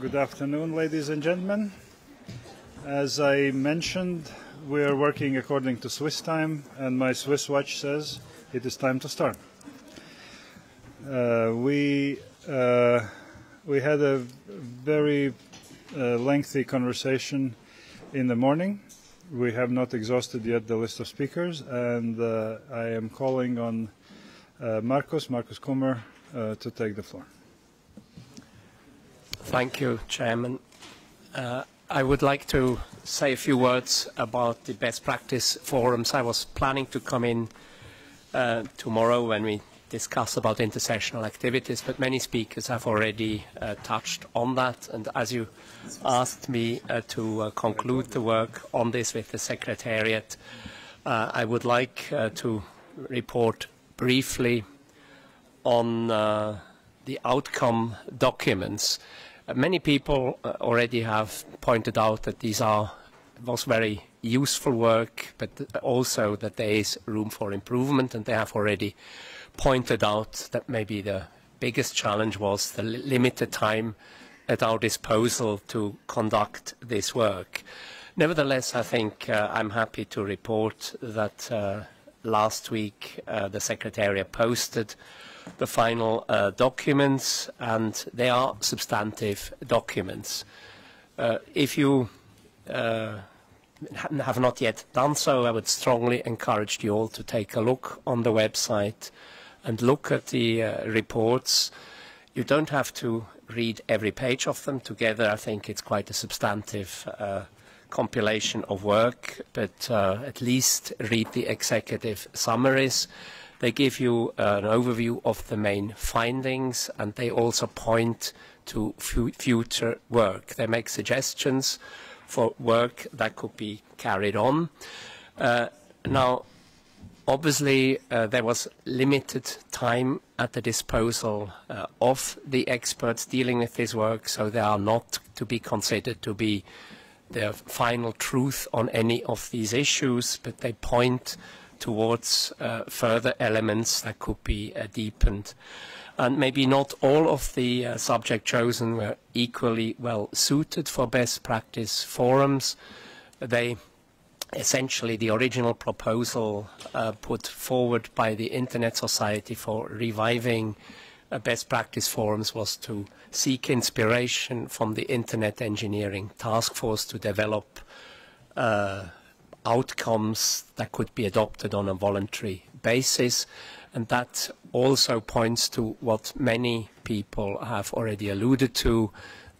Good afternoon, ladies and gentlemen. As I mentioned, we are working according to Swiss time, and my Swiss watch says it is time to start. Uh, we uh, we had a very uh, lengthy conversation in the morning. We have not exhausted yet the list of speakers, and uh, I am calling on uh, Markus, Markus Kummer, uh, to take the floor. Thank you, Chairman. Uh, I would like to say a few words about the best practice forums. I was planning to come in uh, tomorrow when we discuss about intersessional activities, but many speakers have already uh, touched on that. And as you asked me uh, to uh, conclude the work on this with the Secretariat, uh, I would like uh, to report briefly on uh, the outcome documents. Uh, many people uh, already have pointed out that these are was very useful work, but also that there is room for improvement, and they have already pointed out that maybe the biggest challenge was the limited time at our disposal to conduct this work. Nevertheless, I think uh, I'm happy to report that uh, last week uh, the Secretariat posted the final uh, documents, and they are substantive documents. Uh, if you uh, have not yet done so, I would strongly encourage you all to take a look on the website and look at the uh, reports. You don't have to read every page of them together. I think it's quite a substantive uh, compilation of work, but uh, at least read the executive summaries. They give you an overview of the main findings and they also point to future work. They make suggestions for work that could be carried on. Uh, now, obviously, uh, there was limited time at the disposal uh, of the experts dealing with this work, so they are not to be considered to be the final truth on any of these issues, but they point towards uh, further elements that could be uh, deepened. And maybe not all of the uh, subject chosen were equally well suited for best practice forums. They essentially the original proposal uh, put forward by the Internet Society for reviving uh, best practice forums was to seek inspiration from the Internet Engineering Task Force to develop uh, outcomes that could be adopted on a voluntary basis. And that also points to what many people have already alluded to,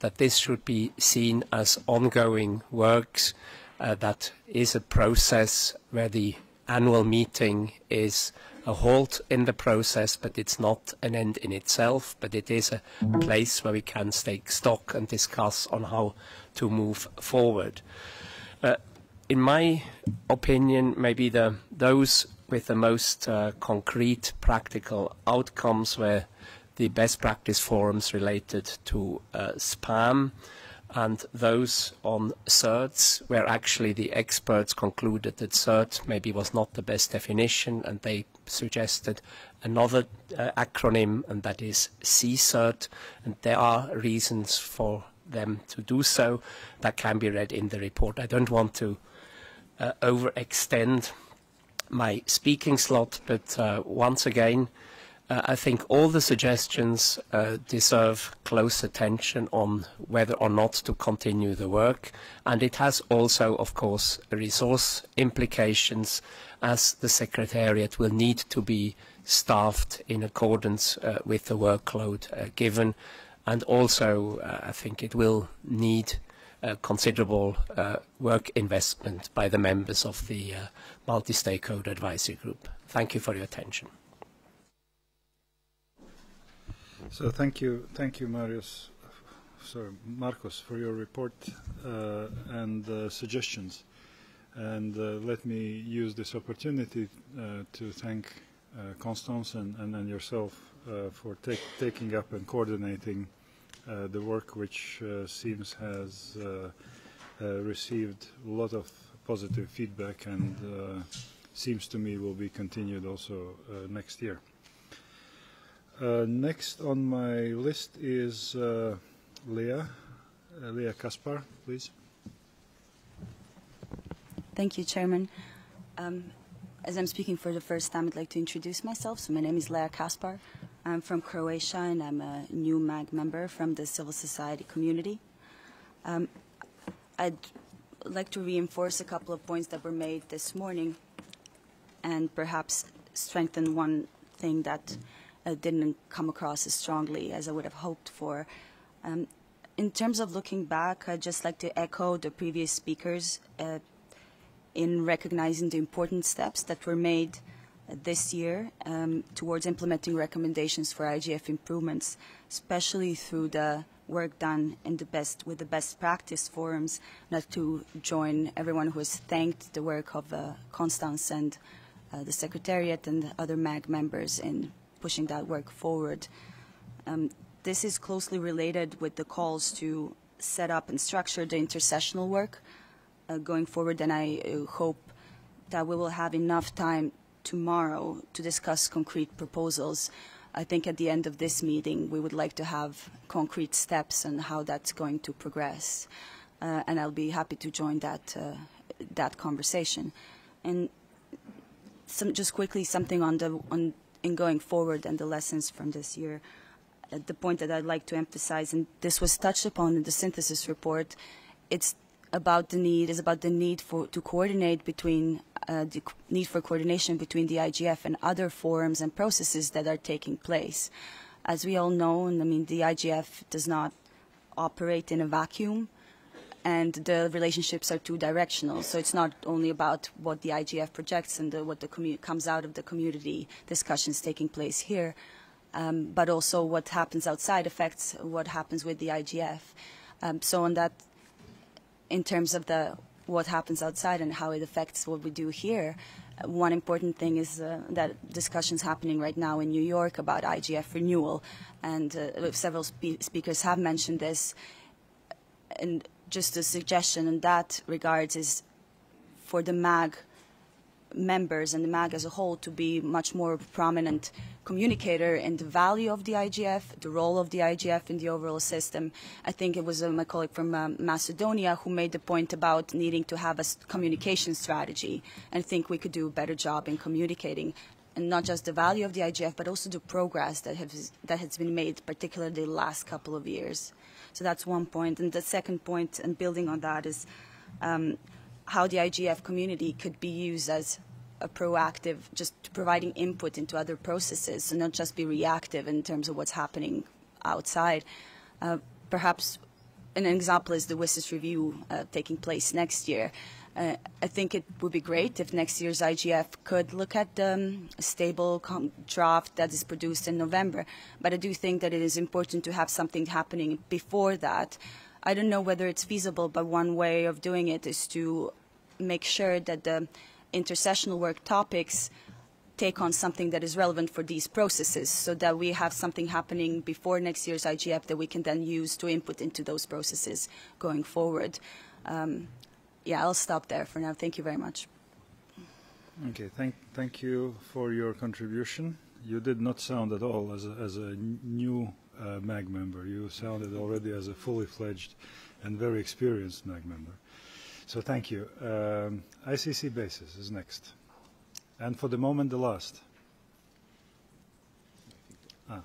that this should be seen as ongoing works, uh, that is a process where the annual meeting is a halt in the process, but it's not an end in itself, but it is a place where we can take stock and discuss on how to move forward. Uh, in my opinion, maybe the, those with the most uh, concrete practical outcomes were the best practice forums related to uh, spam and those on certs where actually the experts concluded that cert maybe was not the best definition and they suggested another uh, acronym and that is CSIRT and there are reasons for them to do so that can be read in the report. I don't want to uh, overextend my speaking slot, but uh, once again, uh, I think all the suggestions uh, deserve close attention on whether or not to continue the work, and it has also, of course, resource implications as the Secretariat will need to be staffed in accordance uh, with the workload uh, given, and also I think it will need considerable uh, work investment by the members of the uh, multi-stakeholder advisory group. Thank you for your attention. So thank you, thank you, Marius, sorry, Markus, for your report uh, and uh, suggestions. And let me use this opportunity to thank Constance and, and, and yourself for take, taking up and coordinating the work which uh, seems has uh, uh, received a lot of positive feedback and uh, seems to me will be continued also uh, next year. Uh, next on my list is uh, Lea Uh, Lea Kaspar, please. Thank you, Chairman. Um, as I'm speaking for the first time, I'd like to introduce myself. So my name is Lea Kaspar. I'm from Croatia, and I'm a new MAG member from the civil society community. Um, I'd like to reinforce a couple of points that were made this morning and perhaps strengthen one thing that uh, didn't come across as strongly as I would have hoped for. Um, in terms of looking back, I'd just like to echo the previous speakers uh, in recognizing the important steps that were made this year um, towards implementing recommendations for IGF improvements, especially through the work done in the best with the best practice forums. Not to join everyone who has thanked the work of uh, Constance and uh, the Secretariat and other MAG members in pushing that work forward. Um, this is closely related with the calls to set up and structure the intersessional work uh, going forward, and I uh, hope that we will have enough time tomorrow to discuss concrete proposals. I think at the end of this meeting, we would like to have concrete steps on how that's going to progress, uh, and I'll be happy to join that uh, that conversation. And some, just quickly, something on the on in going forward and the lessons from this year. Uh, the point that I'd like to emphasize, and this was touched upon in the synthesis report, it's about the need is about the need for to coordinate between uh, the need for coordination between the IGF and other forums and processes that are taking place. As we all know, and I mean, the IGF does not operate in a vacuum, and the relationships are two directional. So it's not only about what the IGF projects and the, what the comes out of the community discussions taking place here, um, but also what happens outside affects what happens with the IGF. Um, so on that in terms of the what happens outside and how it affects what we do here. One important thing is uh, that discussions happening right now in New York about IGF renewal, and uh, several spe speakers have mentioned this. And just a suggestion in that regards is for the MAG members and the MAG as a whole to be much more prominent communicator in the value of the IGF, the role of the IGF in the overall system. I think it was uh, my colleague from um, Macedonia who made the point about needing to have a communication strategy. And think we could do a better job in communicating and not just the value of the IGF, but also the progress that has, that has been made, particularly the last couple of years. So that's one point. And the second point, and building on that, is um, how the IGF community could be used as a proactive, just providing input into other processes and not just be reactive in terms of what's happening outside. Uh, perhaps an example is the WSIS review uh, taking place next year. Uh, I think it would be great if next year's IGF could look at um, a stable draft that is produced in November. But I do think that it is important to have something happening before that. I don't know whether it's feasible, but one way of doing it is to make sure that the intersessional work topics take on something that is relevant for these processes so that we have something happening before next year's IGF that we can then use to input into those processes going forward. Um, yeah, I'll stop there for now. Thank you very much. Okay, thank, thank you for your contribution. You did not sound at all as a, as a new uh, MAG member. You sounded already as a fully fledged and very experienced MAG member. So thank you. Um, ICC basis is next. And for the moment, the last. Ah.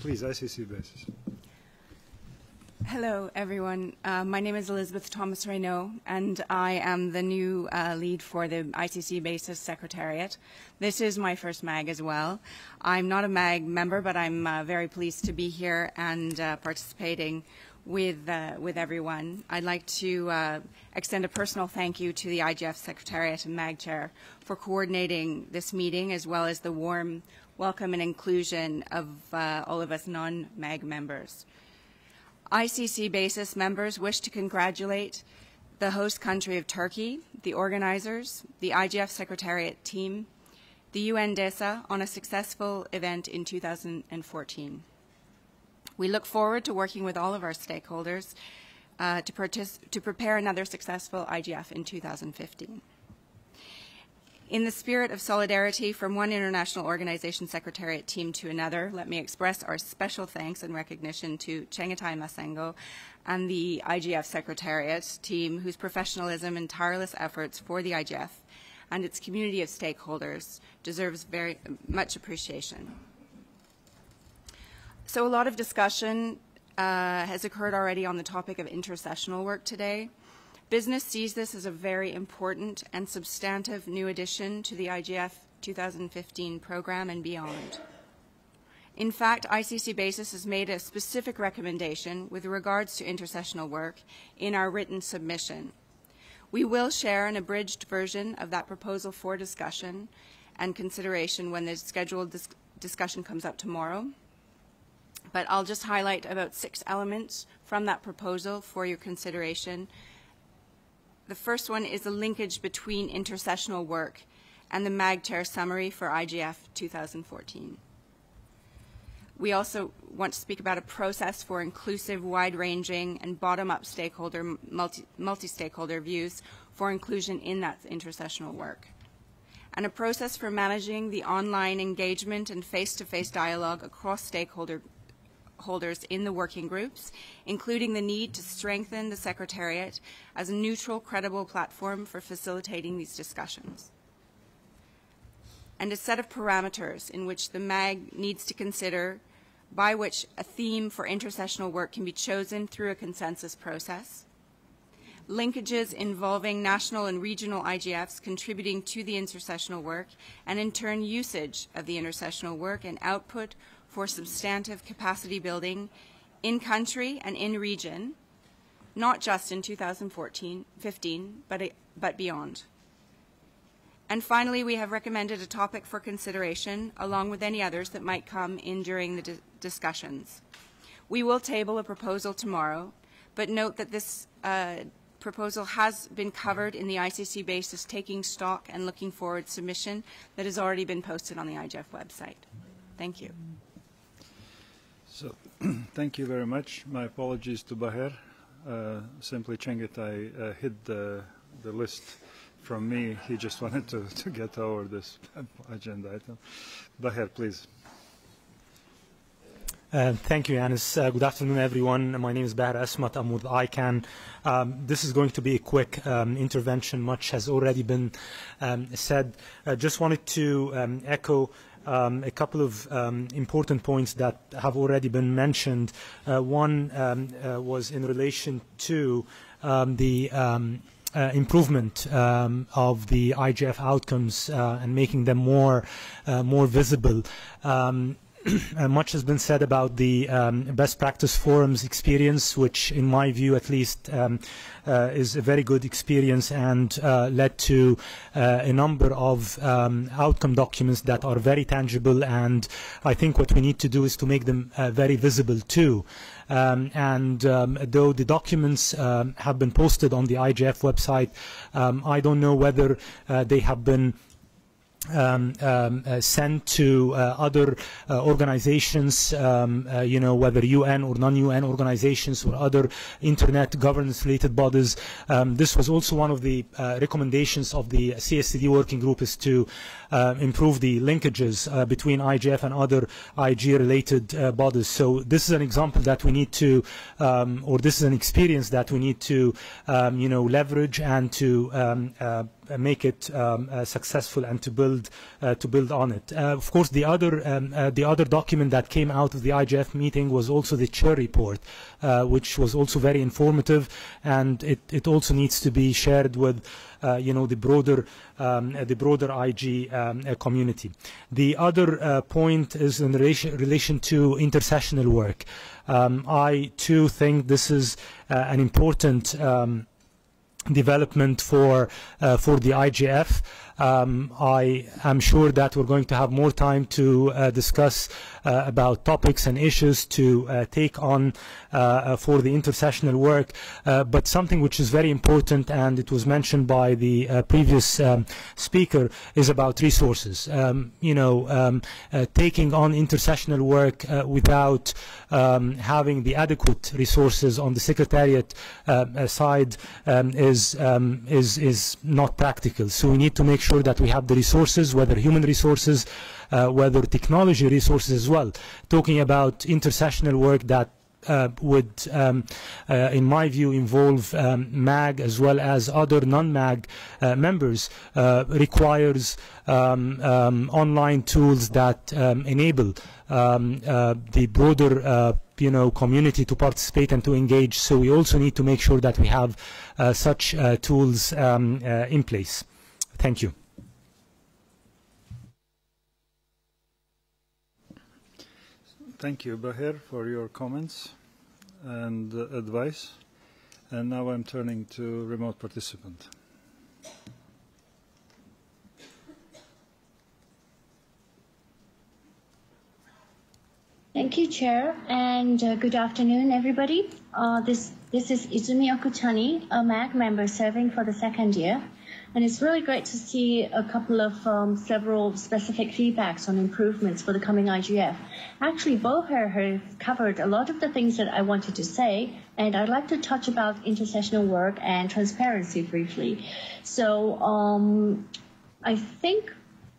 Please, ICC basis. Hello, everyone. Uh, my name is Elizabeth Thomas Raynaud, and I am the new uh, lead for the ICC Basis Secretariat. This is my first MAG as well. I'm not a MAG member, but I'm uh, very pleased to be here and uh, participating with, uh, with everyone. I'd like to uh, extend a personal thank you to the IGF Secretariat and MAG Chair for coordinating this meeting as well as the warm welcome and inclusion of all of us non-MAG members. ICC basis members wish to congratulate the host country of Turkey, the organizers, the IGF Secretariat team, the UN DESA on a successful event in 2014. We look forward to working with all of our stakeholders uh, to, to prepare another successful IGF in 2015. In the spirit of solidarity from one international organization secretariat team to another, let me express our special thanks and recognition to Chengetai Masango and the IGF Secretariat team whose professionalism and tireless efforts for the IGF and its community of stakeholders deserves very much appreciation. So a lot of discussion uh, has occurred already on the topic of intersessional work today. Business sees this as a very important and substantive new addition to the IGF 2015 program and beyond. In fact, ICC Basis has made a specific recommendation with regards to intersessional work in our written submission. We will share an abridged version of that proposal for discussion and consideration when the scheduled dis discussion comes up tomorrow. But I'll just highlight about six elements from that proposal for your consideration the first one is a linkage between intersessional work and the MAGTER summary for IGF 2014. We also want to speak about a process for inclusive, wide-ranging, and bottom-up stakeholder, multi-stakeholder views for inclusion in that intersessional work. And a process for managing the online engagement and face-to-face -face dialogue across stakeholder holders in the working groups, including the need to strengthen the Secretariat as a neutral, credible platform for facilitating these discussions. And a set of parameters in which the MAG needs to consider by which a theme for intersessional work can be chosen through a consensus process, linkages involving national and regional IGFs contributing to the intersessional work, and in turn usage of the intersessional work and output for substantive capacity building in country and in region, not just in 2014, 15, but, but beyond. And finally, we have recommended a topic for consideration, along with any others that might come in during the di discussions. We will table a proposal tomorrow, but note that this uh, proposal has been covered in the ICC basis taking stock and looking forward submission that has already been posted on the IGF website. Thank you. So, thank you very much. My apologies to Baher. Uh, simply Chengetai uh, hid the, the list from me. He just wanted to, to get over this agenda item. Baher, please. Uh, thank you, Janis. Uh, good afternoon, everyone. My name is Baher Esmat. I'm with ICANN. Um, this is going to be a quick um, intervention. Much has already been um, said. I just wanted to um, echo um, a couple of um, important points that have already been mentioned. Uh, one um, uh, was in relation to um, the um, uh, improvement um, of the IGF outcomes uh, and making them more uh, more visible. Um, much has been said about the um, best practice forums experience, which, in my view at least, um, uh, is a very good experience and uh, led to uh, a number of um, outcome documents that are very tangible. And I think what we need to do is to make them uh, very visible too. Um, and um, though the documents um, have been posted on the IGF website, um, I don't know whether uh, they have been um, um, uh, sent to uh, other uh, organizations, um, uh, you know, whether UN or non-UN organizations or other internet governance-related bodies. Um, this was also one of the uh, recommendations of the CSTD working group is to uh, improve the linkages between IGF and other IG-related bodies. So this is an example that we need to, um, or this is an experience that we need to, um, you know, leverage and to make it um, uh, successful and to build uh, to build on it. of course, the other um, the other document that came out of the IGF meeting was also the Chair report, which was also very informative, and it, it also needs to be shared with uh, you know the broader um, the broader IG um, uh, community. The other uh, point is in relation, relation to intersessional work. Um, I too think this is an important um, development for uh, for the IGF. Um, I am sure that we're going to have more time to uh, discuss uh, about topics and issues to uh, take on uh, uh, for the intersessional work, but something which is very important, and it was mentioned by the previous um, speaker, is about resources. Um, you know, um, taking on intersessional work without um, having the adequate resources on the secretariat side um, is is is not practical. So we need to make sure sure that we have the resources, whether human resources, uh, whether technology resources as well. Talking about intersessional work that uh, would, um, uh, in my view, involve um, MAG as well as other non-MAG uh, members uh, requires um, um, online tools that um, enable um, uh, the broader uh, you know, community to participate and to engage. So we also need to make sure that we have such tools in place. Thank you. Thank you, Baher, for your comments and uh, advice. And now I'm turning to remote participant. Thank you, Chair, and uh, good afternoon, everybody. Uh, this, this is Izumi Okutani, a MAG member serving for the second year. And it's really great to see a couple of um, several specific feedbacks on improvements for the coming IGF. Actually, Boher has covered a lot of the things that I wanted to say, and I'd like to touch about intersessional work and transparency briefly. So um, I think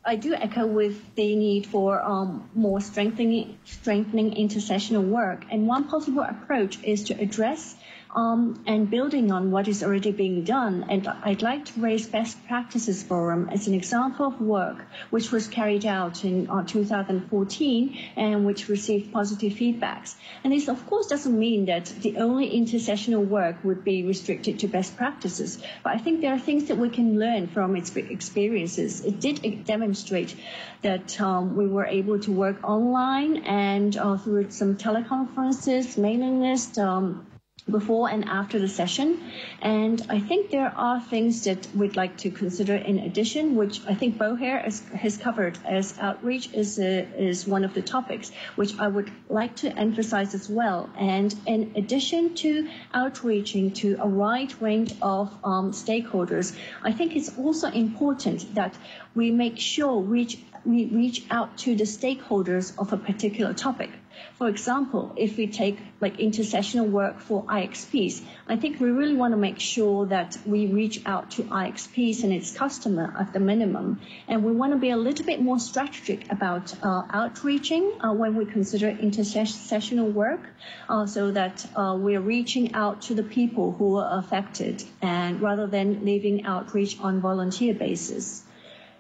I do echo with the need for um, more strengthening, strengthening intersessional work. And one possible approach is to address um, and building on what is already being done. And I'd like to raise Best Practices Forum as an example of work which was carried out in uh, 2014 and which received positive feedbacks. And this, of course, doesn't mean that the only intersessional work would be restricted to best practices. But I think there are things that we can learn from its experiences. It did demonstrate that um, we were able to work online and uh, through some teleconferences, mailing list, um, before and after the session. And I think there are things that we'd like to consider in addition, which I think Boher has, has covered as outreach is, a, is one of the topics, which I would like to emphasize as well. And in addition to outreaching to a wide range of um, stakeholders, I think it's also important that we make sure reach, we reach out to the stakeholders of a particular topic. For example, if we take like intersessional work for IXPs, I think we really want to make sure that we reach out to IXPs and its customer at the minimum. And we want to be a little bit more strategic about uh, outreaching uh, when we consider intersessional work uh, so that uh, we're reaching out to the people who are affected and rather than leaving outreach on volunteer basis.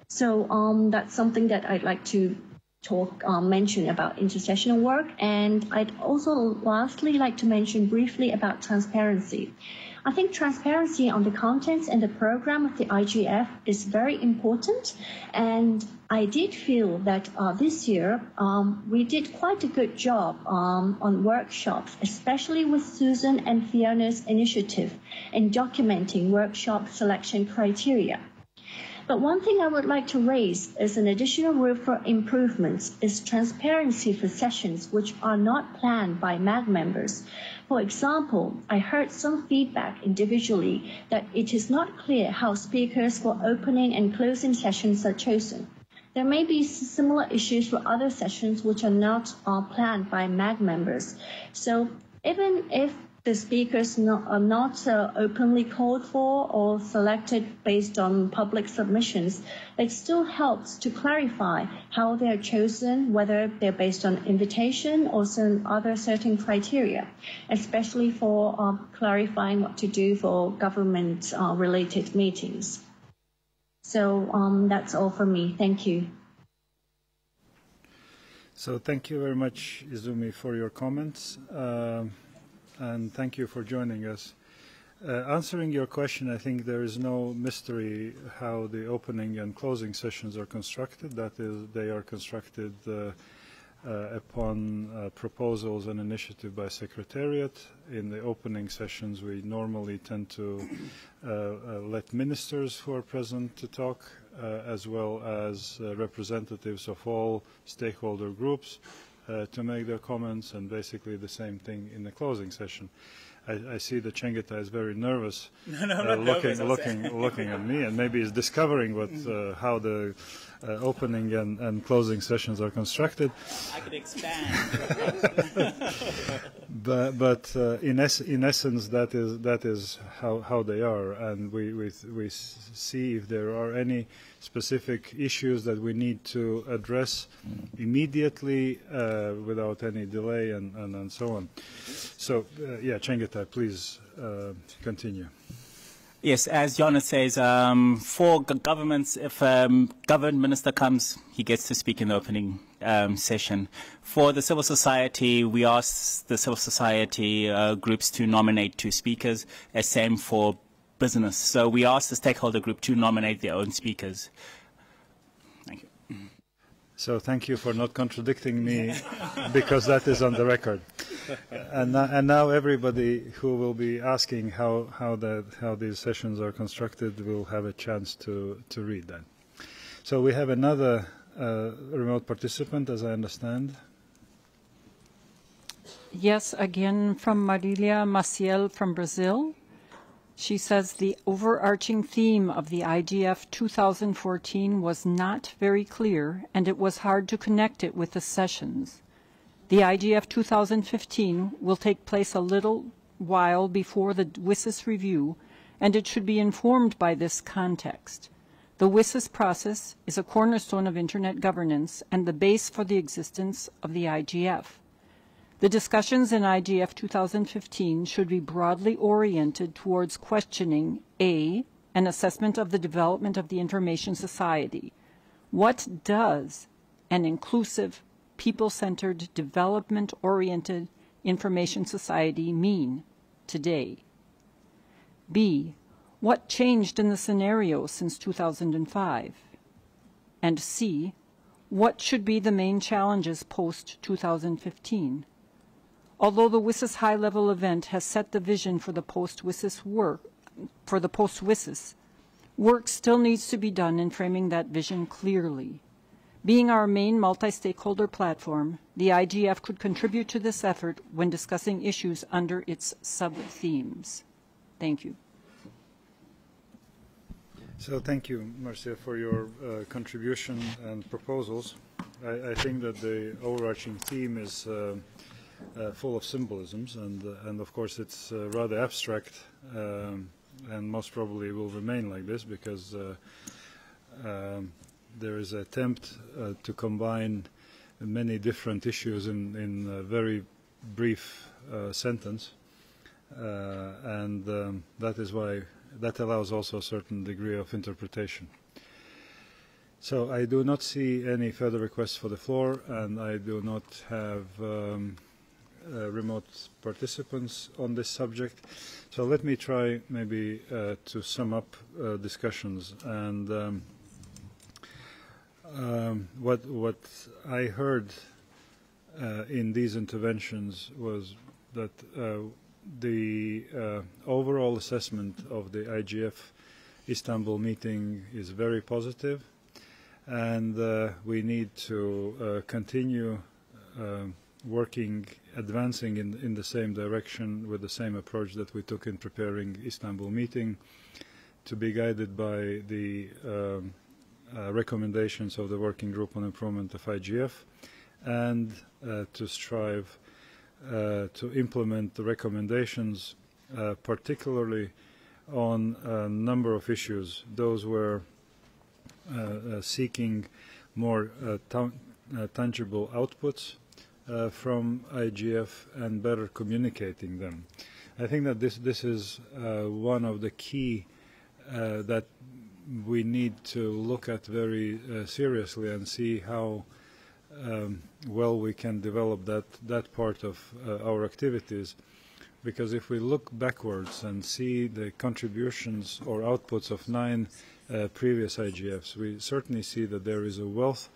So um, that's something that I'd like to talk um, mention about intersessional work. And I'd also lastly like to mention briefly about transparency. I think transparency on the contents and the program of the IGF is very important. And I did feel that uh, this year um, we did quite a good job um, on workshops, especially with Susan and Fiona's initiative in documenting workshop selection criteria. But one thing I would like to raise as an additional room for improvements is transparency for sessions which are not planned by MAG members. For example, I heard some feedback individually that it is not clear how speakers for opening and closing sessions are chosen. There may be similar issues for other sessions which are not uh, planned by MAG members. So even if the speakers not, are not uh, openly called for or selected based on public submissions, it still helps to clarify how they are chosen, whether they're based on invitation or some other certain criteria, especially for uh, clarifying what to do for government-related uh, meetings. So um, that's all for me. Thank you. So thank you very much, Izumi, for your comments. Uh, and thank you for joining us. Uh, answering your question, I think there is no mystery how the opening and closing sessions are constructed. That is, they are constructed uh, uh, upon uh, proposals and initiative by Secretariat. In the opening sessions, we normally tend to uh, uh, let ministers who are present to talk, as well as representatives of all stakeholder groups uh, to make their comments and basically the same thing in the closing session. I, I see that Chengeta is very nervous, no, no, uh, looking, nervous, looking, looking at me, and maybe is discovering what, uh, how the uh, opening and, and closing sessions are constructed. I could expand. but but uh, in, es- in essence, that is that is how, how they are, and we, we we see if there are any specific issues that we need to address immediately uh, without any delay and, and, and so on. So uh, yeah, Chengeta, please uh, continue. Yes, as Jonas says, um, for governments, if a um, government minister comes, he gets to speak in the opening um, session. For the civil society, we ask the civil society uh, groups to nominate two speakers, same for business. So we ask the stakeholder group to nominate their own speakers. Thank you. So thank you for not contradicting me, because that is on the record. And, and now everybody who will be asking how, how, that, how these sessions are constructed will have a chance to, to read that. So we have another uh, remote participant, as I understand. Yes, again from Marilia Maciel from Brazil. She says the overarching theme of the IGF 2014 was not very clear and it was hard to connect it with the sessions. The IGF 2015 will take place a little while before the WSIS review and it should be informed by this context. The WSIS process is a cornerstone of Internet governance and the base for the existence of the IGF. The discussions in IGF 2015 should be broadly oriented towards questioning A, an assessment of the development of the information society. What does an inclusive, people-centered, development-oriented information society mean today? B, what changed in the scenario since 2005? And C, what should be the main challenges post-2015? Although the WSIS high-level event has set the vision for the post-WSIS work, for the post-WSIS, work still needs to be done in framing that vision clearly. Being our main multi-stakeholder platform, the IGF could contribute to this effort when discussing issues under its sub-themes. Thank you. So thank you, Marcia, for your uh, contribution and proposals. I, I, think that the overarching theme is uh, uh, full of symbolisms, and uh, and of course it's uh, rather abstract, um, and most probably will remain like this because uh, um, there is an attempt uh, to combine many different issues in in a very brief uh, sentence, and um, that is why that allows also a certain degree of interpretation. So I do not see any further requests for the floor, and I do not have. Um, uh, remote participants on this subject. So let me try maybe uh, to sum up uh, discussions. And um, um, what, what I heard uh, in these interventions was that uh, the uh, overall assessment of the IGF Istanbul meeting is very positive, and we need to continue uh, working advancing in, in the same direction with the same approach that we took in preparing Istanbul meeting to be guided by the um, uh, recommendations of the Working Group on Improvement of IGF and uh, to strive uh, to implement the recommendations uh, particularly on a number of issues. Those were uh, uh, seeking more tangible outputs uh, from IGF and better communicating them. I think that this this is uh, one of the key uh, that we need to look at very uh, seriously and see how um, well we can develop that that part of uh, our activities. Because if we look backwards and see the contributions or outputs of nine uh, previous IGFs, we certainly see that there is a wealth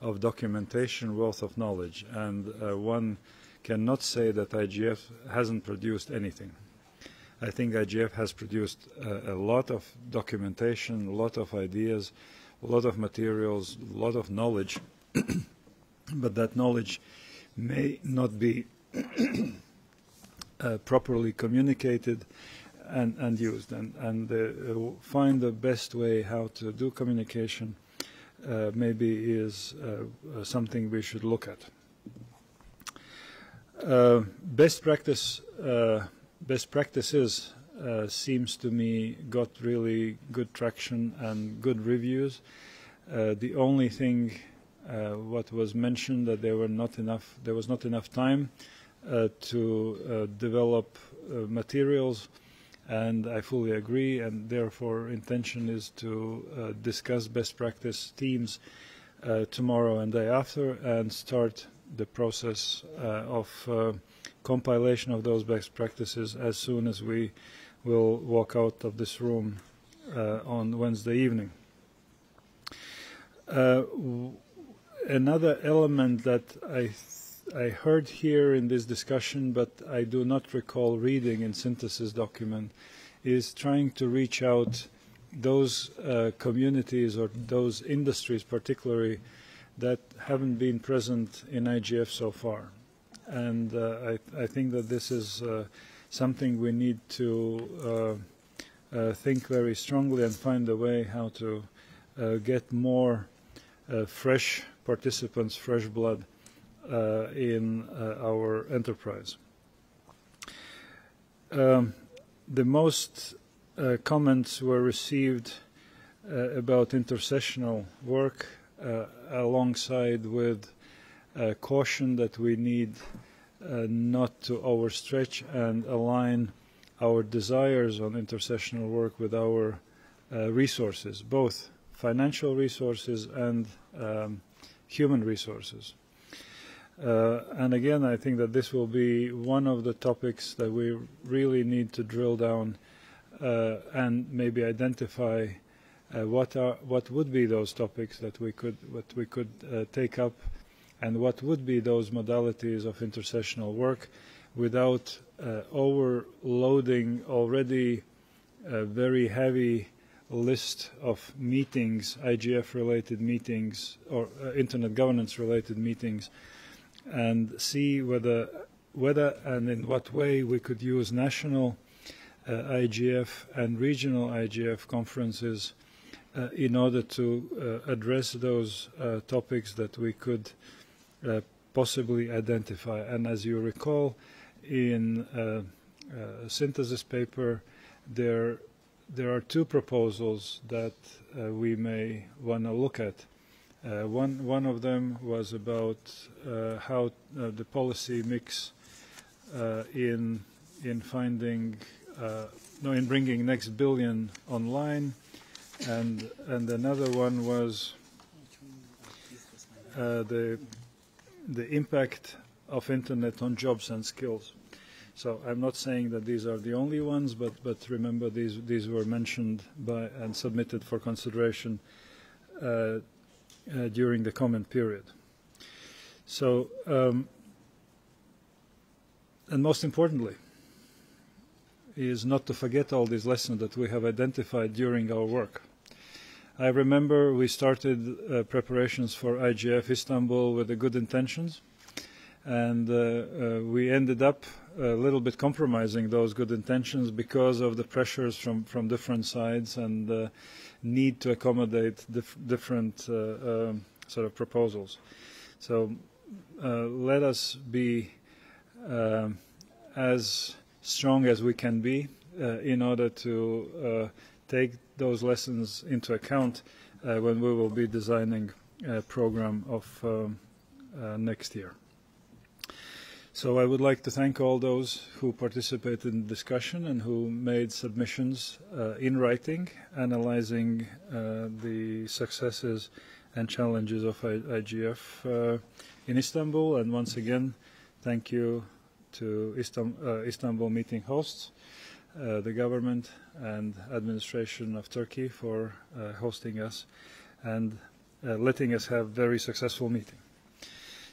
of documentation, wealth of knowledge, and uh, one cannot say that IGF hasn't produced anything. I think IGF has produced a, a lot of documentation, a lot of ideas, a lot of materials, a lot of knowledge, but that knowledge may not be uh, properly communicated and, and used. And, and uh, find the best way how to do communication uh, maybe is uh, something we should look at. Uh, best practice, uh, best practices uh, seems to me got really good traction and good reviews. Uh, the only thing uh, what was mentioned that there were not enough, there was not enough time uh, to uh, develop uh, materials, and I fully agree. And therefore, intention is to uh, discuss best practice teams uh, tomorrow and day after, and start the process uh, of uh, compilation of those best practices as soon as we will walk out of this room uh, on Wednesday evening. Uh, another element that I, I heard here in this discussion, but I do not recall reading in synthesis document, is trying to reach out those uh, communities or those industries particularly that haven't been present in IGF so far. And uh, I, I think that this is uh, something we need to uh, uh, think very strongly and find a way how to uh, get more fresh participants, fresh blood in uh, our enterprise. Um, the most uh, comments were received uh, about intersessional work uh, alongside with uh, caution that we need uh, not to overstretch and align our desires on intersessional work with our uh, resources, both financial resources and um, human resources. Uh, and again, I think that this will be one of the topics that we really need to drill down uh, and maybe identify uh, what are what would be those topics that we could what we could uh, take up, and what would be those modalities of intersessional work, without uh, overloading already a very heavy list of meetings, IGF-related meetings or uh, internet governance-related meetings, and see whether whether and in what way we could use national uh, IGF and regional IGF conferences uh, in order to uh, address those uh, topics that we could uh, possibly identify. And as you recall, in uh, uh, synthesis paper, there there are two proposals that we may want to look at. Uh, one one of them was about uh, how uh, the policy mix uh, in in finding uh, no in bringing next billion online and and another one was uh, the the impact of internet on jobs and skills. So I'm not saying that these are the only ones, but but remember these these were mentioned by and submitted for consideration uh, uh, during the comment period. So um, and most importantly is not to forget all these lessons that we have identified during our work I remember we started uh, preparations for IGF Istanbul with the good intentions, and uh, uh, we ended up a little bit compromising those good intentions because of the pressures from, from different sides and the need to accommodate dif different uh, uh, sort of proposals. So uh, let us be uh, as strong as we can be uh, in order to take those lessons into account when we will be designing a program of um, next year. So I would like to thank all those who participated in the discussion and who made submissions uh, in writing, analyzing uh, the successes and challenges of I IGF uh, in Istanbul. And once again, thank you to uh, Istanbul meeting hosts uh, the government and administration of Turkey for uh, hosting us and letting us have very successful meeting.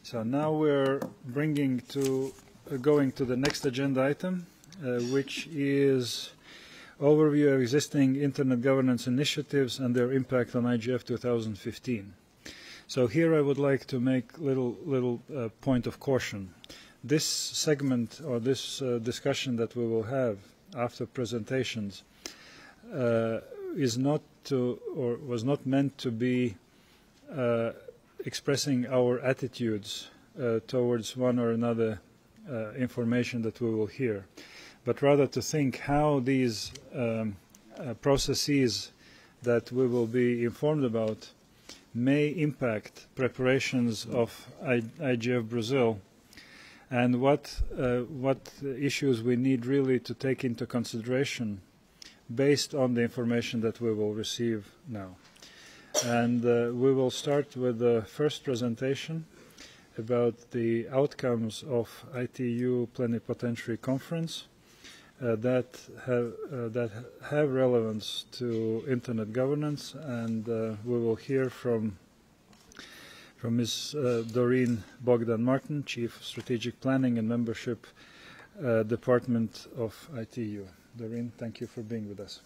So now we're bringing to uh, going to the next agenda item, uh, which is overview of existing internet governance initiatives and their impact on IGF 2015. So here I would like to make little little uh, point of caution. This segment or this uh, discussion that we will have after presentations uh, is not to or was not meant to be uh, expressing our attitudes uh, towards one or another uh, information that we will hear, but rather to think how these um, uh, processes that we will be informed about may impact preparations of I IGF Brazil and what, uh, what issues we need really to take into consideration based on the information that we will receive now. And uh, we will start with the first presentation about the outcomes of ITU Plenipotentiary Conference uh, that, have, uh, that have relevance to Internet governance, and uh, we will hear from from Ms. Uh, Doreen Bogdan Martin, Chief of Strategic Planning and Membership uh, Department of ITU. Doreen, thank you for being with us.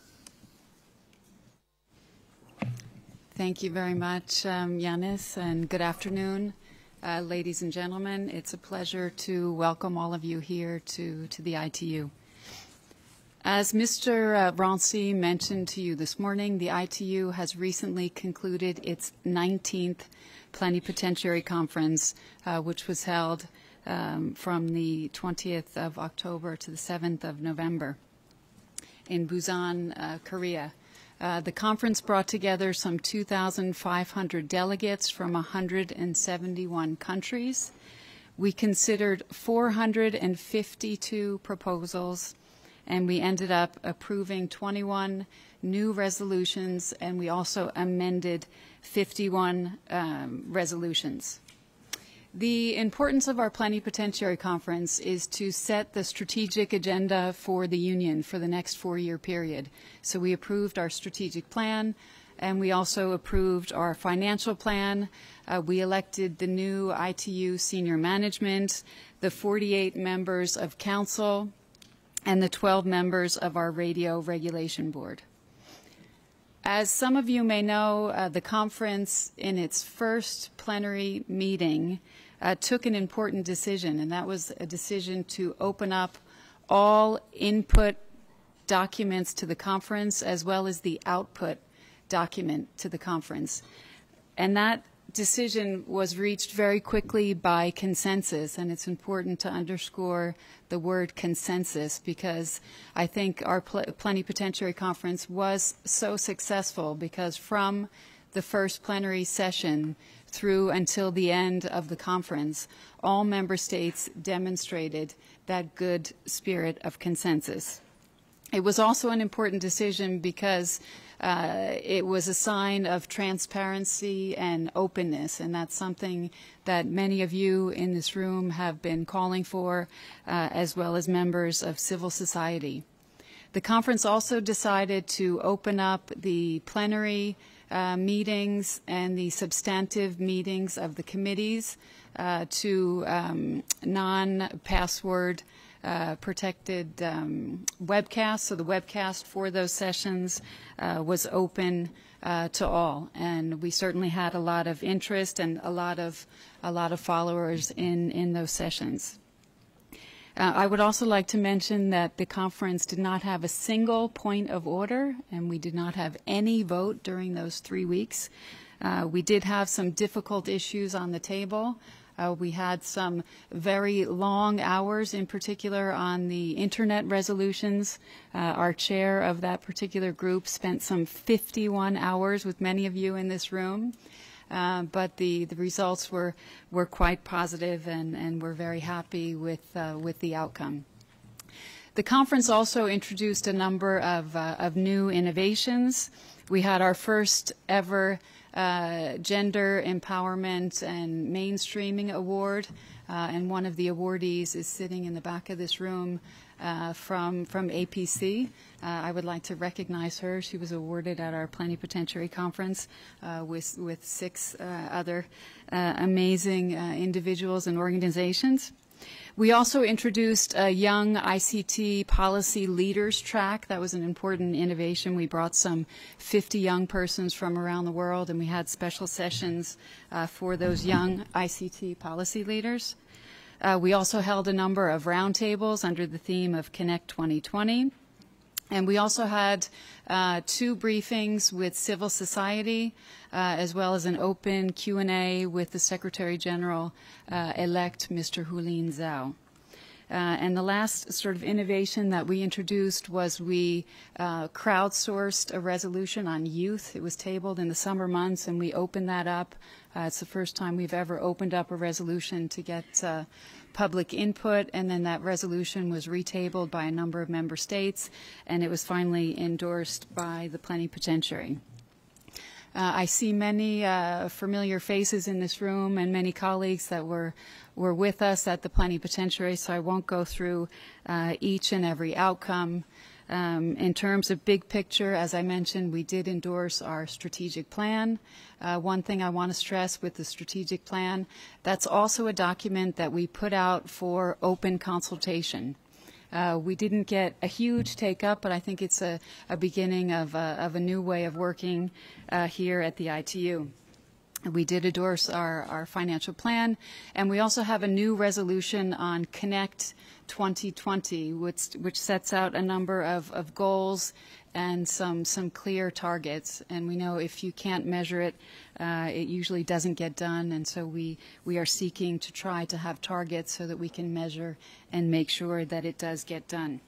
Thank you very much, um, Janis, and good afternoon, uh, ladies and gentlemen. It's a pleasure to welcome all of you here to, to the ITU. As Mr. Uh, Rancy mentioned to you this morning, the ITU has recently concluded its 19th Plenipotentiary Conference, uh, which was held um, from the 20th of October to the 7th of November in Busan, uh, Korea. Uh, the conference brought together some 2,500 delegates from 171 countries. We considered 452 proposals, and we ended up approving 21 new resolutions, and we also amended 51 um, resolutions. The importance of our plenipotentiary conference is to set the strategic agenda for the Union for the next four-year period. So we approved our strategic plan, and we also approved our financial plan. Uh, we elected the new ITU senior management, the 48 members of council, and the 12 members of our radio regulation board. As some of you may know, uh, the conference in its first plenary meeting uh, took an important decision, and that was a decision to open up all input documents to the conference as well as the output document to the conference. And that decision was reached very quickly by consensus, and it's important to underscore the word consensus because I think our pl plenipotentiary conference was so successful because from the first plenary session through until the end of the conference, all member states demonstrated that good spirit of consensus. It was also an important decision because uh, it was a sign of transparency and openness, and that's something that many of you in this room have been calling for, uh, as well as members of civil society. The conference also decided to open up the plenary uh, meetings and the substantive meetings of the committees uh, to um, non-password uh, protected um, webcast. So the webcast for those sessions uh, was open uh, to all, and we certainly had a lot of interest and a lot of a lot of followers in in those sessions. Uh, I would also like to mention that the conference did not have a single point of order, and we did not have any vote during those three weeks. Uh, we did have some difficult issues on the table. Uh, we had some very long hours, in particular on the internet resolutions. Uh, our chair of that particular group spent some 51 hours with many of you in this room. Uh, but the, the results were, were quite positive and, and we're very happy with, uh, with the outcome. The conference also introduced a number of, uh, of new innovations. We had our first ever uh, Gender Empowerment and Mainstreaming Award, uh, and one of the awardees is sitting in the back of this room uh, from, from APC. Uh, I would like to recognize her. She was awarded at our plenipotentiary conference uh, with, with six uh, other uh, amazing individuals and organizations. We also introduced a young ICT policy leaders track. That was an important innovation. We brought some 50 young persons from around the world, and we had special sessions uh, for those young ICT policy leaders. Uh, we also held a number of roundtables under the theme of Connect 2020. And we also had uh, two briefings with civil society, uh, as well as an open Q&A with the Secretary General uh, elect, Mr. Houlin Zhao. Uh, and the last sort of innovation that we introduced was we uh, crowdsourced a resolution on youth. It was tabled in the summer months, and we opened that up. Uh, it's the first time we've ever opened up a resolution to get public input, and then that resolution was retabled by a number of member states, and it was finally endorsed by the plenipotentiary. Uh, I see many uh, familiar faces in this room and many colleagues that were were with us at the plenipotentiary, so I won't go through uh, each and every outcome. Um, in terms of big picture, as I mentioned, we did endorse our strategic plan. Uh, one thing I want to stress with the strategic plan, that's also a document that we put out for open consultation. Uh, we didn't get a huge take up, but I think it's a, a beginning of, uh, of a new way of working uh, here at the ITU. We did endorse our, our financial plan, and we also have a new resolution on Connect 2020, which, which sets out a number of, of goals and some, some clear targets. And we know if you can't measure it, uh, it usually doesn't get done. And so we, we are seeking to try to have targets so that we can measure and make sure that it does get done.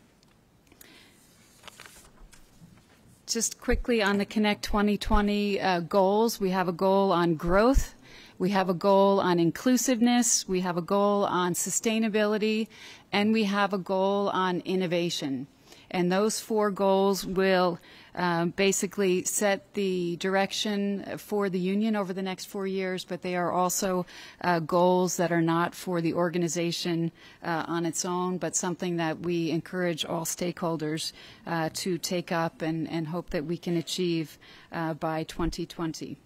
Just quickly on the Connect 2020 uh, goals, we have a goal on growth, we have a goal on inclusiveness, we have a goal on sustainability, and we have a goal on innovation. And those four goals will um, basically set the direction for the union over the next four years, but they are also uh, goals that are not for the organization uh, on its own, but something that we encourage all stakeholders uh, to take up and, and hope that we can achieve uh, by 2020.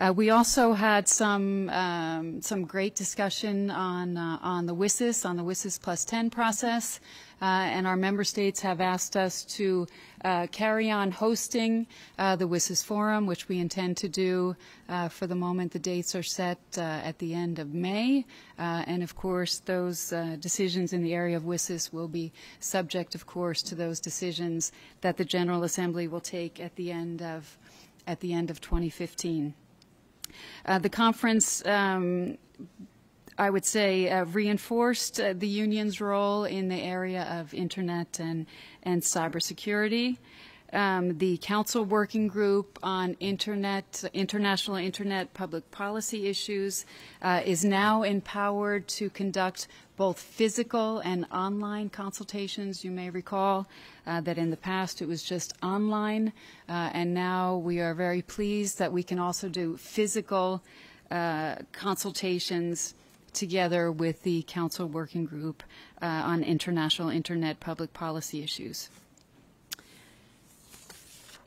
Uh, we also had some um, some great discussion on uh, on the WSIS on the WSIS plus 10 process, and our member states have asked us to uh, carry on hosting uh, the WSIS forum, which we intend to do. Uh, for the moment, the dates are set at the end of May, and of course, those decisions in the area of WSIS will be subject, of course, to those decisions that the General Assembly will take at the end of at the end of 2015. Uh, the conference, um, I would say, uh, reinforced uh, the union's role in the area of internet and, and cybersecurity. Um, the Council Working Group on Internet, International Internet Public Policy Issues uh, is now empowered to conduct both physical and online consultations. You may recall uh, that in the past it was just online, uh, and now we are very pleased that we can also do physical uh, consultations together with the Council Working Group uh, on International Internet Public Policy Issues.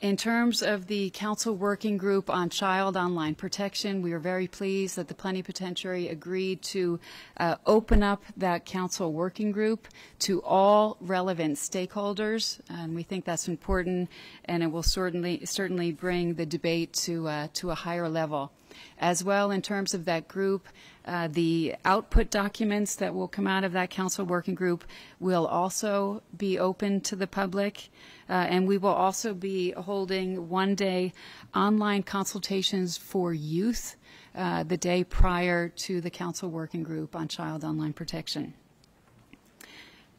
In terms of the Council Working Group on Child Online Protection, we are very pleased that the Plenipotentiary agreed to uh, open up that Council Working Group to all relevant stakeholders, and we think that's important, and it will certainly certainly bring the debate to uh, to a higher level. As well, in terms of that group, uh, the output documents that will come out of that council working group will also be open to the public. Uh, and we will also be holding one day online consultations for youth uh, the day prior to the council working group on child online protection.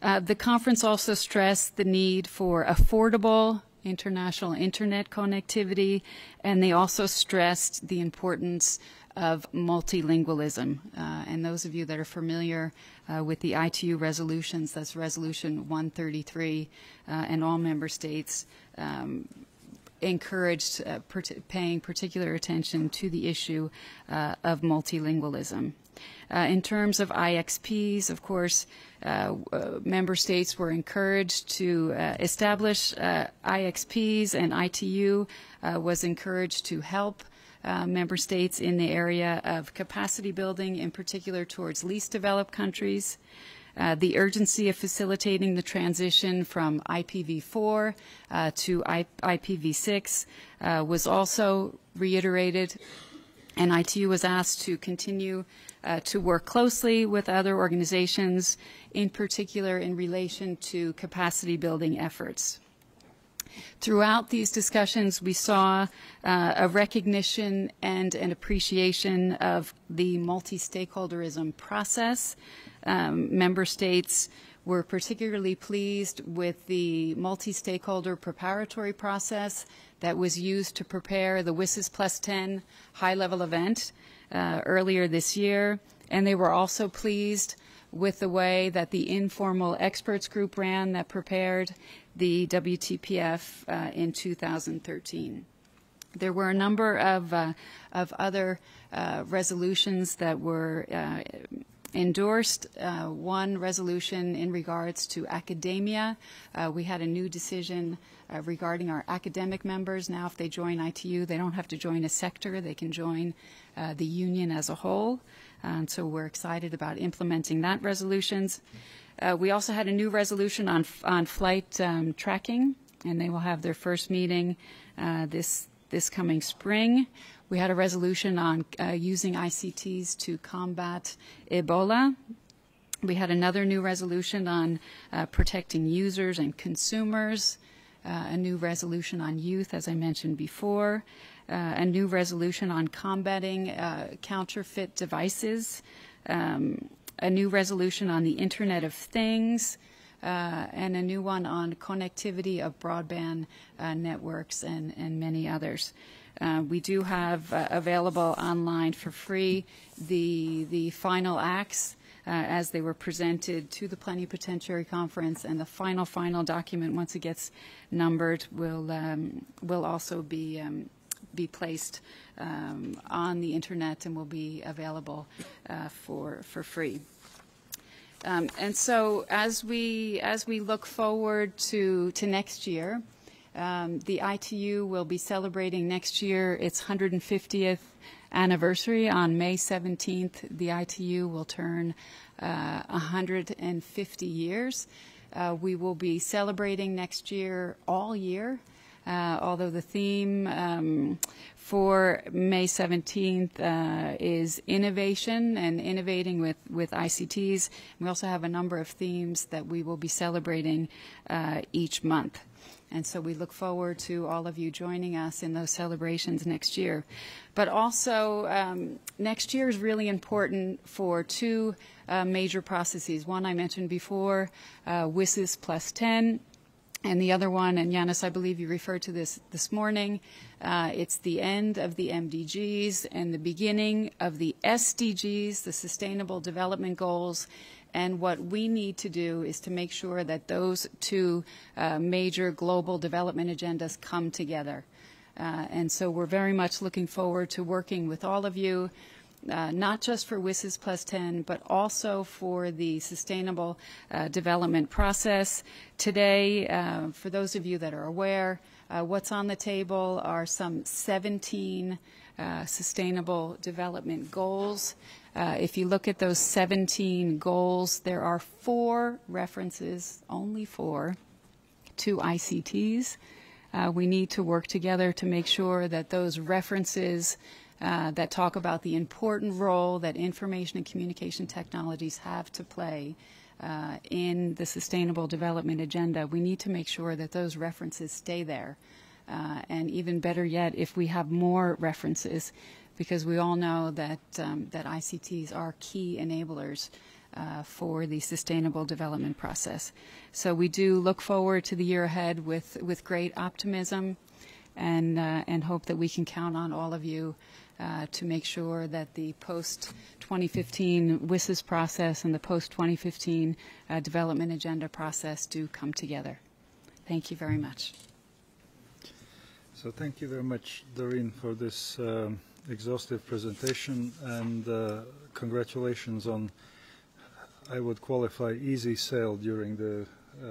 Uh, the conference also stressed the need for affordable international internet connectivity, and they also stressed the importance of multilingualism. Uh, and those of you that are familiar uh, with the ITU resolutions, that's Resolution 133, uh, and all member states um, encouraged uh, paying particular attention to the issue uh, of multilingualism. Uh, in terms of IXPs, of course, uh, uh, member states were encouraged to uh, establish IXPs, and ITU was encouraged to help uh, member states in the area of capacity building, in particular towards least developed countries. Uh, the urgency of facilitating the transition from IPv4 uh, to I- IPv6 uh, was also reiterated. and ITU was asked to continue uh, to work closely with other organizations, in particular in relation to capacity building efforts. Throughout these discussions, we saw uh, a recognition and an appreciation of the multi-stakeholderism process. Um, member states were particularly pleased with the multi-stakeholder preparatory process that was used to prepare the WSIS Plus 10 high-level event uh, earlier this year. And they were also pleased with the way that the informal experts group ran that prepared the WTPF uh, in 2013. There were a number of, uh, of other uh, resolutions that were uh, endorsed uh, one resolution in regards to academia. Uh, we had a new decision uh, regarding our academic members. Now, if they join ITU, they don't have to join a sector. They can join uh, the union as a whole. And so we're excited about implementing that resolutions. Uh, we also had a new resolution on, on flight um, tracking, and they will have their first meeting uh, this, this coming spring. We had a resolution on uh, using ICTs to combat Ebola. We had another new resolution on uh, protecting users and consumers, uh, a new resolution on youth, as I mentioned before, uh, a new resolution on combating counterfeit devices, um, a new resolution on the Internet of Things, uh, and a new one on connectivity of broadband uh, networks and, and many others. Uh, we do have uh, available online for free the, the final acts uh, as they were presented to the plenipotentiary conference, and the final, final document, once it gets numbered, will, um, will also be, um, be placed um, on the internet and will be available uh, for, for free. Um, and so as we, as we look forward to, to next year, um, the ITU will be celebrating next year its 150th anniversary. On May 17th, the ITU will turn uh, 150 years. Uh, we will be celebrating next year all year. Uh, although the theme um, for May 17th uh, is innovation and innovating with, with ICTs. We also have a number of themes that we will be celebrating uh, each month. And so we look forward to all of you joining us in those celebrations next year. But also, um, next year is really important for two uh, major processes. One I mentioned before, uh, WSIS plus 10, and the other one, and Janis, I believe you referred to this this morning, uh, it's the end of the MDGs and the beginning of the SDGs, the Sustainable Development Goals, and what we need to do is to make sure that those two uh, major global development agendas come together. Uh, and so we're very much looking forward to working with all of you, uh, not just for WSIS Plus 10, but also for the sustainable uh, development process. Today, uh, for those of you that are aware, uh, what's on the table are some 17 uh, sustainable development goals. Uh, if you look at those 17 goals, there are four references, only four, to ICTs. We need to work together to make sure that those references uh, that talk about the important role that information and communication technologies have to play uh, in the Sustainable Development Agenda, we need to make sure that those references stay there. Uh, and even better yet, if we have more references, because we all know that, um, that ICTs are key enablers uh, for the sustainable development process. So we do look forward to the year ahead with, with great optimism and, uh, and hope that we can count on all of you uh, to make sure that the post-2015 WSIS process and the post-2015 uh, development agenda process do come together. Thank you very much. So thank you very much, Doreen, for this um, exhaustive presentation and uh, congratulations on, I would qualify, easy sail during the, uh,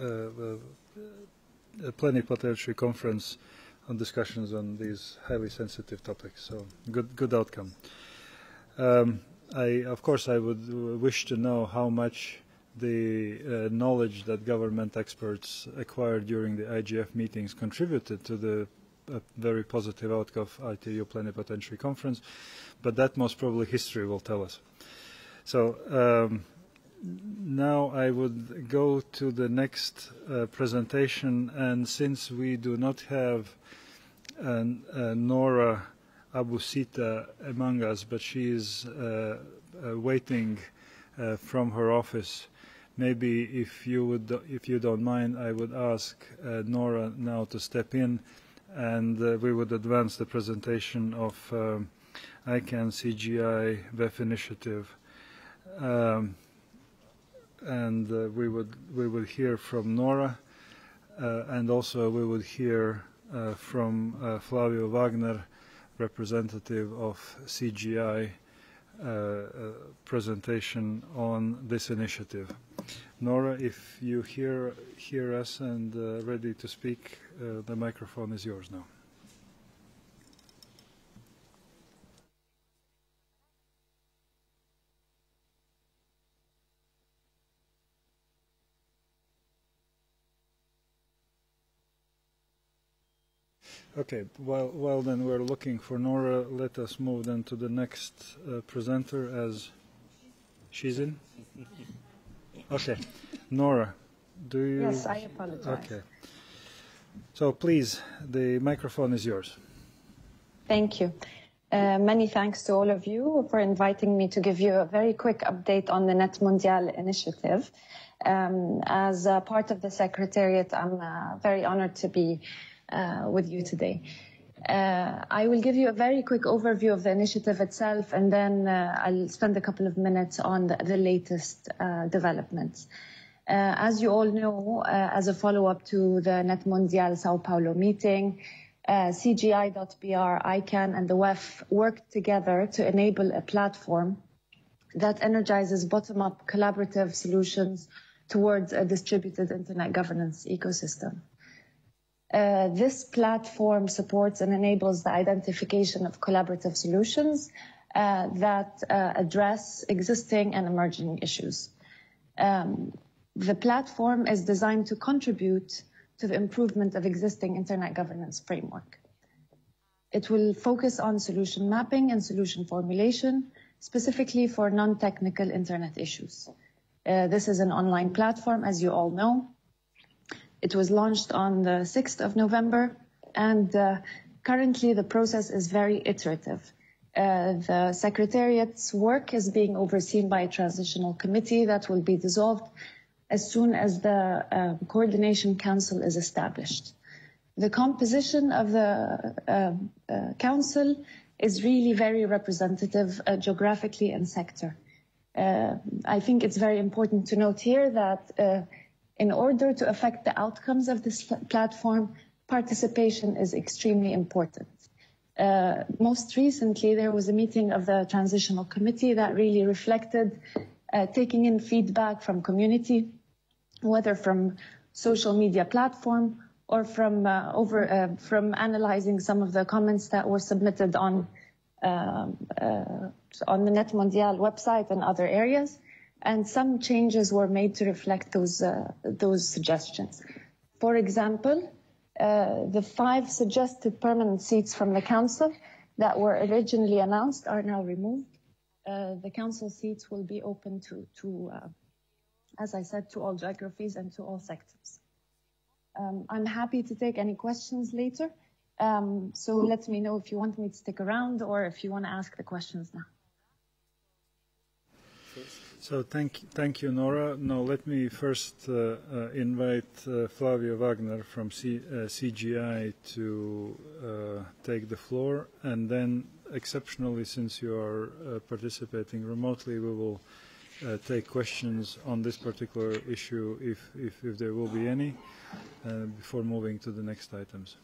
uh, uh, plenipotentiary conference on discussions on these highly sensitive topics. So good, good outcome. Um, I, of course, I would wish to know how much the uh, knowledge that government experts acquired during the IGF meetings contributed to the a very positive outcome of ITU Plenipotentiary Conference, but that most probably history will tell us. So um, now I would go to the next uh, presentation, and since we do not have an, uh, Nora Abusitta among us, but she is uh, uh, waiting uh, from her office. Maybe if you would, if you don't mind, I would ask uh, Nora now to step in, and we would advance the presentation of um, ICANN CGI WEF initiative. Um, and we would we would hear from Nora, and also we would hear from uh, Flavio Wagner, representative of CGI, uh, uh, presentation on this initiative. Nora, if you hear hear us and uh, ready to speak, uh, the microphone is yours now. Okay, well, well then we're looking for Nora. Let us move then to the next uh, presenter as she's in. Okay, Nora, do you? Yes, I apologize. Okay. So please, the microphone is yours. Thank you. Uh, many thanks to all of you for inviting me to give you a very quick update on the Net Mundial initiative. Um, as a part of the Secretariat, I'm uh, very honored to be uh, with you today. Uh, I will give you a very quick overview of the initiative itself, and then uh, I'll spend a couple of minutes on the, the latest uh, developments. Uh, as you all know, uh, as a follow-up to the Net Mundial Sao Paulo meeting, uh, CGI.br, ICANN, and the WEF worked together to enable a platform that energizes bottom-up collaborative solutions towards a distributed internet governance ecosystem. Uh, this platform supports and enables the identification of collaborative solutions uh, that uh, address existing and emerging issues. Um, the platform is designed to contribute to the improvement of existing internet governance framework. It will focus on solution mapping and solution formulation, specifically for non-technical internet issues. Uh, this is an online platform, as you all know, it was launched on the 6th of November, and uh, currently the process is very iterative. Uh, the Secretariat's work is being overseen by a transitional committee that will be dissolved as soon as the uh, Coordination Council is established. The composition of the uh, uh, council is really very representative uh, geographically and sector. Uh, I think it's very important to note here that in order to affect the outcomes of this platform, participation is extremely important. Uh, most recently, there was a meeting of the transitional committee that really reflected uh, taking in feedback from community, whether from social media platform or from uh, over uh, from analyzing some of the comments that were submitted on um, uh, on the Net Mundial website and other areas and some changes were made to reflect those, uh, those suggestions. For example, uh, the five suggested permanent seats from the council that were originally announced are now removed. Uh, the council seats will be open to, to uh, as I said, to all geographies and to all sectors. Um, I'm happy to take any questions later. Um, so let me know if you want me to stick around or if you want to ask the questions now. So thank, thank you, Nora. Now let me first uh, uh, invite uh, Flavio Wagner from C, uh, CGI to uh, take the floor, and then, exceptionally, since you are uh, participating remotely, we will take questions on this particular issue, if, if, if there will be any, before moving to the next items.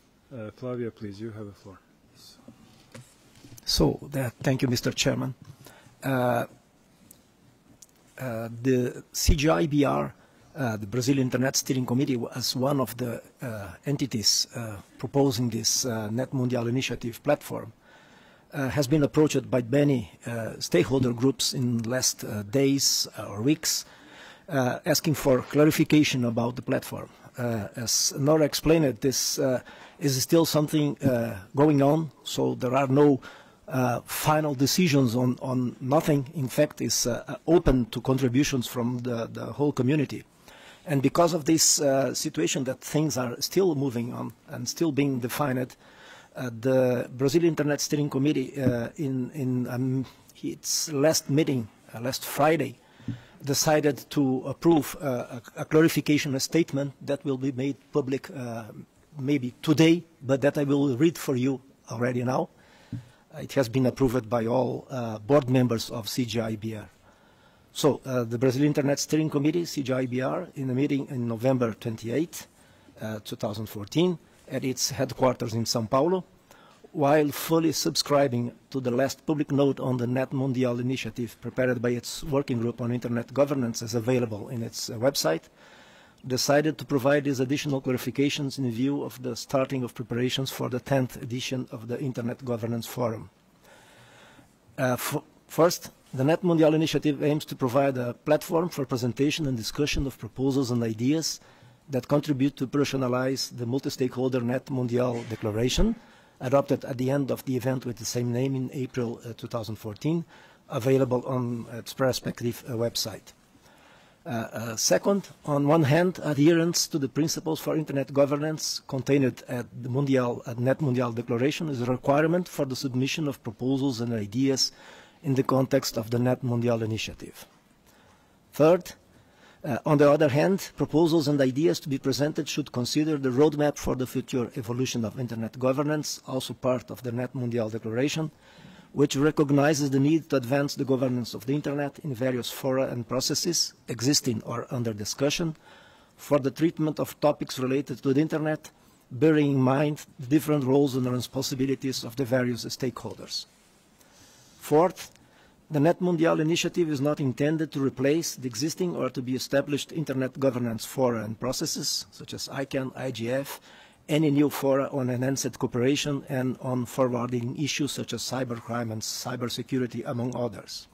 Flavio, please, you have the floor. So, thank you, Mr. Chairman. Uh, uh, the CGIBR, uh, the Brazil Internet Steering Committee, was one of the uh, entities uh, proposing this uh, Net Mundial initiative platform, uh, has been approached by many uh, stakeholder groups in the last uh, days or weeks, uh, asking for clarification about the platform. Uh, as Nora explained this uh, is still something uh, going on, so there are no uh, final decisions on, on nothing. In fact, is uh, open to contributions from the, the whole community. And because of this uh, situation that things are still moving on and still being defined, uh, the Brazil Internet Steering Committee uh, in, in um, its last meeting, uh, last Friday, decided to approve a, a clarification a statement that will be made public maybe today, but that I will read for you already now. It has been approved by all uh, board members of CGIBR. So uh, the Brazil Internet Steering Committee, CGIBR, in a meeting in November 28, uh, 2014, at its headquarters in São Paulo, while fully subscribing to the last public note on the Net Mundial initiative prepared by its working group on Internet governance as available in its uh, website, decided to provide these additional clarifications in view of the starting of preparations for the 10th edition of the Internet Governance Forum. Uh, first, the Net Mundial initiative aims to provide a platform for presentation and discussion of proposals and ideas that contribute to personalize the multi-stakeholder Net Mundial declaration, adopted at the end of the event with the same name in April uh, 2014, available on its respective uh, website. Uh, uh, second, on one hand, adherence to the principles for Internet governance contained at the Mundial, at Net Mundial Declaration is a requirement for the submission of proposals and ideas in the context of the Net Mundial initiative. Third, uh, on the other hand, proposals and ideas to be presented should consider the roadmap for the future evolution of Internet governance, also part of the Net Mundial Declaration, which recognizes the need to advance the governance of the Internet in various fora and processes, existing or under discussion, for the treatment of topics related to the Internet, bearing in mind the different roles and responsibilities of the various stakeholders. Fourth, the Net Mundial initiative is not intended to replace the existing or to be established Internet governance fora and processes, such as ICANN, IGF, any new fora on enhanced cooperation and on forwarding issues such as cybercrime and cybersecurity, among others.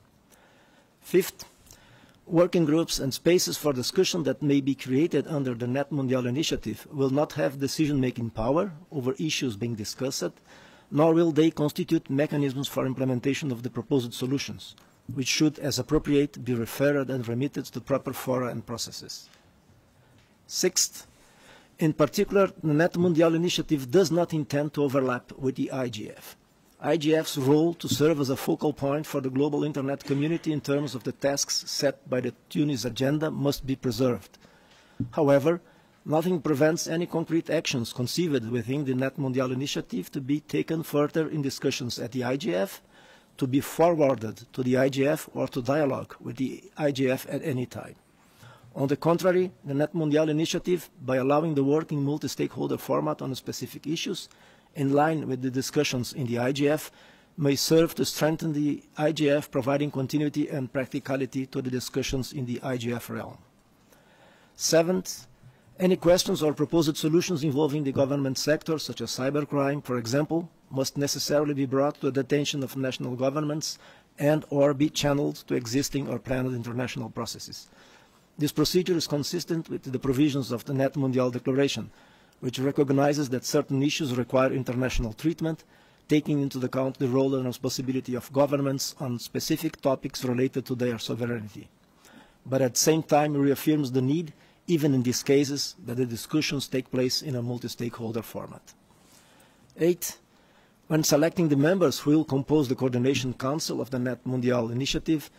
Fifth, working groups and spaces for discussion that may be created under the Net Mundial initiative will not have decision-making power over issues being discussed, nor will they constitute mechanisms for implementation of the proposed solutions, which should, as appropriate, be referred and remitted to proper fora and processes. Sixth, In particular, the Net Mundial initiative does not intend to overlap with the IGF. IGF's role to serve as a focal point for the global Internet community in terms of the tasks set by the Tunis agenda must be preserved. However, nothing prevents any concrete actions conceived within the Net Mundial initiative to be taken further in discussions at the IGF, to be forwarded to the IGF or to dialogue with the IGF at any time. On the contrary, the Net Mundial initiative, by allowing the working multi-stakeholder format on specific issues, in line with the discussions in the IGF, may serve to strengthen the IGF, providing continuity and practicality to the discussions in the IGF realm. Seventh, any questions or proposed solutions involving the government sector, such as cybercrime, for example, must necessarily be brought to the attention of national governments and or be channeled to existing or planned international processes. This procedure is consistent with the provisions of the Net Mundial Declaration, which recognizes that certain issues require international treatment, taking into account the role and responsibility of governments on specific topics related to their sovereignty. But at the same time reaffirms the need, even in these cases, that the discussions take place in a multi-stakeholder format. Eight, when selecting the members who will compose the Coordination Council of the Net Mundial Initiative,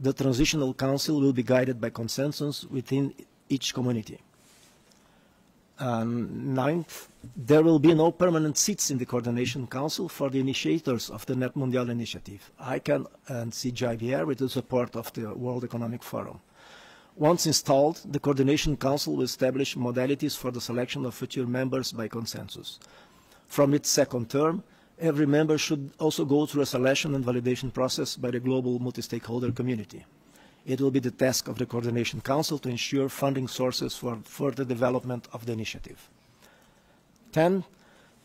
the Transitional Council will be guided by consensus within each community. Um, ninth, there will be no permanent seats in the Coordination Council for the initiators of the Net Mundial initiative, ICANN and CGIBR, with the support of the World Economic Forum. Once installed, the Coordination Council will establish modalities for the selection of future members by consensus. From its second term, every member should also go through a selection and validation process by the global multi-stakeholder community. It will be the task of the Coordination Council to ensure funding sources for further development of the initiative. 10.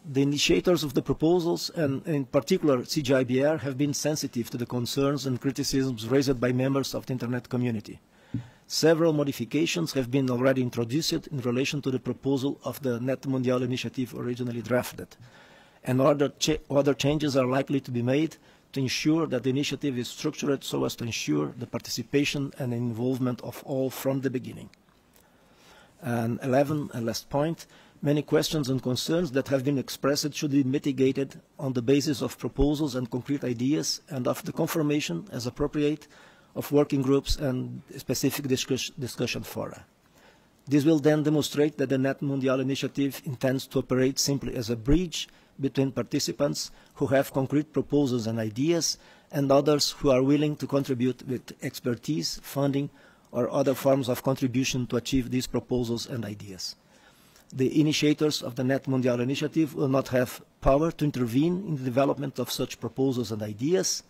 The initiators of the proposals, and in particular CGIBR, have been sensitive to the concerns and criticisms raised by members of the Internet community. Several modifications have been already introduced in relation to the proposal of the Net Mundial initiative originally drafted, and other, other changes are likely to be made to ensure that the initiative is structured so as to ensure the participation and involvement of all from the beginning. And 11, and last point, many questions and concerns that have been expressed should be mitigated on the basis of proposals and concrete ideas and of the confirmation, as appropriate, of working groups and specific discuss discussion fora. This will then demonstrate that the Net Mundial initiative intends to operate simply as a bridge between participants who have concrete proposals and ideas and others who are willing to contribute with expertise, funding, or other forms of contribution to achieve these proposals and ideas. The initiators of the Net Mundial initiative will not have power to intervene in the development of such proposals and ideas,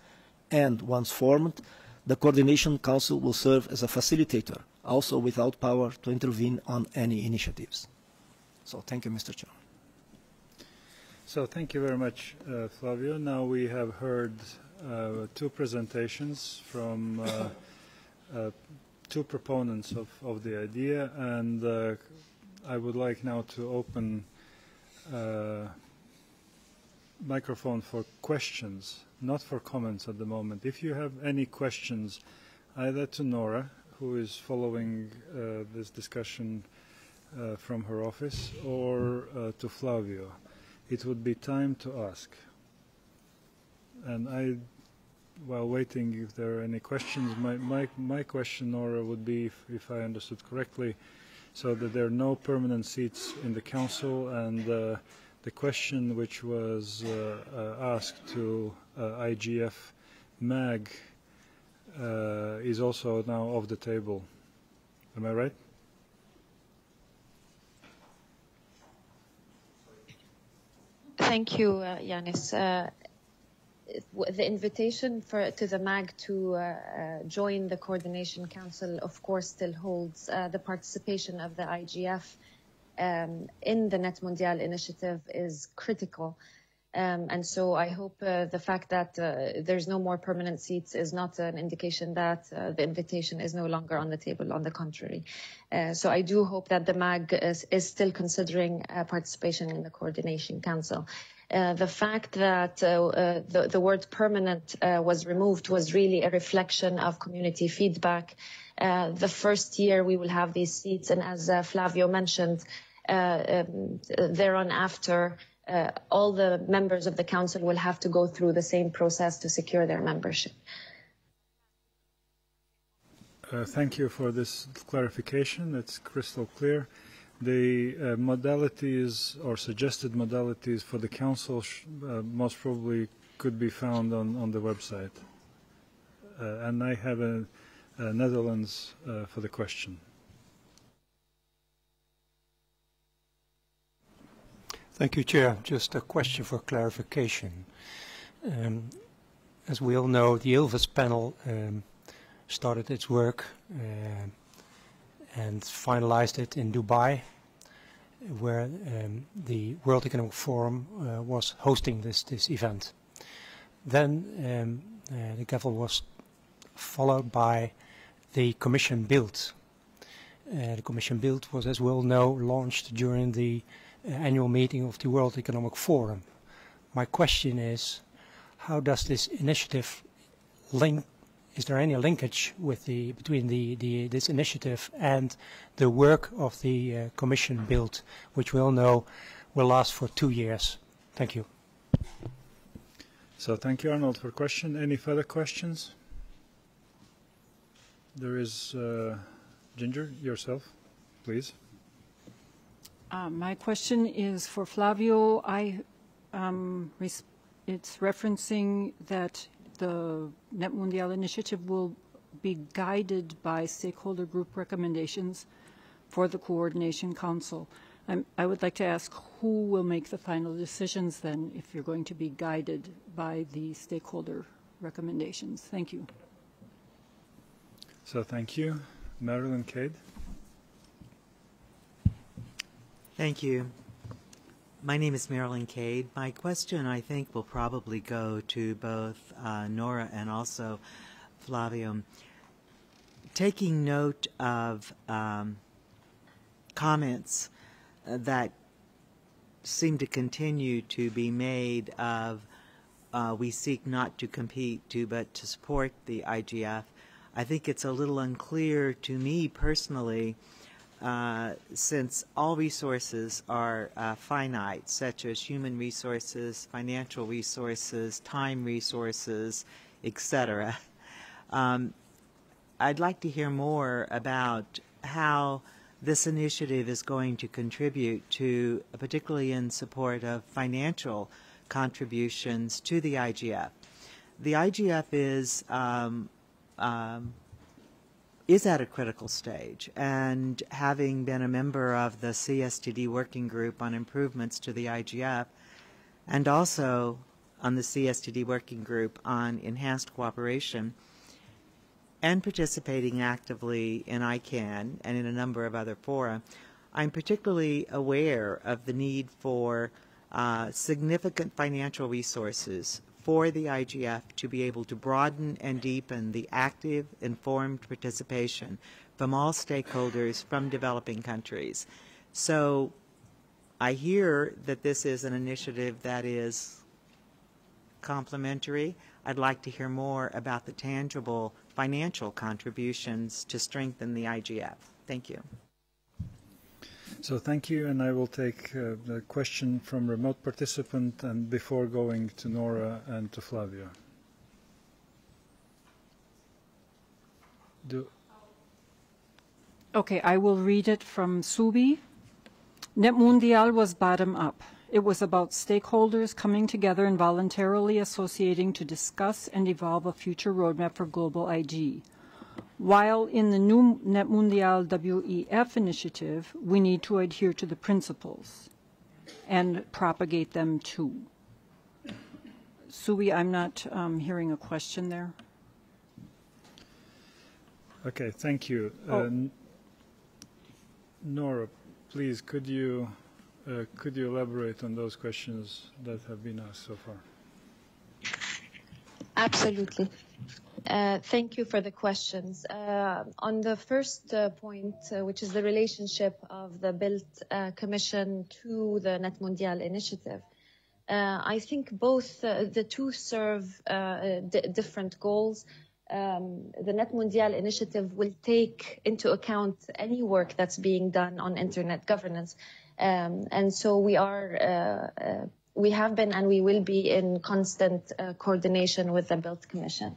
and once formed, the Coordination Council will serve as a facilitator, also without power to intervene on any initiatives. So thank you, Mr. Chairman. So thank you very much, uh, Flavio. Now we have heard uh, two presentations from uh, uh, two proponents of, of the idea, and uh, I would like now to open uh, microphone for questions, not for comments at the moment. If you have any questions, either to Nora, who is following this discussion from her office, or to Flavio it would be time to ask. And I, while waiting, if there are any questions, my, my, my question, Nora, would be, if, if I understood correctly, so that there are no permanent seats in the council, and uh, the question which was uh, uh, asked to uh, IGF MAG uh, is also now off the table. Am I right? Thank you, uh, Janis. Uh, the invitation for, to the MAG to uh, uh, join the Coordination Council, of course, still holds. Uh, the participation of the IGF um, in the Net Mundial initiative is critical. Um, and so I hope uh, the fact that uh, there's no more permanent seats is not an indication that uh, the invitation is no longer on the table. On the contrary, uh, so I do hope that the MAG is, is still considering uh, participation in the coordination council. Uh, the fact that the, the, word permanent was removed was really a reflection of community feedback. the first year we will have these seats, and as Flavio mentioned, um, thereon after uh, all the members of the council will have to go through the same process to secure their membership. Uh, thank you for this clarification. It's crystal clear. The uh, modalities or suggested modalities for the council uh, most probably could be found on, on the website. Uh, and I have a, a Netherlands uh, for the question. Thank you, Chair. Just a question for clarification. Um, as we all know, the Ilves panel um, started its work uh, and finalized it in Dubai, where um, the World Economic Forum uh, was hosting this, this event. Then um, uh, the gavel was followed by the Commission Bildt. Uh, the Commission Bildt was, as we all know, launched during the annual meeting of the World Economic Forum. My question is, how does this initiative link, is there any linkage with the, between the, the, this initiative and the work of the uh, Commission Bildt, which we all know will last for two years? Thank you. So thank you, Arnold, for question. Any further questions? There is uh, Ginger, yourself, please. Uh, my question is for Flavio. I, um, it's referencing that the Net Mundial initiative will be guided by stakeholder group recommendations for the Coordination Council. I'm, I would like to ask who will make the final decisions then if you're going to be guided by the stakeholder recommendations. Thank you. So thank you. Marilyn Cade. Thank you. My name is Marilyn Cade. My question, I think, will probably go to both uh, Nora and also Flavio. taking note of um, comments uh, that seem to continue to be made of uh, we seek not to compete to but to support the IGF. I think it's a little unclear to me personally uh, since all resources are uh, finite, such as human resources, financial resources, time resources, etc. Um, I'd like to hear more about how this initiative is going to contribute to, particularly in support of financial contributions to the IGF. The IGF is um, um, is at a critical stage, and having been a member of the CSTD working group on improvements to the IGF, and also on the CSTD working group on enhanced cooperation, and participating actively in ICANN and in a number of other fora, I'm particularly aware of the need for uh, significant financial resources for the IGF to be able to broaden and deepen the active, informed participation from all stakeholders from developing countries. So I hear that this is an initiative that is complementary. I'd like to hear more about the tangible financial contributions to strengthen the IGF. Thank you. So thank you, and I will take uh, the question from remote participant and before going to Nora and to Flavio. Do Okay, I will read it from Subi. Net Mundial was bottom up. It was about stakeholders coming together and voluntarily associating to discuss and evolve a future roadmap for global IG. While in the new Net Mundial WEF initiative, we need to adhere to the principles and propagate them too. Sui, I'm not um, hearing a question there. Okay, thank you. Oh. Uh, Nora, please, could you uh, could you elaborate on those questions that have been asked so far? Absolutely. Uh, thank you for the questions. Uh, on the first uh, point, uh, which is the relationship of the Bildt uh, Commission to the Net Mundial initiative, I think both the two serve different goals. Um, the Net Mundial initiative will take into account any work that's being done on internet governance. Um, and so we are we have been and we will be in constant uh, coordination with the Bildt Commission.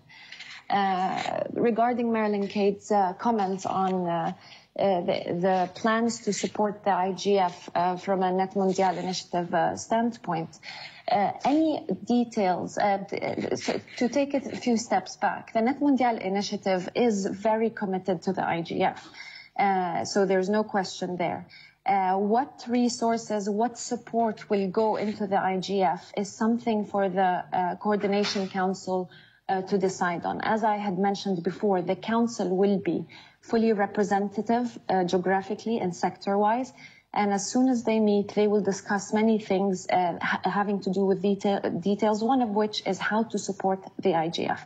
Uh, regarding Marilyn Cade's uh, comments on uh, uh, the, the, plans to support the IGF uh, from a Net Mundial initiative standpoint, any details, to take it a few steps back, the Net Mundial initiative is very committed to the IGF. so there's no question there. Uh, what resources, what support will go into the IGF is something for the uh, Coordination Council uh, to decide on. As I had mentioned before, the Council will be fully representative uh, geographically and sector-wise. And as soon as they meet, they will discuss many things uh, ha having to do with detail details, one of which is how to support the IGF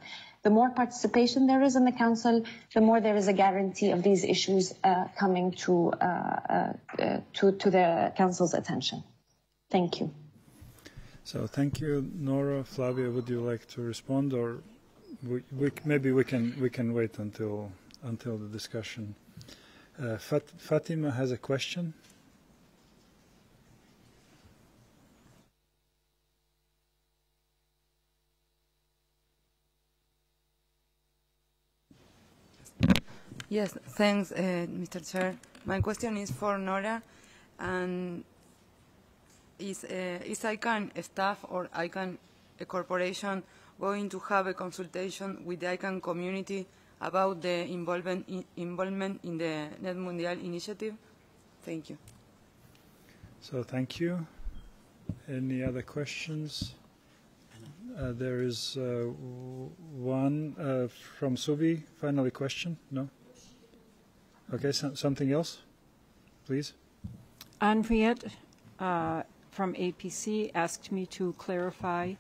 the more participation there is in the council, the more there is a guarantee of these issues uh, coming to, uh, uh, to, to the council's attention. Thank you. So thank you, Nora. Flavio, would you like to respond, or we, we, maybe we can we can wait until until the discussion. Uh, Fat, Fatima has a question. Yes, thanks, uh, Mr. Chair. My question is for Nora, and is uh, is ICANN staff or ICANN corporation going to have a consultation with the ICANN community about the involvement in, involvement in the Net Mundial initiative? Thank you. So thank you. Any other questions? Uh, there is uh, one uh, from Subi. Finally, question? No? Okay, so, something else, please. Anriette uh, from APC asked me to clarify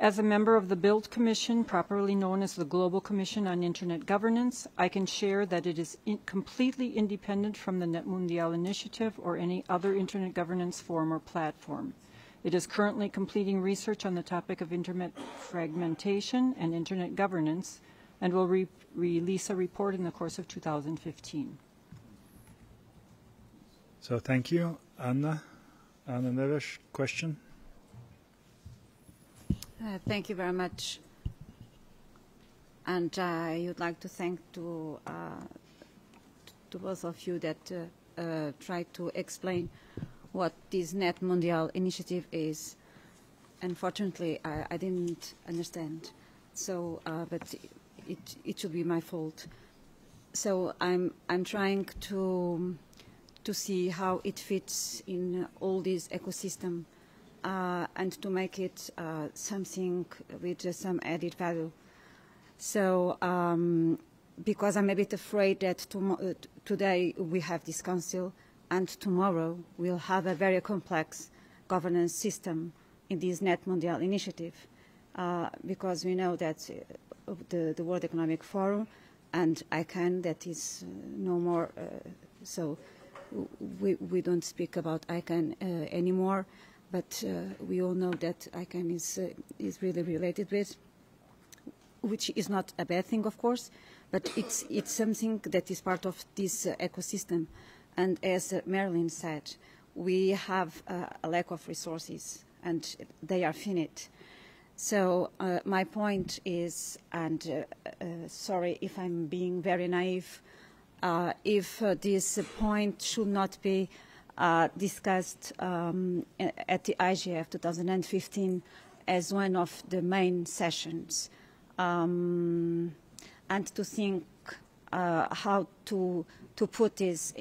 As a member of the Bildt Commission, properly known as the Global Commission on Internet Governance, I can share that it is in completely independent from the Net Mundial Initiative or any other Internet governance forum or platform. It is currently completing research on the topic of Internet fragmentation and Internet governance and will re release a report in the course of 2015. So thank you. Anna? Ana Neves, question? Uh, thank you very much. And uh, I would like to thank to, uh, to both of you that uh, uh, tried to explain what this Net Mundial initiative is. Unfortunately, I, I didn't understand. So, uh, but it, it should be my fault. So I'm, I'm trying to, to see how it fits in all this ecosystem uh, and to make it uh, something with some added value. So um, because I'm a bit afraid that uh, today we have this council and tomorrow we'll have a very complex governance system in this Net Mundial initiative because we know that uh, the, the World Economic Forum and ICANN that is uh, no more, uh, so we, we don't speak about ICANN uh, anymore, but uh, we all know that ICANN is, uh, is really related with, which is not a bad thing, of course, but it's, it's something that is part of this uh, ecosystem. And as uh, Marilyn said, we have uh, a lack of resources, and they are finite. So uh, my point is, and uh, uh, sorry if I'm being very naive, uh, if uh, this point should not be uh, discussed um, at the IGF 2015 as one of the main sessions, um, and to think how to to put this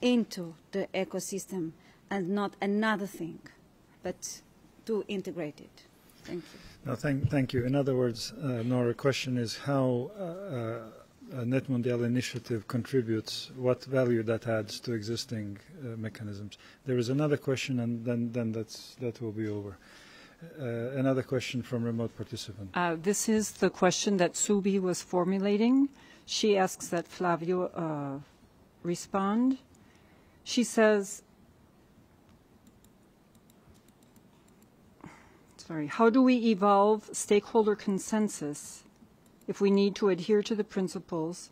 into the ecosystem and not another thing, but to integrate it. Thank you. No, thank, thank you. In other words, uh, Nora, question is how uh, uh, a Net Mundial initiative contributes, what value that adds to existing uh, mechanisms. There is another question, and then, then that's, that will be over. Uh, another question from remote participant. Uh, this is the question that Subi was formulating. She asks that Flavio uh, respond. She says, sorry, how do we evolve stakeholder consensus if we need to adhere to the principles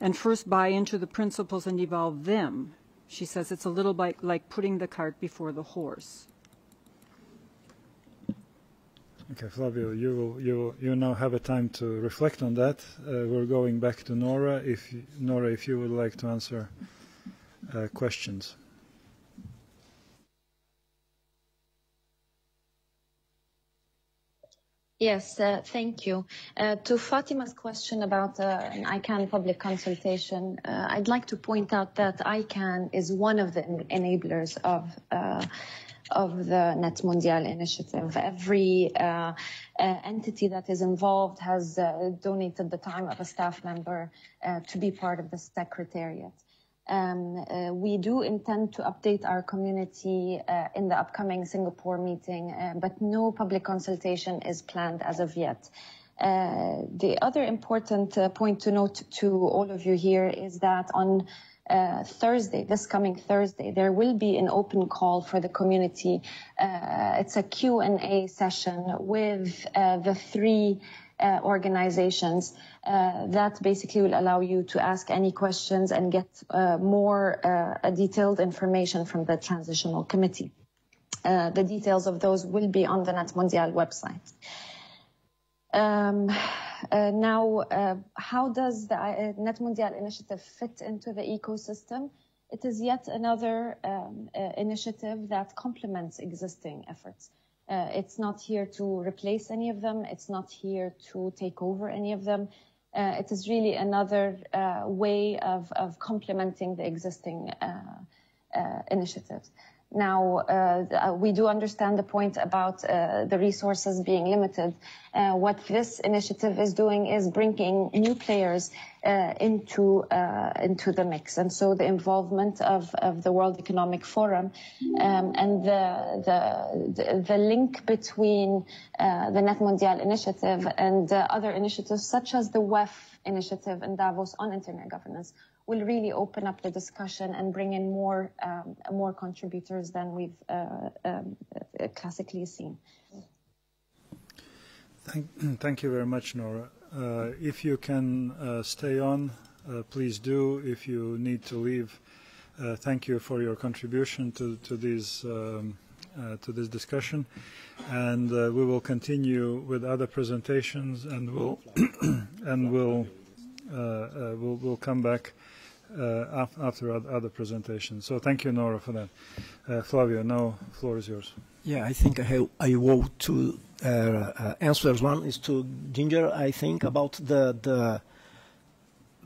and first buy into the principles and evolve them? She says it's a little bit like putting the cart before the horse. Okay, Flavio, you will, you will, you now have a time to reflect on that. Uh, we're going back to Nora. If Nora, if you would like to answer uh, questions. Yes, uh, thank you. Uh, to Fatima's question about uh, an ICANN public consultation, uh, I'd like to point out that ICANN is one of the enablers of uh, of the Net Mundial initiative. Every uh, entity that is involved has donated the time of a staff member to be part of the secretariat. Um, uh, we do intend to update our community uh, in the upcoming Singapore meeting, uh, but no public consultation is planned as of yet. Uh, the other important uh, point to note to all of you here is that on uh, Thursday, this coming Thursday, there will be an open call for the community. it's a Q&A session with the three uh, organizations uh, that basically will allow you to ask any questions and get uh, more uh, detailed information from the transitional committee. Uh, the details of those will be on the Net Mundial website. Um, uh, now, how does the Net Mundial initiative fit into the ecosystem? It is yet another um, initiative that complements existing efforts. Uh, it's not here to replace any of them. It's not here to take over any of them. Uh, it is really another uh, way of, of complementing the existing uh, uh, initiatives. Now, uh, we do understand the point about uh, the resources being limited. Uh, what this initiative is doing is bringing new players uh, into uh, into the mix, and so the involvement of, of the World Economic Forum um, and the, the the link between uh, the Net Mundial initiative and other initiatives such as the WEF initiative in Davos on internet governance will really open up the discussion and bring in more um, more contributors than we've uh, um, classically seen. Thank, thank you very much, Nora. Uh, if you can uh, stay on, uh, please do. If you need to leave, uh, thank you for your contribution to, to, these, um, uh, to this discussion. And uh, we will continue with other presentations and we'll, and we'll, we'll, we'll come back uh, after other presentations. So thank you, Nora, for that. Uh, Flavio, now floor is yours. Yeah, I think I, have, I want to uh, uh, answers. One is to Ginger, I think, about the, the,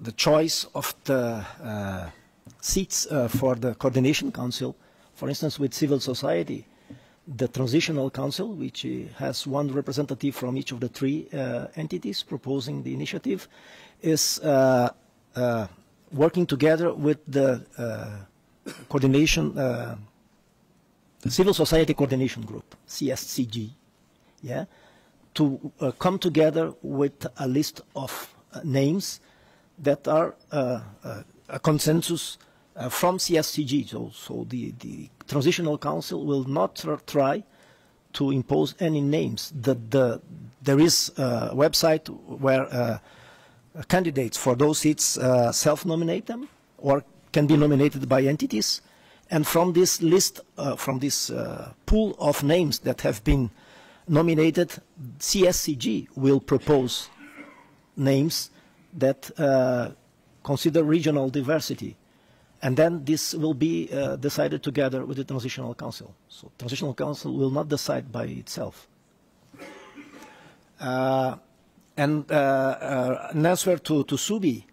the choice of the uh, seats uh, for the Coordination Council, for instance, with civil society. The Transitional Council, which has one representative from each of the three entities proposing the initiative, is uh, working together with the coordination, the Civil Society Coordination Group, CSCG, yeah, to uh, come together with a list of uh, names that are uh, uh a consensus uh, from CSCG. So, so the, the Transitional Council will not tr try to impose any names. The, the, there is a website where uh, candidates for those seats self-nominate them or can be nominated by entities. And from this list, from this pool of names that have been nominated, CSCG will propose names that uh, consider regional diversity. And then this will be uh, decided together with the Transitional Council. So Transitional Council will not decide by itself. Uh, and uh, uh, an answer to, to Subi,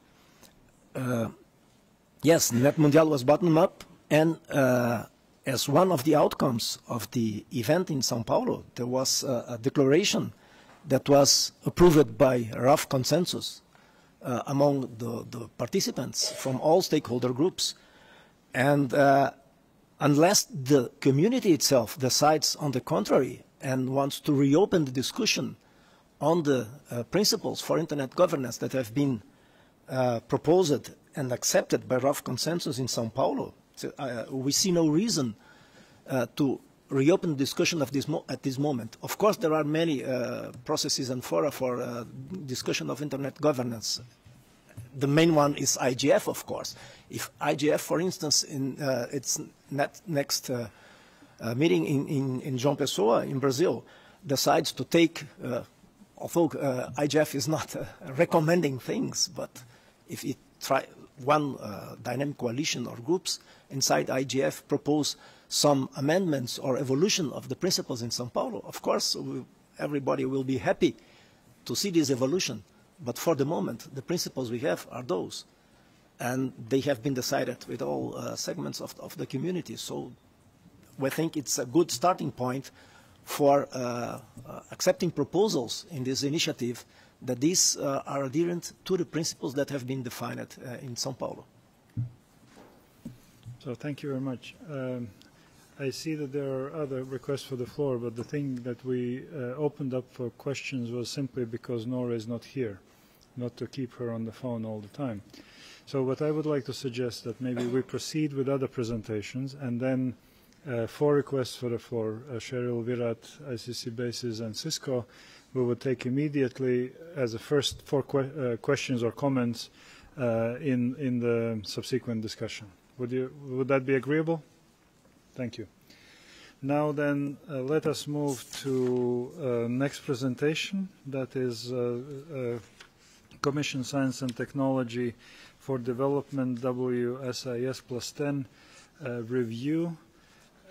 uh, yes, Net Mundial was bottom-up, and as one of the outcomes of the event in Sao Paulo, there was a, a declaration that was approved by rough consensus uh, among the, the, participants from all stakeholder groups. And uh, unless the community itself decides on the contrary and wants to reopen the discussion on the uh, principles for internet governance that have been uh, proposed and accepted by rough consensus in Sao Paulo, uh, we see no reason uh, to reopen discussion of this at this moment. Of course, there are many uh, processes and fora for uh, discussion of internet governance. The main one is IGF, of course. If IGF, for instance, in its next meeting in, in, in João Pessoa in Brazil, decides to take, although uh, IGF is not uh, recommending things, but if it try one uh, dynamic coalition or groups inside IGF propose some amendments or evolution of the principles in São Paulo, of course, we, everybody will be happy to see this evolution. But for the moment, the principles we have are those. And they have been decided with all uh, segments of, of, the community. So we think it's a good starting point for uh, uh, accepting proposals in this initiative that these uh, are adherent to the principles that have been defined in São Paulo. So thank you very much. Um, I see that there are other requests for the floor, but the thing that we uh, opened up for questions was simply because Nora is not here, not to keep her on the phone all the time. So what I would like to suggest that maybe we proceed with other presentations and then uh, four requests for the floor, uh, Cheryl, Virat, ICC BASIS, and Cisco, we would take immediately as a first four que uh, questions or comments uh, in, in the subsequent discussion. Would, you, would that be agreeable? Thank you. Now then, uh, let us move to uh, next presentation. That is Commission Science and Technology for Development WSIS plus 10 uh, review.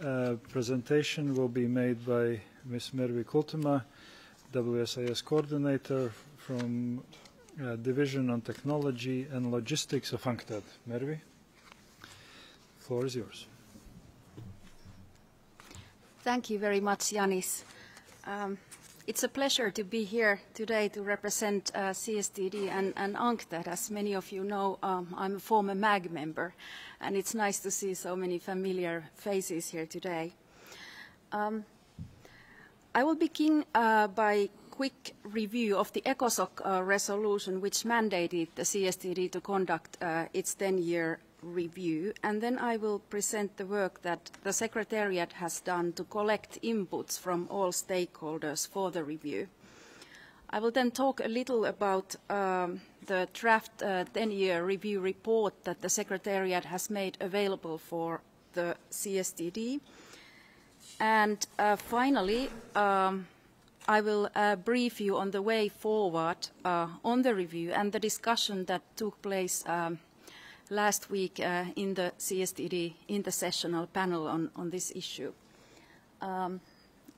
Uh, presentation will be made by Ms. Mervi Kultamaa, WSIS coordinator from Division on Technology and Logistics of UNCTAD. Mervi, floor is yours. Thank you very much, Janis. Um, it's a pleasure to be here today to represent uh, CSTD and, and UNCTAD. As many of you know, um, I'm a former MAG member, and it's nice to see so many familiar faces here today. Um, I will begin uh, by a quick review of the ECOSOC uh, resolution which mandated the CSTD to conduct uh, its 10-year review, and then I will present the work that the Secretariat has done to collect inputs from all stakeholders for the review. I will then talk a little about um, the draft 10-year uh, review report that the Secretariat has made available for the CSTD. And uh, finally, um, I will uh, brief you on the way forward uh, on the review and the discussion that took place um, last week uh, in the CSTD intersessional panel on, on this issue. Um,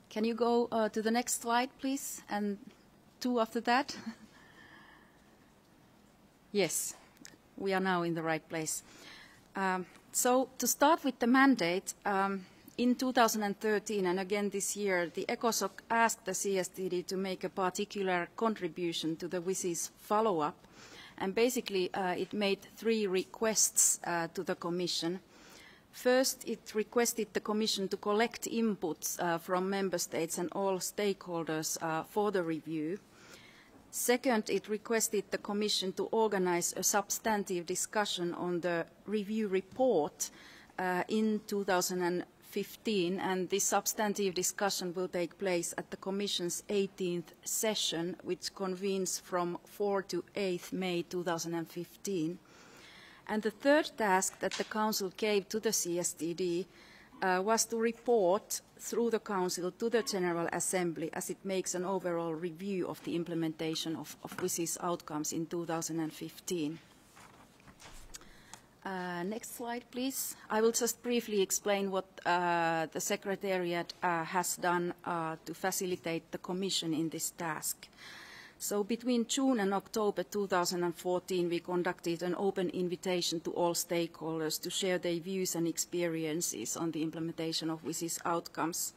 can you go uh, to the next slide, please? And two after that? yes, we are now in the right place. Um, so to start with the mandate, um, in 2013 and again this year, the ECOSOC asked the CSTD to make a particular contribution to the WSIS follow-up and basically uh, it made three requests uh, to the Commission. First, it requested the Commission to collect inputs uh, from Member States and all stakeholders uh, for the review. Second, it requested the Commission to organise a substantive discussion on the review report uh, in 2015 15, and this substantive discussion will take place at the Commission's 18th session, which convenes from 4 to 8 May 2015. And the third task that the Council gave to the CSTD uh, was to report through the Council to the General Assembly as it makes an overall review of the implementation of, of WSIS outcomes in 2015. Uh, next slide, please. I will just briefly explain what uh, the Secretariat uh, has done uh, to facilitate the Commission in this task. So between June and October 2014, we conducted an open invitation to all stakeholders to share their views and experiences on the implementation of WSIS outcomes.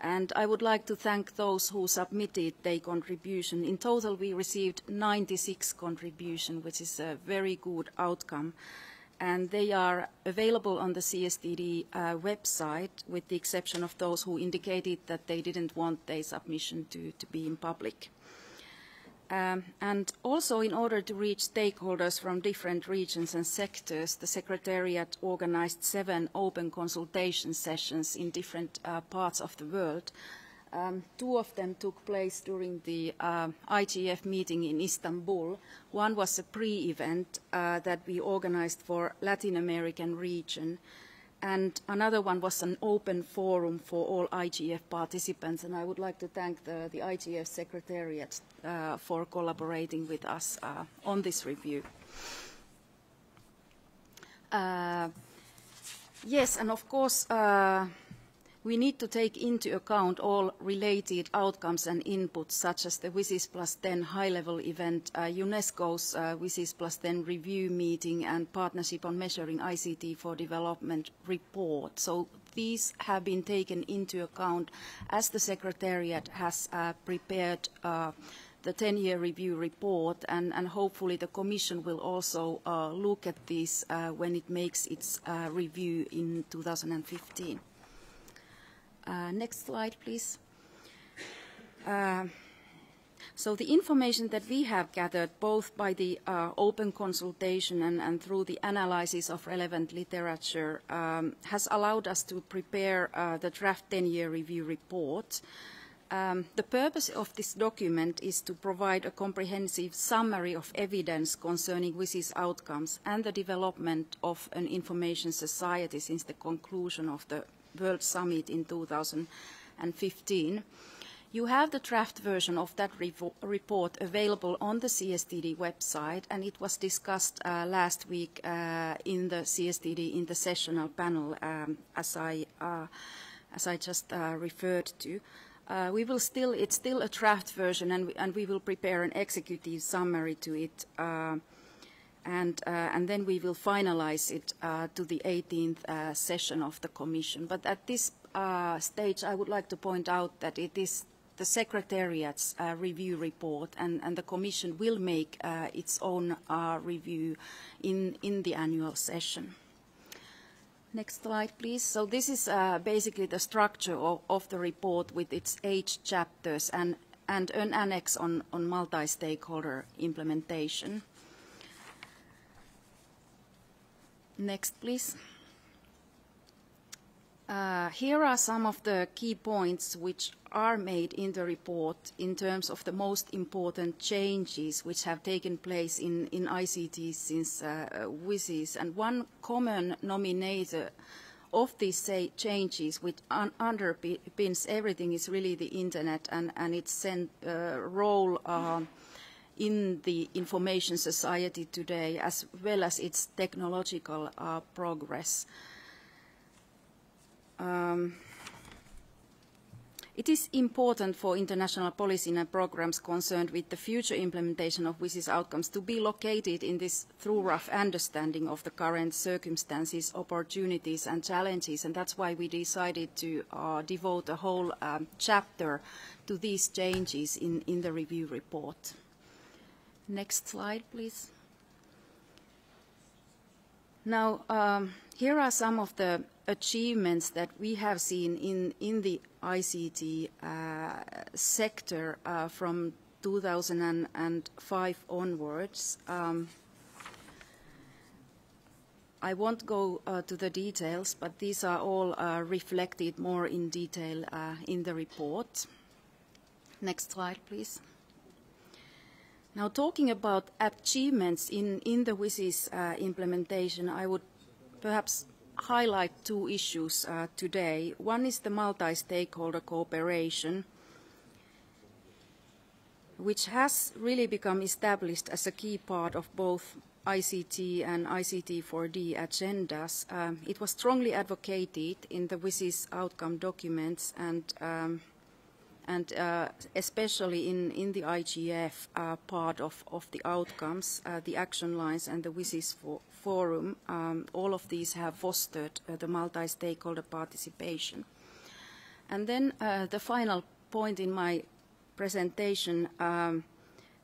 And I would like to thank those who submitted their contribution. In total, we received 96 contributions, which is a very good outcome and they are available on the CSTD uh, website with the exception of those who indicated that they didn't want their submission to, to be in public. Um, and also in order to reach stakeholders from different regions and sectors, the Secretariat organized seven open consultation sessions in different uh, parts of the world Um, two of them took place during the uh, IGF meeting in Istanbul. One was a pre-event uh, that we organized for Latin American region, and another one was an open forum for all IGF participants, and I would like to thank the, the IGF Secretariat uh, for collaborating with us uh, on this review. Uh, yes, and of course, uh, we need to take into account all related outcomes and inputs, such as the WSIS plus 10 high-level event, uh, UNESCO's uh, WSIS plus 10 review meeting, and Partnership on Measuring ICT for Development report. So these have been taken into account as the Secretariat has uh, prepared uh, the 10-year review report, and, and, hopefully the Commission will also uh, look at this uh, when it makes its review in 2015. Uh, next slide, please. Uh, so the information that we have gathered, both by the uh, open consultation and, and, through the analysis of relevant literature, um, has allowed us to prepare uh, the draft 10-year review report. Um, the purpose of this document is to provide a comprehensive summary of evidence concerning WSIS outcomes and the development of an information society since the conclusion of the World Summit in 2015. You have the draft version of that report available on the CSTD website, and it was discussed uh, last week uh, in the CSTD intersessional panel, um, as, I, uh, as I just uh, referred to. Uh, we will still, it's still a draft version, and we, and we will prepare an executive summary to it uh, and, uh, and then we will finalize it uh, to the 18th uh, session of the Commission. But at this uh, stage, I would like to point out that it is the Secretariat's uh, review report, and, and the Commission will make uh, its own review in, in the annual session. Next slide, please. So this is basically the structure of, of the report with its eight chapters and, and an annex on, on multi-stakeholder implementation. Next, please. Uh, here are some of the key points which are made in the report in terms of the most important changes which have taken place in, in ICT since uh, WSIS. And one common nominator of these changes which un underpins everything is really the Internet and, and its uh, role uh, in the information society today as well as its technological uh, progress. Um, it is important for international policy and programs concerned with the future implementation of WSIS outcomes to be located in this thorough understanding of the current circumstances, opportunities and challenges, and that's why we decided to uh, devote a whole um, chapter to these changes in, in the review report. Next slide, please. Now, um, here are some of the achievements that we have seen in, in the ICT uh, sector uh, from 2005 onwards. Um, I won't go uh, to the details, but these are all uh, reflected more in detail uh, in the report. Next slide, please. Now, talking about achievements in, in the WSIS uh, implementation, I would perhaps highlight two issues uh, today. One is the multi-stakeholder cooperation, which has really become established as a key part of both ICT and ICT4D agendas. Um, it was strongly advocated in the WSIS outcome documents and um, and uh, especially in, in the IGF uh, part of, of the outcomes, uh, the action lines and the WSIS for, forum, um, all of these have fostered uh, the multi-stakeholder participation. And then uh, the final point in my presentation, um,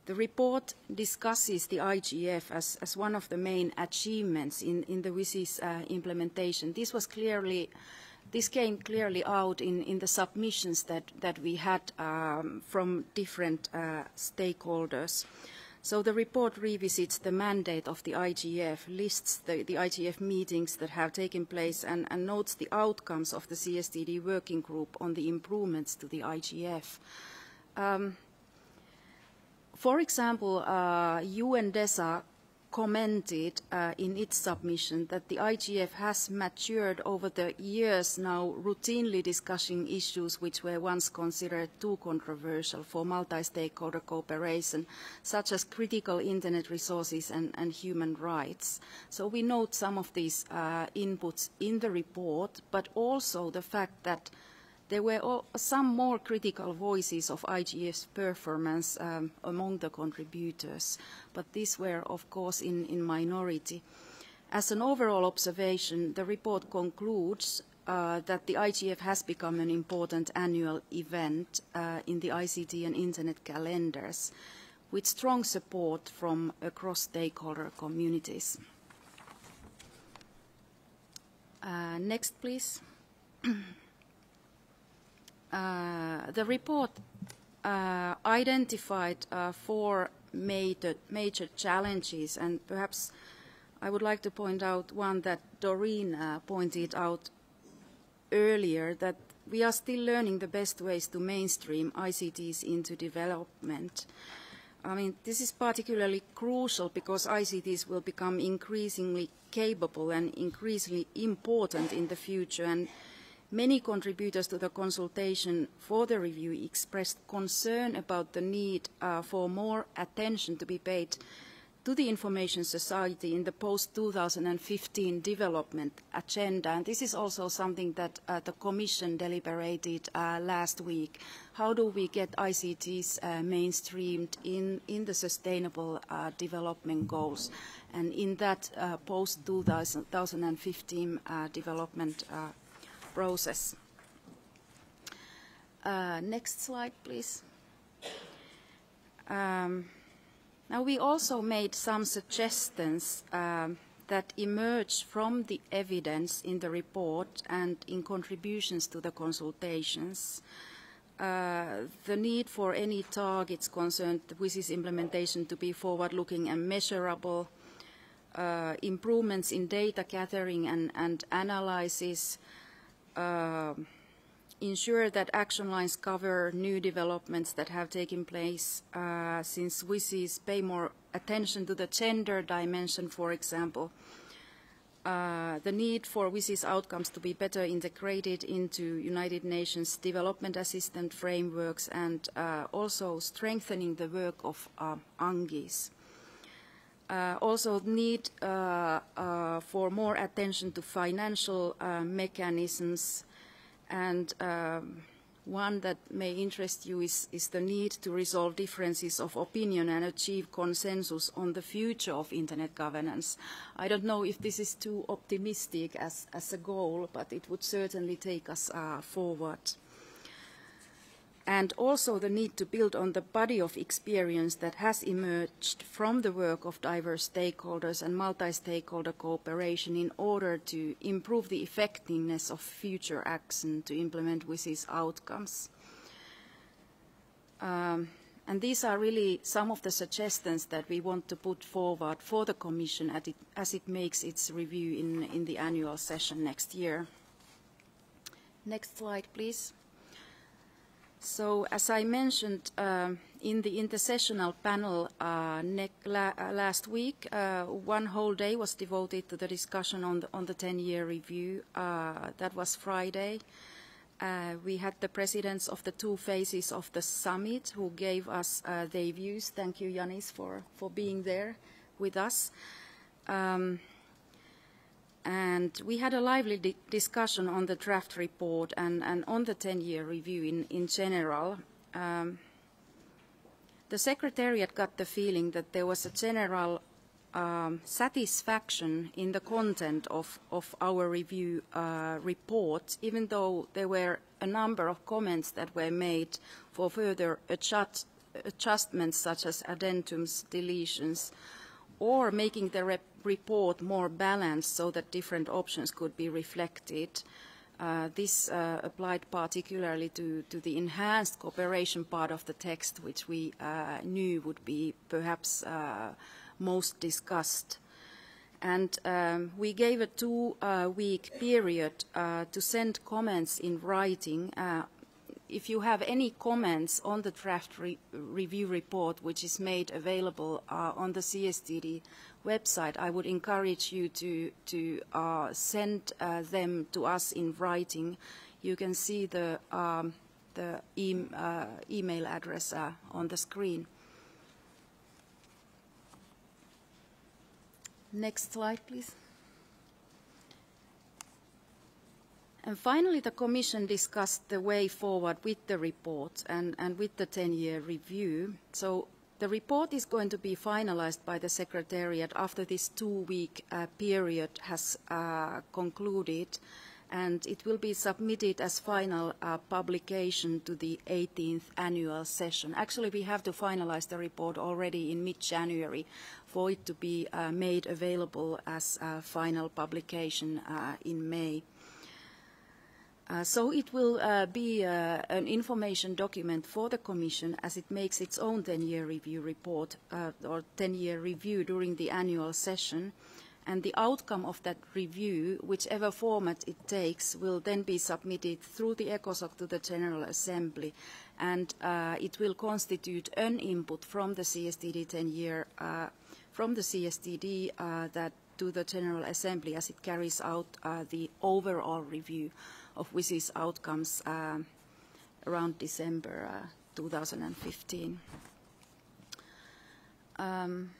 the report discusses the IGF as, as one of the main achievements in, in the WSIS uh, implementation. This was clearly this came clearly out in, in the submissions that, that we had um, from different uh, stakeholders. So the report revisits the mandate of the IGF, lists the, the IGF meetings that have taken place, and, and notes the outcomes of the CSTD working group on the improvements to the IGF. Um, for example, uh, UNDESA commented uh, in its submission that the IGF has matured over the years now routinely discussing issues which were once considered too controversial for multi-stakeholder cooperation, such as critical internet resources and, and, human rights. So we note some of these uh, inputs in the report, but also the fact that There were some more critical voices of IGF's performance um, among the contributors, but these were, of course, in, in minority. As an overall observation, the report concludes uh, that the IGF has become an important annual event uh, in the ICT and Internet calendars, with strong support from across stakeholder communities. Uh, next, please. Uh, the report uh, identified uh, four major, major challenges, and perhaps I would like to point out one that Doreen pointed out earlier, that we are still learning the best ways to mainstream ICTs into development. I mean, this is particularly crucial because ICTs will become increasingly capable and increasingly important in the future, and Many contributors to the consultation for the review expressed concern about the need uh, for more attention to be paid to the information society in the post-2015 development agenda. And this is also something that uh, the Commission deliberated uh, last week. How do we get ICTs uh, mainstreamed in, in the sustainable uh, development goals and in that uh, post-2015 uh, development process. Uh, next slide, please. Um, now, we also made some suggestions um, that emerge from the evidence in the report and in contributions to the consultations. Uh, the need for any targets concerned WSIS implementation to be forward-looking and measurable, uh, improvements in data gathering and, and analysis, ensure that action lines cover new developments that have taken place uh, since WSIS pay more attention to the gender dimension, for example, uh, the need for WSIS outcomes to be better integrated into United Nations development assistance frameworks and uh, also strengthening the work of uh, UNGIS. Uh, also need uh, uh, for more attention to financial uh, mechanisms and um, one that may interest you is, is the need to resolve differences of opinion and achieve consensus on the future of Internet governance. I don't know if this is too optimistic as, as a goal, but it would certainly take us forward and also the need to build on the body of experience that has emerged from the work of diverse stakeholders and multi-stakeholder cooperation in order to improve the effectiveness of future action to implement WSIS outcomes. Um, and these are really some of the suggestions that we want to put forward for the Commission as it, as it makes its review in, in the annual session next year. Next slide, please. So as I mentioned um, in the intersessional panel uh, la uh, last week, uh, one whole day was devoted to the discussion on the, on the 10-year review. Uh, that was Friday. Uh, we had the presidents of the two phases of the summit who gave us uh, their views. Thank you, Janis, for, for being there with us. Um, and we had a lively di discussion on the draft report and, and on the 10-year review in, in general. Um, the Secretariat got the feeling that there was a general um, satisfaction in the content of, of our review uh, report, even though there were a number of comments that were made for further adjust, adjustments such as addendums, deletions, or making the rep report more balanced so that different options could be reflected. Uh, this uh, applied particularly to, to, the enhanced cooperation part of the text, which we uh, knew would be perhaps uh, most discussed. And um, we gave a two-week uh, period uh, to send comments in writing if you have any comments on the draft re review report, which is made available uh, on the CSTD website, I would encourage you to, to uh, send uh, them to us in writing. You can see the, um, the e uh, email address uh, on the screen. Next slide, please. And finally, the Commission discussed the way forward with the report and, and with the 10-year review. So the report is going to be finalized by the Secretariat after this two-week uh, period has uh, concluded, and it will be submitted as final uh, publication to the 18th annual session. Actually, we have to finalize the report already in mid-January for it to be uh, made available as a final publication uh, in May. Uh, so it will uh, be uh, an information document for the Commission as it makes its own 10-year review report uh, or 10-year review during the annual session. And the outcome of that review, whichever format it takes, will then be submitted through the ECOSOC to the General Assembly. And uh, it will constitute an input from the CSTD 10-year, uh, from the CSTD that to the General Assembly as it carries out the overall review of WSIS outcomes uh, around December uh, 2015. Um,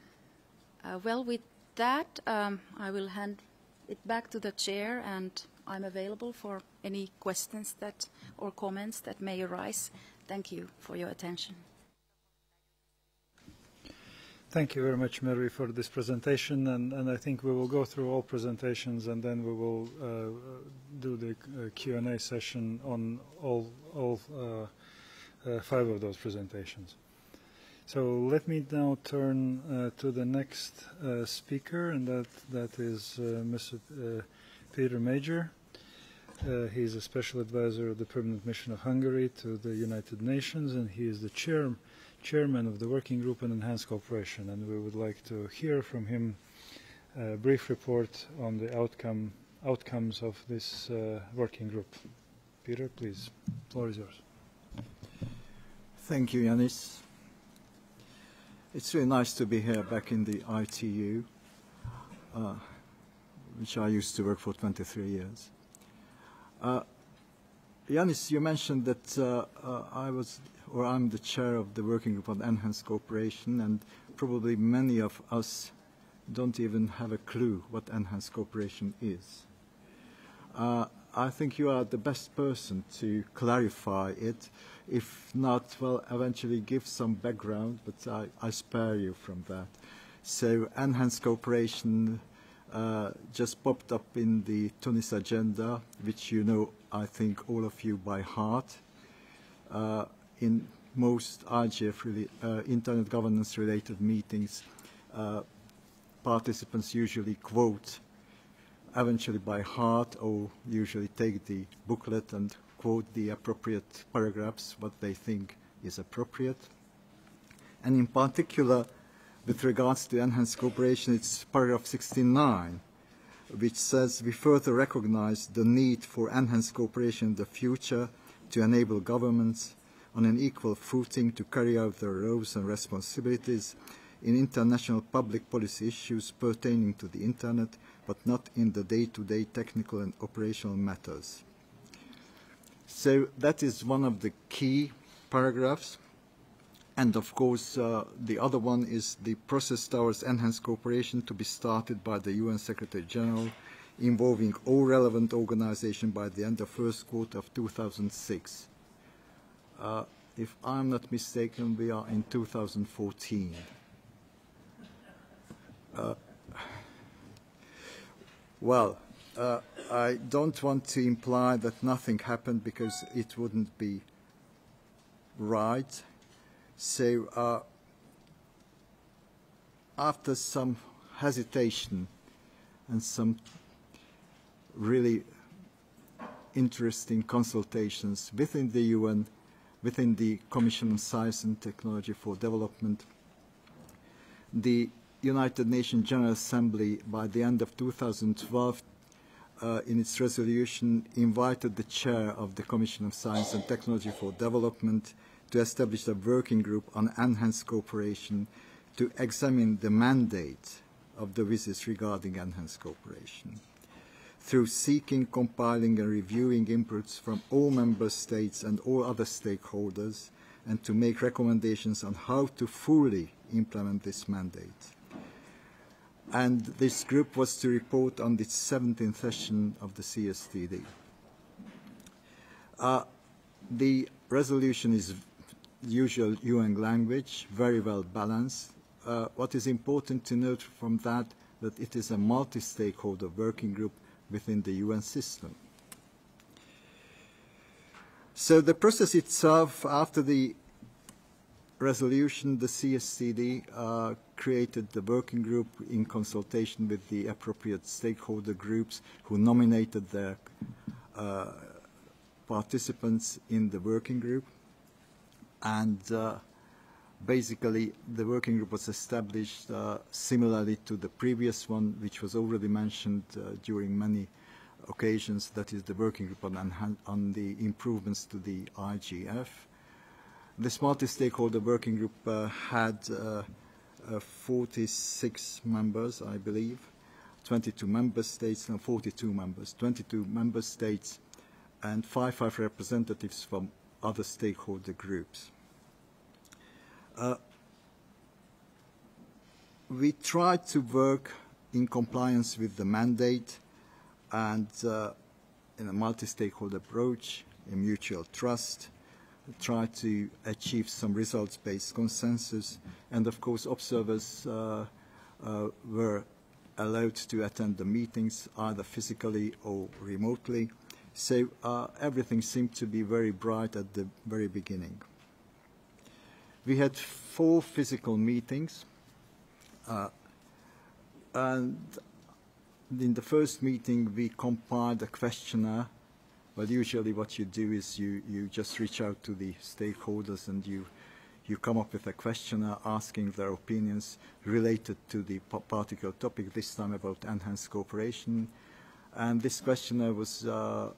uh, well, with that, um, I will hand it back to the chair, and I'm available for any questions that or comments that may arise. Thank you for your attention. Thank you very much, Mary, for this presentation, and, and I think we will go through all presentations, and then we will uh, do the uh, Q&A session on all, all uh, uh, five of those presentations. So let me now turn uh, to the next uh, speaker, and that, that is uh, Mr. Uh, Peter Major. Uh, he is a special advisor of the Permanent Mission of Hungary to the United Nations, and he is the chair, chairman of the Working Group on Enhanced Cooperation. And we would like to hear from him a brief report on the outcome, outcomes of this uh, working group. Peter, please, the floor is yours. Thank you, Janis. It's really nice to be here back in the ITU, uh, which I used to work for 23 years. Uh, Janis, you mentioned that uh, uh, I was, or I'm the chair of the working group on enhanced cooperation, and probably many of us don't even have a clue what enhanced cooperation is. Uh, I think you are the best person to clarify it. If not, well, eventually give some background, but I, I spare you from that. So enhanced cooperation uh, just popped up in the Tunis agenda, which you know, I think, all of you by heart. Uh, in most really, uh, internet governance-related meetings, uh, participants usually quote eventually by heart or usually take the booklet and quote the appropriate paragraphs, what they think is appropriate. And in particular, with regards to enhanced cooperation, it's paragraph 69, which says we further recognize the need for enhanced cooperation in the future to enable governments on an equal footing to carry out their roles and responsibilities in international public policy issues pertaining to the Internet, but not in the day-to-day -day technical and operational matters. So that is one of the key paragraphs. And of course, uh, the other one is the process towards enhanced cooperation to be started by the UN Secretary General, involving all relevant organizations by the end of first quarter of 2006. Uh, if I'm not mistaken, we are in 2014. Uh, well, uh, I don't want to imply that nothing happened because it wouldn't be right. So uh, after some hesitation and some really interesting consultations within the UN, within the Commission on Science and Technology for Development, the United Nations General Assembly by the end of 2012 uh, in its resolution invited the chair of the Commission of Science and Technology for Development to establish a working group on enhanced cooperation to examine the mandate of the WSIS regarding enhanced cooperation through seeking, compiling and reviewing inputs from all member states and all other stakeholders and to make recommendations on how to fully implement this mandate. And this group was to report on the 17th session of the CSTD. Uh, the resolution is usual UN language, very well balanced. Uh, what is important to note from that, that it is a multi-stakeholder working group within the UN system. So the process itself, after the resolution, the CSTD uh, created the working group in consultation with the appropriate stakeholder groups who nominated their uh, participants in the working group and uh, basically the working group was established uh, similarly to the previous one, which was already mentioned uh, during many occasions, that is the working group on, on the improvements to the IGF. This multi-stakeholder working group uh, had uh, uh, 46 members, I believe, 22 member states and 42 members, 22 member states and five, five representatives from other stakeholder groups. Uh, we try to work in compliance with the mandate and uh, in a multi-stakeholder approach, in mutual trust, try to achieve some results-based consensus. And of course, observers uh, uh, were allowed to attend the meetings either physically or remotely. So uh, everything seemed to be very bright at the very beginning. We had four physical meetings. Uh, and in the first meeting, we compiled a questionnaire But usually what you do is you, you just reach out to the stakeholders and you, you come up with a questionnaire asking their opinions related to the particular topic, this time about enhanced cooperation. And this questionnaire was uh,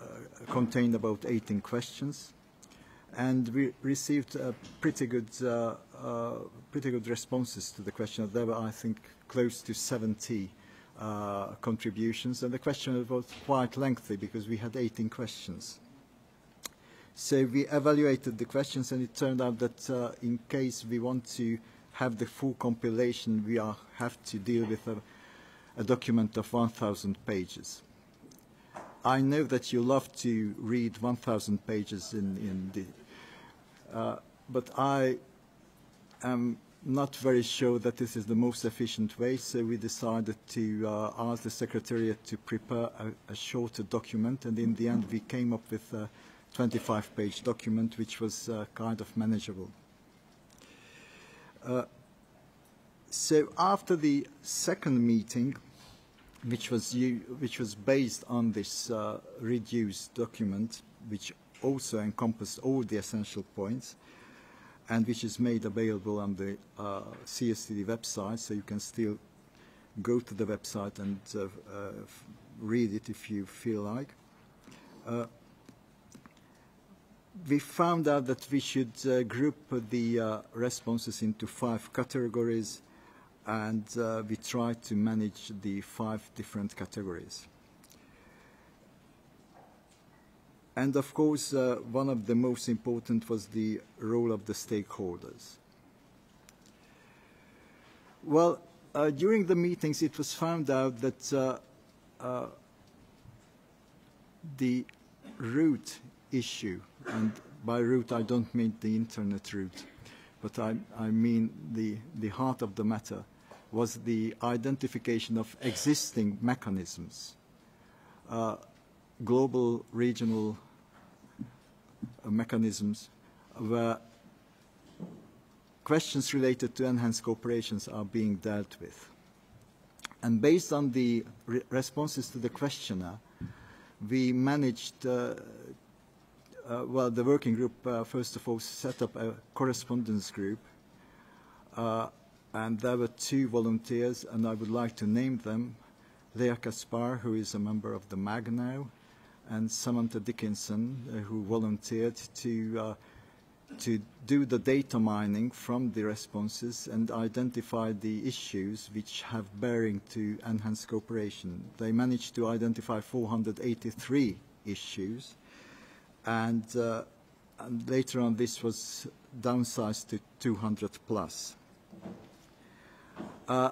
uh, contained about 18 questions. And we received pretty good uh, uh, pretty good responses to the question. There were, I think, close to 70 uh, contributions, and the question was quite lengthy because we had 18 questions. So we evaluated the questions, and it turned out that in case we want to have the full compilation, we are, have to deal with a, a document of 1,000 pages. I know that you love to read 1,000 pages in, in the, uh, but I am not very sure that this is the most efficient way, so we decided to uh, ask the Secretariat to prepare a, a shorter document, and in the end we came up with a 25-page document, which was uh, kind of manageable. Uh, so after the second meeting, which was, which was based on this uh, reduced document, which also encompassed all the essential points, and which is made available on the uh, CSTD website, so you can still go to the website and uh, uh, read it if you feel like. Uh, we found out that we should uh, group the uh, responses into five categories, and uh, we tried to manage the five different categories. And of course, uh, one of the most important was the role of the stakeholders. Well, uh, during the meetings, it was found out that uh, uh, the root issue, and by root I don't mean the internet route, but I, I mean the, the heart of the matter, was the identification of existing mechanisms, uh, global, regional, mechanisms where questions related to enhanced cooperations are being dealt with. And based on the re responses to the questionnaire, we managed, uh, uh, well, the working group, uh, first of all, set up a correspondence group. Uh, and there were two volunteers, and I would like to name them. Lea Kaspar, who is a member of the MAG now, and Samantha Dickinson, uh, who volunteered to, uh, to do the data mining from the responses and identify the issues which have bearing to enhanced cooperation. They managed to identify 483 issues, and, uh, and later on this was downsized to 200 plus. Uh,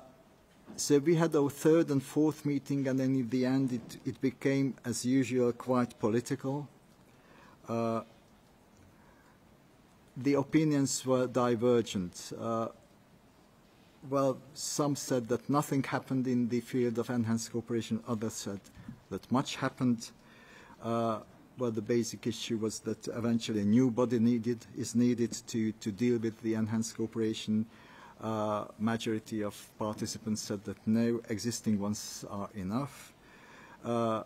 So we had our third and fourth meeting, and then in the end it, it became, as usual, quite political. Uh, the opinions were divergent. Uh, well, some said that nothing happened in the field of enhanced cooperation. Others said that much happened. Uh, well, the basic issue was that eventually a new body needed, is needed to, to deal with the enhanced cooperation uh, majority of participants said that no, existing ones are enough. Uh,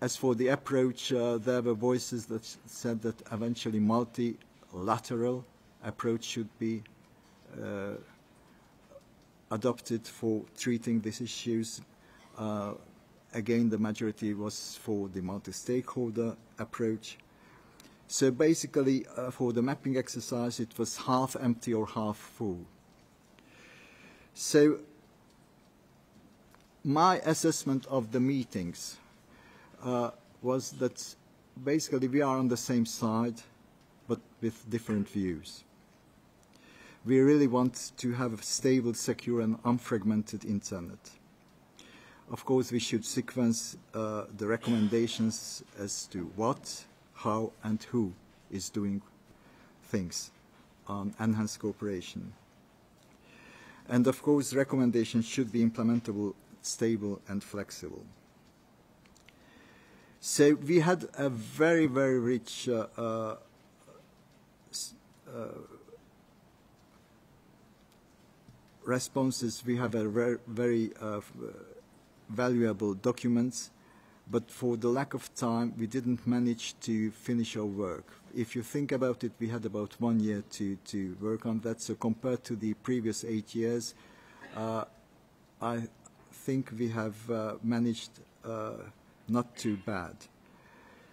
as for the approach, uh, there were voices that said that eventually multilateral approach should be uh, adopted for treating these issues. Uh, again, the majority was for the multi-stakeholder approach. So basically, uh, for the mapping exercise, it was half empty or half full. So my assessment of the meetings uh, was that basically we are on the same side, but with different views. We really want to have a stable, secure, and unfragmented internet. Of course, we should sequence uh, the recommendations as to what, how, and who is doing things on enhanced cooperation. And of course, recommendations should be implementable, stable, and flexible. So we had a very, very rich uh, uh, uh, responses. We have a very, very uh, valuable documents, but for the lack of time, we didn't manage to finish our work. If you think about it, we had about one year to, to work on that. So compared to the previous eight years, uh, I think we have uh, managed uh, not too bad.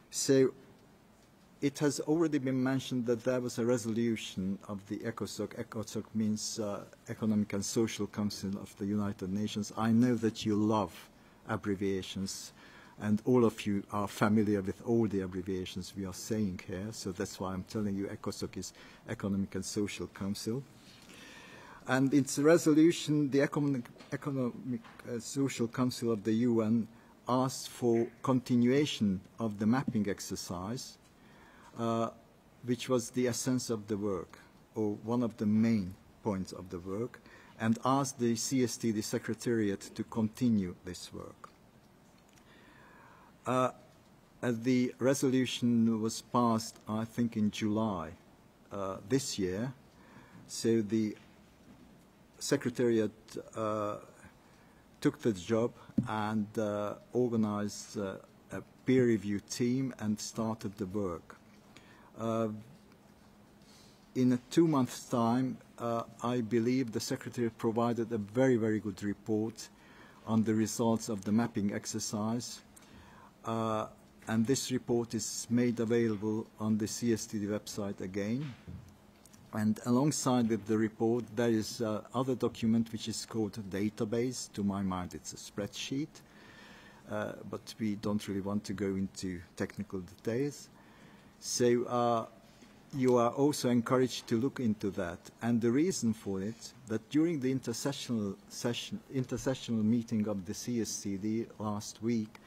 So it has already been mentioned that there was a resolution of the ECOSOC. ECOSOC means uh, Economic and Social Council of the United Nations. I know that you love abbreviations, and all of you are familiar with all the abbreviations we are saying here, so that's why I'm telling you ECOSOC is Economic and Social Council. And its resolution, the Economic, Economic uh, Social Council of the UN asked for continuation of the mapping exercise, uh, which was the essence of the work, or one of the main points of the work, and asked the CST, the Secretariat, to continue this work. Uh, the resolution was passed, I think, in July uh, this year, so the Secretariat uh, took the job and uh, organized uh, a peer review team and started the work. Uh, in a two months' time, I believe the Secretary provided a very, very good report on the results of the mapping exercise. Uh, and this report is made available on the CSTD website again. And alongside with the report, there is uh, other document which is called database. To my mind, it's a spreadsheet, uh, but we don't really want to go into technical details. So uh, you are also encouraged to look into that. And the reason for it, that during the intersessional, session, intersessional meeting of the CSTD last week,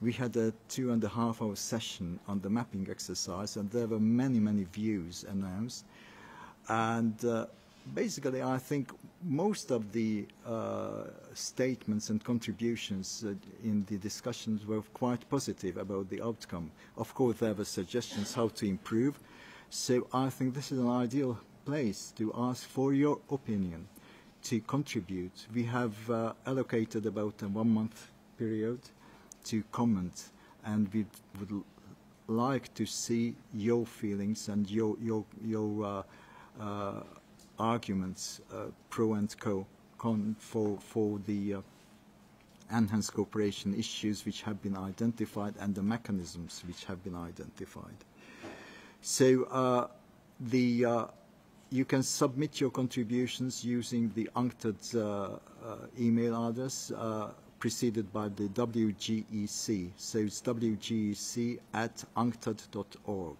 we had a two and a half hour session on the mapping exercise, and there were many, many views announced. And uh, basically, I think most of the uh, statements and contributions uh, in the discussions were quite positive about the outcome. Of course, there were suggestions how to improve. So I think this is an ideal place to ask for your opinion, to contribute. We have uh, allocated about a one-month period to comment, and we would like to see your feelings and your, your, your uh, uh, arguments, uh, pro and co, con for, for the uh, enhanced cooperation issues which have been identified and the mechanisms which have been identified. So uh, the, you can submit your contributions using the UNCTAD uh, uh, email address uh, preceded by the WGEC. So it's WGEC at unctad.org.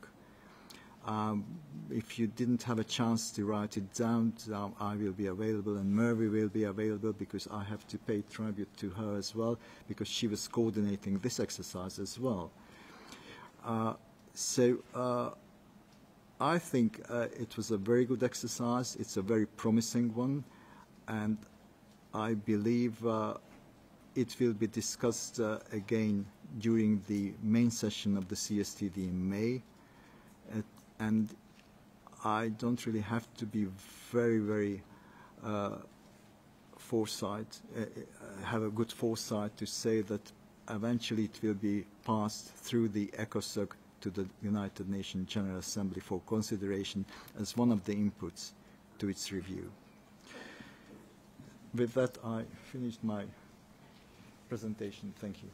Um, if you didn't have a chance to write it down, um, I will be available and Mervi will be available because I have to pay tribute to her as well because she was coordinating this exercise as well. Uh, so uh, I think uh, it was a very good exercise. It's a very promising one. And I believe uh, it will be discussed uh, again during the main session of the CSTD in May and I don't really have to be very, very uh, foresight, uh, have a good foresight to say that eventually it will be passed through the ECOSOC to the United Nations General Assembly for consideration as one of the inputs to its review. With that, I finished my presentation. Thank you.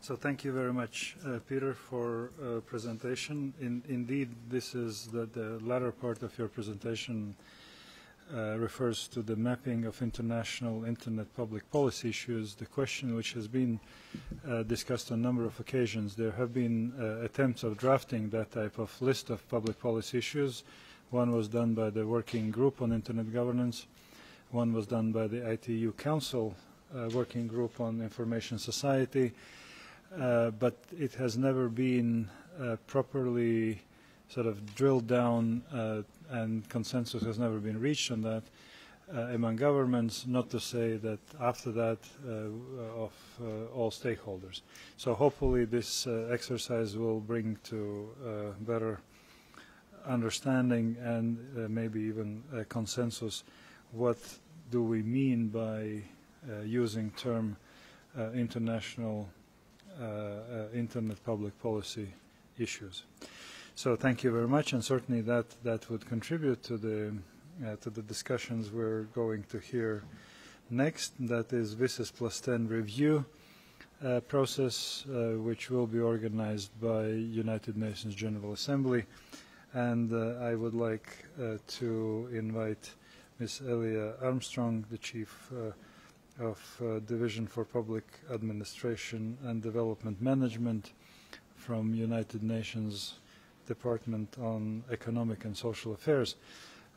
So thank you very much, uh, Peter, for uh, presentation. In, indeed, this is the, the latter part of your presentation uh, refers to the mapping of international internet public policy issues, the question which has been uh, discussed on a number of occasions. There have been uh, attempts of drafting that type of list of public policy issues. One was done by the Working Group on Internet Governance. One was done by the ITU Council Working Group on Information Society uh, but it has never been uh, properly sort of drilled down uh, and consensus has never been reached on that uh, among governments, not to say that after that uh, of uh, all stakeholders. So hopefully this exercise will bring to better understanding and maybe even a consensus what do we mean by using term uh, international uh, uh, internet public policy issues. So thank you very much, and certainly that, that would contribute to the, uh, to the discussions we're going to hear next. That is WSIS plus 10 review uh, process, uh, which will be organized by United Nations General Assembly. And uh, I would like uh, to invite Ms. Elia Armstrong, the Chief uh, of uh, Division for Public Administration and Development Management from United Nations Department on Economic and Social Affairs,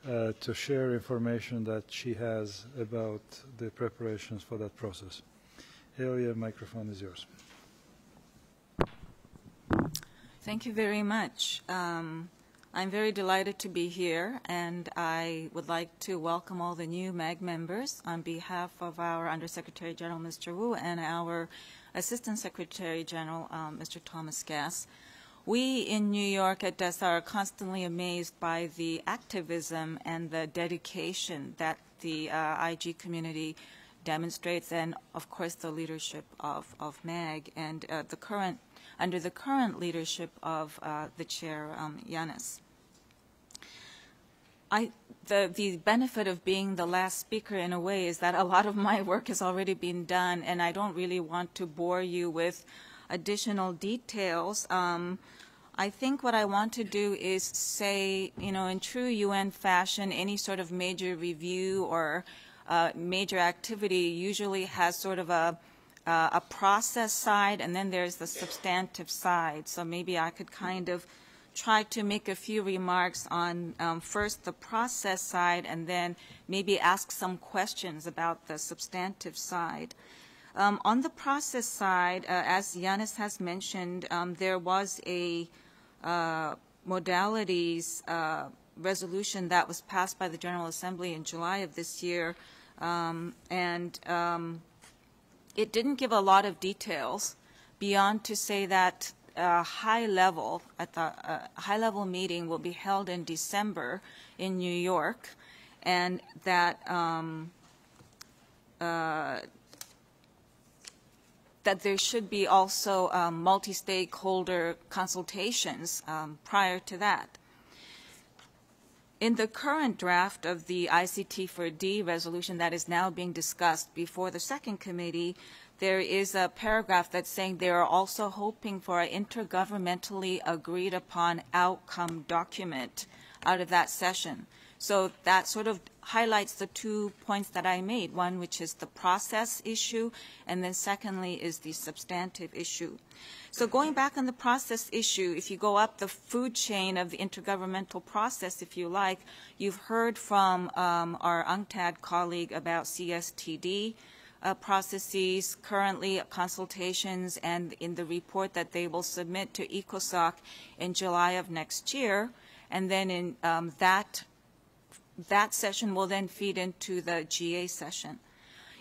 uh, to share information that she has about the preparations for that process. Elia, microphone is yours. Thank you very much. Um, I'm very delighted to be here, and I would like to welcome all the new MAG members on behalf of our Undersecretary General, Mr. Wu, and our Assistant Secretary General, um, Mr. Thomas Gass. We in New York at DESA are constantly amazed by the activism and the dedication that the uh, IG community demonstrates, and of course the leadership of, of MAG and uh, the current under the current leadership of uh, the chair, um, Janis. I, the, the benefit of being the last speaker in a way is that a lot of my work has already been done, and I don't really want to bore you with additional details. Um, I think what I want to do is say, you know, in true UN fashion, any sort of major review or uh, major activity usually has sort of a uh, a process side, and then there's the substantive side. So maybe I could kind of try to make a few remarks on um, first the process side, and then maybe ask some questions about the substantive side. Um, on the process side, uh, as Janis has mentioned, um, there was a uh, modalities uh, resolution that was passed by the General Assembly in July of this year, um, and um, it didn't give a lot of details beyond to say that a high level at the uh, high level meeting will be held in December in New York, and that um, uh, that there should be also um, multi-stakeholder consultations um, prior to that. In the current draft of the ICT for D resolution that is now being discussed before the second committee, there is a paragraph that's saying they are also hoping for an intergovernmentally agreed upon outcome document out of that session. So that sort of highlights the two points that I made, one which is the process issue, and then secondly is the substantive issue. So going back on the process issue, if you go up the food chain of the intergovernmental process, if you like, you've heard from um, our UNCTAD colleague about CSTD uh, processes, currently consultations, and in the report that they will submit to ECOSOC in July of next year. And then in um, that, that session will then feed into the GA session.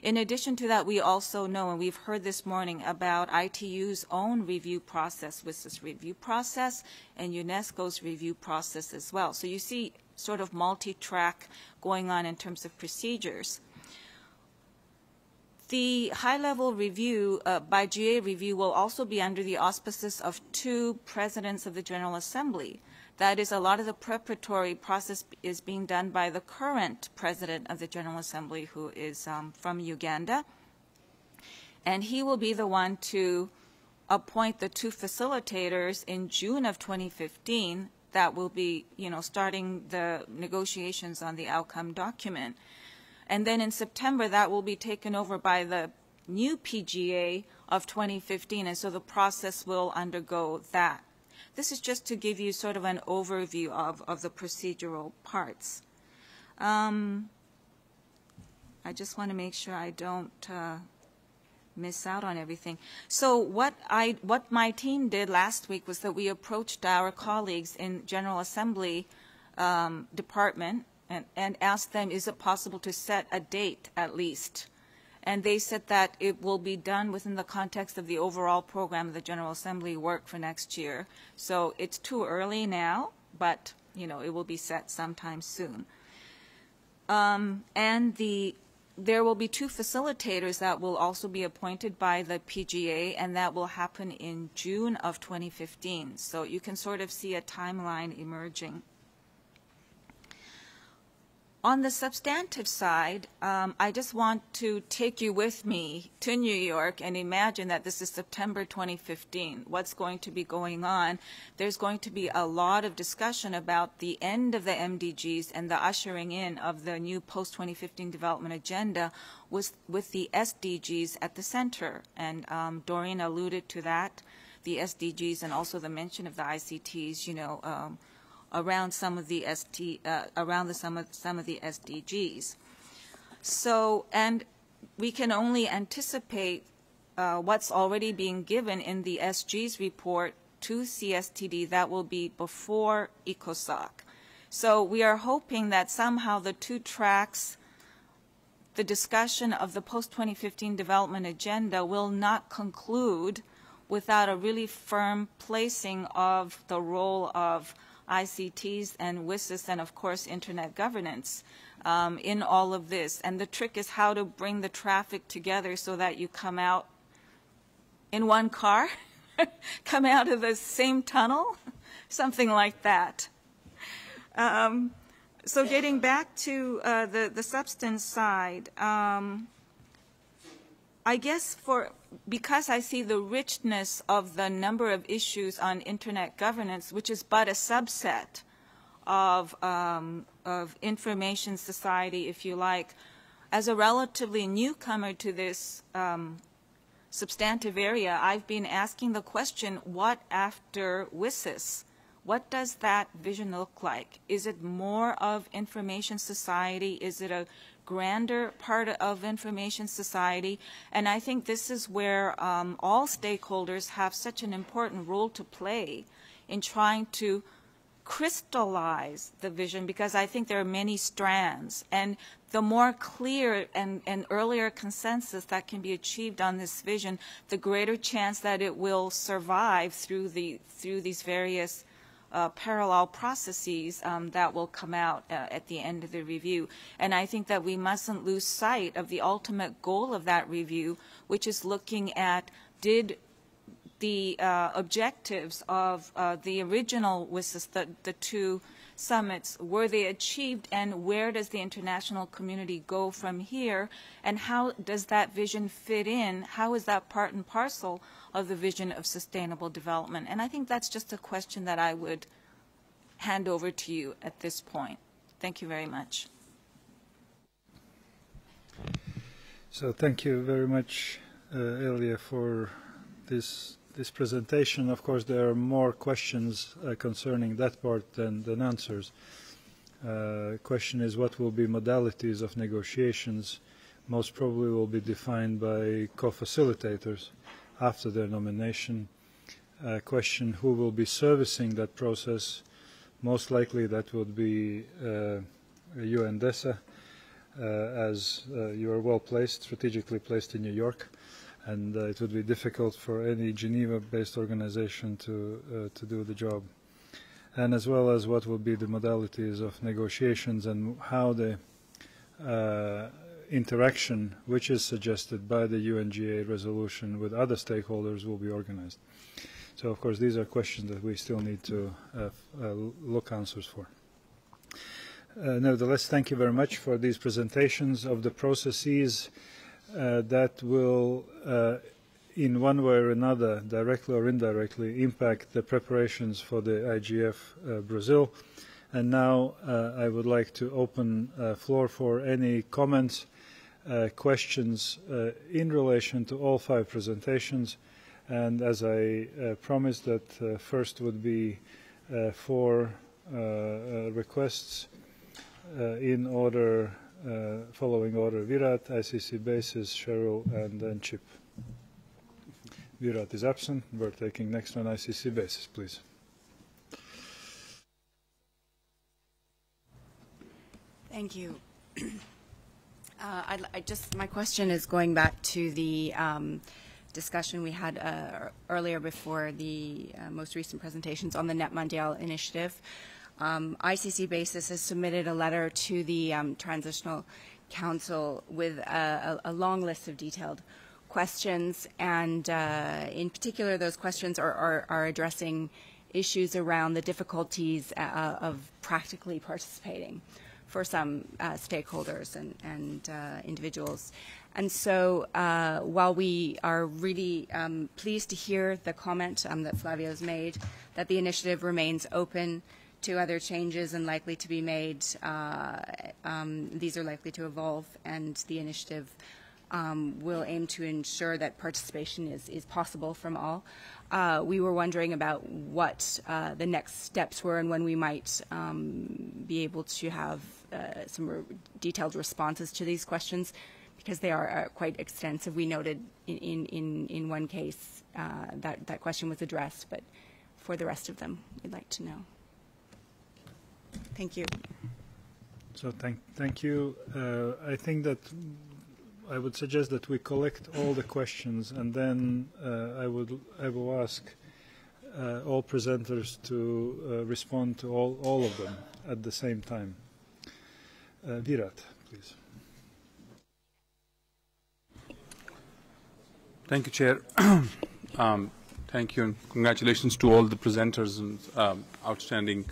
In addition to that, we also know, and we've heard this morning, about ITU's own review process, WSIS review process, and UNESCO's review process as well. So you see sort of multi-track going on in terms of procedures. The high-level review uh, by GA review will also be under the auspices of two presidents of the General Assembly. That is, a lot of the preparatory process is being done by the current president of the General Assembly, who is um, from Uganda. And he will be the one to appoint the two facilitators in June of 2015 that will be, you know, starting the negotiations on the outcome document. And then in September, that will be taken over by the new PGA of 2015, and so the process will undergo that. This is just to give you sort of an overview of, of the procedural parts. Um, I just want to make sure I don't uh, miss out on everything. So what I what my team did last week was that we approached our colleagues in General Assembly um, department and, and asked them, is it possible to set a date at least? And they said that it will be done within the context of the overall program of the General Assembly work for next year. So it's too early now, but you know it will be set sometime soon. Um, and the there will be two facilitators that will also be appointed by the PGA, and that will happen in June of 2015. So you can sort of see a timeline emerging. On the substantive side, um, I just want to take you with me to New York and imagine that this is September 2015. What's going to be going on? There's going to be a lot of discussion about the end of the MDGs and the ushering in of the new post-2015 development agenda with, with the SDGs at the center. And um, Doreen alluded to that, the SDGs and also the mention of the ICTs, you know, um, around some of the ST, uh, around the, some, of, some of the SDGs. So, and we can only anticipate uh, what's already being given in the SG's report to CSTD that will be before ECOSOC. So we are hoping that somehow the two tracks, the discussion of the post-2015 development agenda will not conclude without a really firm placing of the role of ICTs and WSIS and, of course, Internet governance um, in all of this. And the trick is how to bring the traffic together so that you come out in one car, come out of the same tunnel, something like that. Um, so getting back to uh, the, the substance side, um, I guess for because I see the richness of the number of issues on internet governance, which is but a subset of, um, of information society, if you like, as a relatively newcomer to this um, substantive area, I've been asking the question, what after WSIS? What does that vision look like? Is it more of information society? Is it a grander part of information society. And I think this is where um, all stakeholders have such an important role to play in trying to crystallize the vision because I think there are many strands. And the more clear and, and earlier consensus that can be achieved on this vision, the greater chance that it will survive through, the, through these various uh, parallel processes um, that will come out uh, at the end of the review. And I think that we mustn't lose sight of the ultimate goal of that review, which is looking at did the uh, objectives of uh, the original the, the two summits, were they achieved and where does the international community go from here and how does that vision fit in? How is that part and parcel of the vision of sustainable development? And I think that's just a question that I would hand over to you at this point. Thank you very much. So thank you very much, uh, Elia, for this this presentation. Of course, there are more questions uh, concerning that part than, than answers. Uh, question is what will be modalities of negotiations most probably will be defined by co-facilitators after their nomination. Uh, question who will be servicing that process. Most likely that would be uh, UNDESA uh, as uh, you are well placed, strategically placed in New York and uh, it would be difficult for any Geneva-based organization to, uh, to do the job. And as well as what will be the modalities of negotiations and how the interaction, which is suggested by the UNGA resolution with other stakeholders, will be organized. So, of course, these are questions that we still need to uh, uh, look answers for. Uh, nevertheless, thank you very much for these presentations of the processes uh, that will, uh, in one way or another, directly or indirectly, impact the preparations for the IGF uh, Brazil. And now I would like to open uh, floor for any comments, questions uh, in relation to all five presentations. And as I uh, promised, that uh, first would be uh, four uh, uh, requests uh, in order uh, following order Virat, ICC basis, Cheryl, and then Chip. Virat is absent. We're taking next on ICC basis, please. Thank you. Uh, I'd, I just my question is going back to the um, discussion we had uh, earlier before the uh, most recent presentations on the Net Mundial initiative. Um, ICC Basis has submitted a letter to the um, Transitional Council with a, a, a, long list of detailed questions, and uh, in particular, those questions are, are, are, addressing issues around the difficulties uh, of practically participating for some uh, stakeholders and, and uh, individuals. And so uh, while we are really um, pleased to hear the comment um, that Flavio's made, that the initiative remains open to other changes and likely to be made, uh, um, these are likely to evolve, and the initiative um, will aim to ensure that participation is, is possible from all. Uh, we were wondering about what uh, the next steps were and when we might um, be able to have uh, some re detailed responses to these questions because they are uh, quite extensive. We noted in, in, in one case uh, that that question was addressed, but for the rest of them, we'd like to know. Thank you. So thank, thank you. Uh, I think that I would suggest that we collect all the questions and then uh, I would I will ask uh, all presenters to uh, respond to all, all of them at the same time. Uh, Virat, please. Thank you, Chair. um, thank you and congratulations to all the presenters and um, outstanding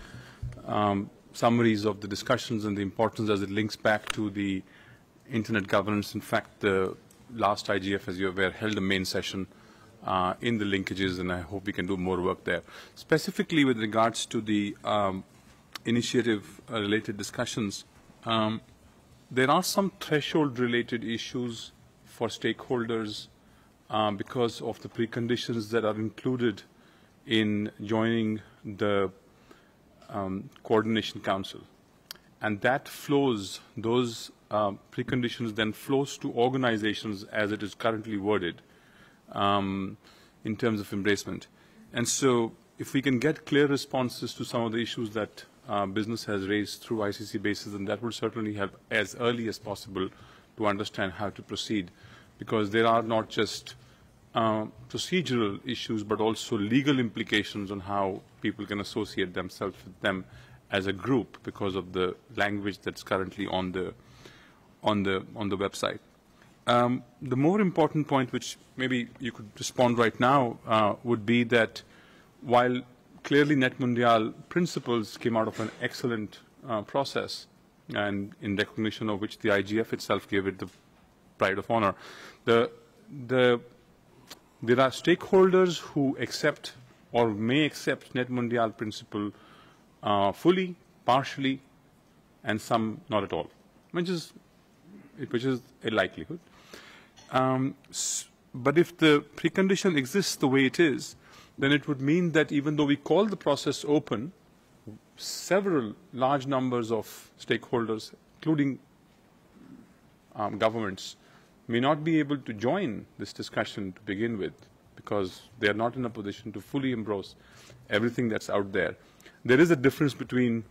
um, summaries of the discussions and the importance as it links back to the internet governance. In fact, the last IGF, as you're aware, held a main session uh, in the linkages, and I hope we can do more work there. Specifically with regards to the um, initiative-related uh, discussions, um, there are some threshold-related issues for stakeholders um, because of the preconditions that are included in joining the um, Coordination Council. And that flows, those um, preconditions then flows to organizations as it is currently worded um, in terms of embracement. And so if we can get clear responses to some of the issues that uh, business has raised through ICC basis, and that will certainly help as early as possible to understand how to proceed. Because there are not just uh, procedural issues, but also legal implications on how people can associate themselves with them as a group because of the language that's currently on the on the on the website. Um, the more important point, which maybe you could respond right now, uh, would be that while clearly Net Mundial principles came out of an excellent uh, process, and in recognition of which the IGF itself gave it the pride of honor, the the there are stakeholders who accept or may accept Net Mundial principle uh, fully, partially, and some not at all, which is which is a likelihood. Um, but if the precondition exists the way it is, then it would mean that even though we call the process open, several large numbers of stakeholders, including um, governments, may not be able to join this discussion to begin with because they are not in a position to fully embrace everything that's out there. There is a difference between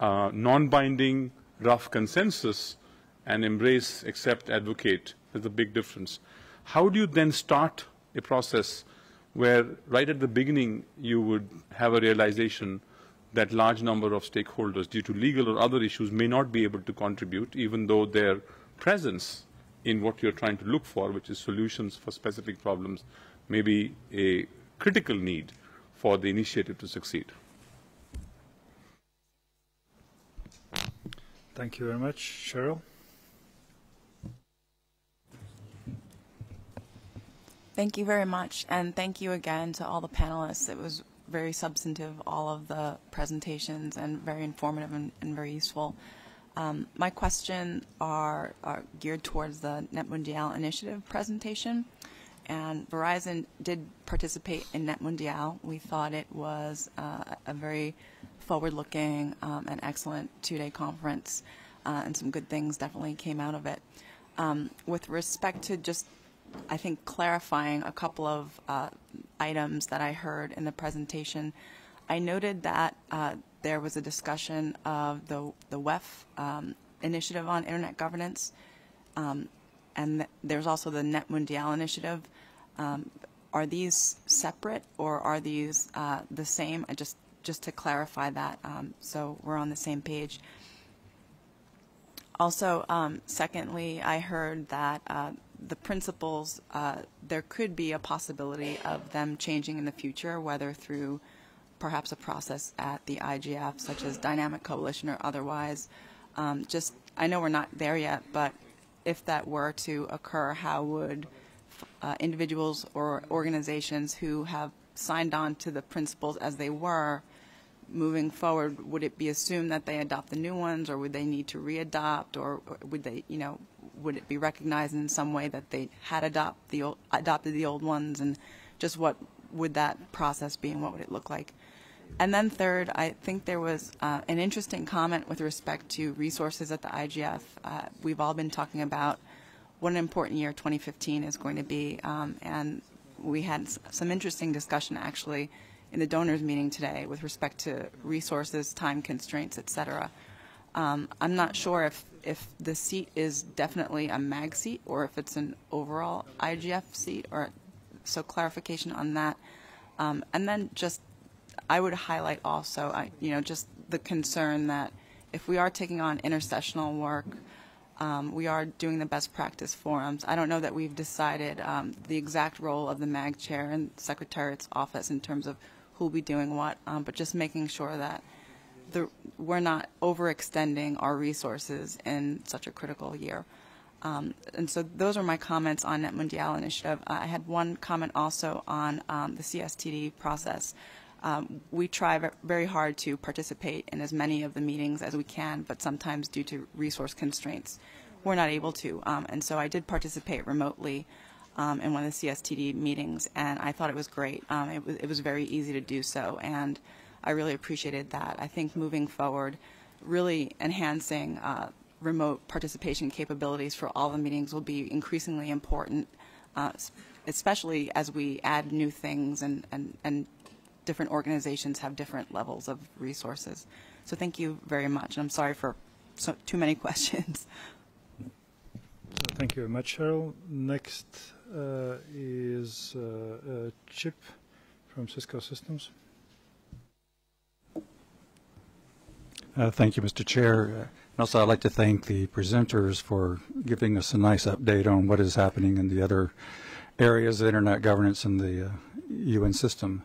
uh, non-binding rough consensus and embrace, accept, advocate. There's a big difference. How do you then start a process where right at the beginning you would have a realization that large number of stakeholders due to legal or other issues may not be able to contribute even though their presence in what you're trying to look for, which is solutions for specific problems, may be a critical need for the initiative to succeed. Thank you very much. Cheryl? Thank you very much, and thank you again to all the panelists. It was very substantive, all of the presentations, and very informative and, and very useful. Um, my questions are, are, geared towards the Net Mundial initiative presentation. And Verizon did participate in Net Mundial. We thought it was uh, a very forward-looking um, and excellent two-day conference, uh, and some good things definitely came out of it. Um, with respect to just I think, clarifying a couple of uh, items that I heard in the presentation. I noted that uh, there was a discussion of the, the WEF um, initiative on internet governance, um, and th there's also the Net Mundial initiative. Um, are these separate or are these uh, the same? I just just to clarify that, um, so we're on the same page. Also, um, secondly, I heard that uh, the principles, uh, there could be a possibility of them changing in the future, whether through perhaps a process at the IGF, such as dynamic coalition or otherwise. Um, just, I know we're not there yet, but if that were to occur, how would uh, individuals or organizations who have signed on to the principles as they were moving forward, would it be assumed that they adopt the new ones, or would they need to readopt, or, or would they, you know, would it be recognized in some way that they had adopt the old, adopted the old ones, and just what would that process be, and what would it look like? And then third, I think there was uh, an interesting comment with respect to resources at the IGF. Uh, we've all been talking about what an important year 2015 is going to be, um, and we had some interesting discussion actually in the donors meeting today with respect to resources, time constraints, et cetera. Um, I'm not sure if, if the seat is definitely a MAG seat or if it's an overall IGF seat, or so clarification on that. Um, and then just, I would highlight also, I, you know, just the concern that if we are taking on intersessional work, um, we are doing the best practice forums. I don't know that we've decided um, the exact role of the MAG chair and Secretariat's office in terms of who'll be doing what, um, but just making sure that the, we're not overextending our resources in such a critical year. Um, and so those are my comments on Net Mundial Initiative. Uh, I had one comment also on um, the CSTD process. Um, we try very hard to participate in as many of the meetings as we can, but sometimes due to resource constraints, we're not able to. Um, and so I did participate remotely um, in one of the CSTD meetings, and I thought it was great. Um, it, was, it was very easy to do so, and I really appreciated that. I think moving forward, really enhancing uh, remote participation capabilities for all the meetings will be increasingly important, uh, especially as we add new things and, and, and different organizations have different levels of resources. So thank you very much, and I'm sorry for so, too many questions. Thank you very much, Cheryl. Next uh, is uh, uh, Chip from Cisco Systems. Uh, thank you, Mr. Chair. And also, I'd like to thank the presenters for giving us a nice update on what is happening in the other areas of internet governance in the uh, UN system.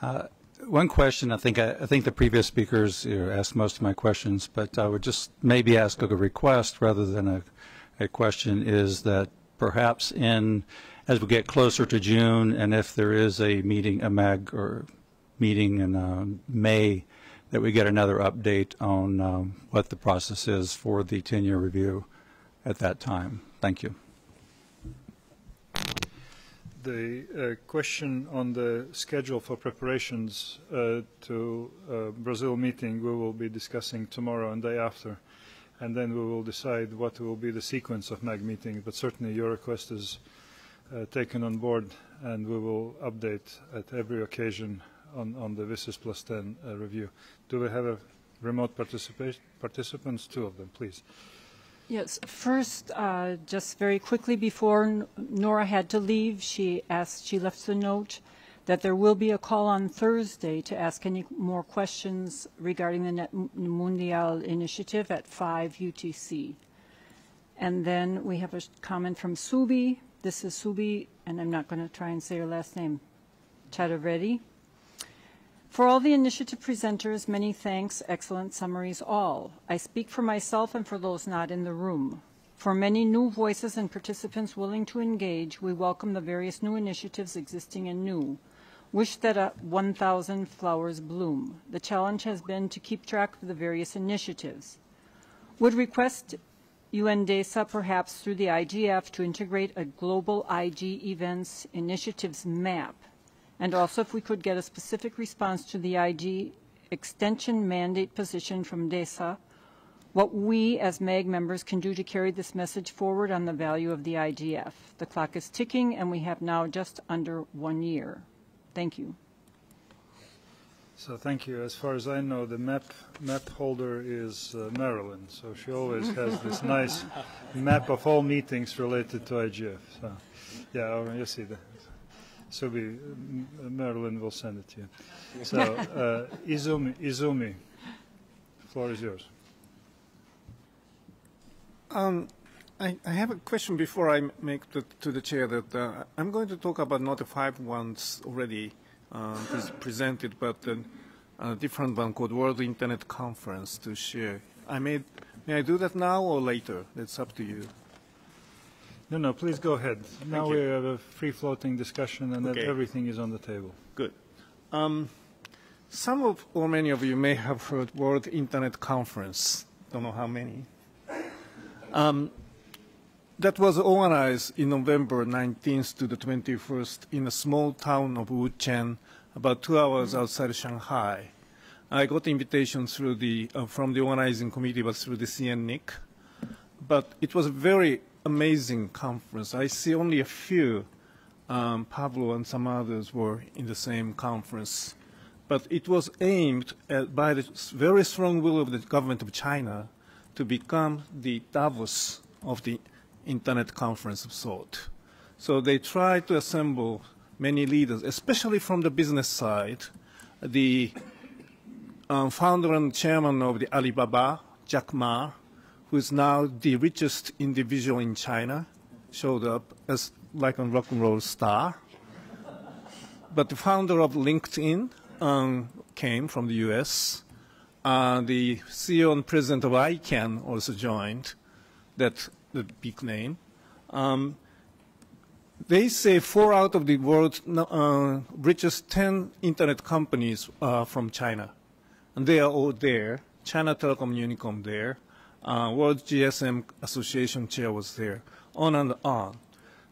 Uh, one question, I think I, I, think the previous speakers you know, asked most of my questions, but I would just maybe ask a request rather than a, a question is that perhaps in as we get closer to June, and if there is a meeting, a MAG or meeting in uh, May, that we get another update on um, what the process is for the 10-year review at that time. Thank you. The uh, question on the schedule for preparations uh, to uh, Brazil meeting we will be discussing tomorrow and day after and then we will decide what will be the sequence of MAG meetings. But certainly your request is uh, taken on board, and we will update at every occasion on, on the WSIS plus 10 uh, review. Do we have a remote participants? Two of them, please. Yes. First, uh, just very quickly before Nora had to leave, she asked, she left a note that there will be a call on Thursday to ask any more questions regarding the Net Mundial initiative at 5 UTC. And then we have a comment from Subi. This is Subi, and I'm not going to try and say her last name, Chaturvedi. For all the initiative presenters, many thanks, excellent summaries all. I speak for myself and for those not in the room. For many new voices and participants willing to engage, we welcome the various new initiatives existing and new. Wish that a 1,000 flowers bloom. The challenge has been to keep track of the various initiatives. Would request UNDESA perhaps through the IGF to integrate a global IG events initiatives map. And also if we could get a specific response to the IG extension mandate position from DESA what we as MAG members can do to carry this message forward on the value of the IGF. The clock is ticking, and we have now just under one year. Thank you. So thank you. As far as I know, the map map holder is uh, Marilyn, so she always has this nice map of all meetings related to IGF. So, yeah, oh, you see that. So we, Marilyn will send it to you. So uh, Izumi, Izumi, floor is yours. Um, I, I have a question before I make the, to the chair that uh, I'm going to talk about not the five ones already uh, pre presented, but a, a different one called World Internet Conference to share. I may, may I do that now or later? That's up to you. No, no, please go ahead. now you. we have a free-floating discussion and Okay. that everything is on the table. Good. Um, some of, or many of you may have heard World Internet Conference. Don't know how many. Um, that was organized in November 19th to the 21st in a small town of Wuzhen, about two hours outside Shanghai. I got invitation through the, uh, from the organizing committee, but through the CNNIC. But it was a very amazing conference. I see only a few. Um, Pablo and some others were in the same conference. But it was aimed at, by the very strong will of the government of China to become the Davos of the Internet conference of sort. So they tried to assemble many leaders, especially from the business side. The um, founder and chairman of the Alibaba, Jack Ma, who is now the richest individual in China, showed up as like a rock and roll star. But the founder of LinkedIn um, came from the U.S. Uh, the CEO and president of ICANN also joined. That the big name. Um, they say four out of the world's uh, richest 10 internet companies are from China. And they are all there. China Telecom Unicom there. Uh, World GSM Association chair was there. On and on.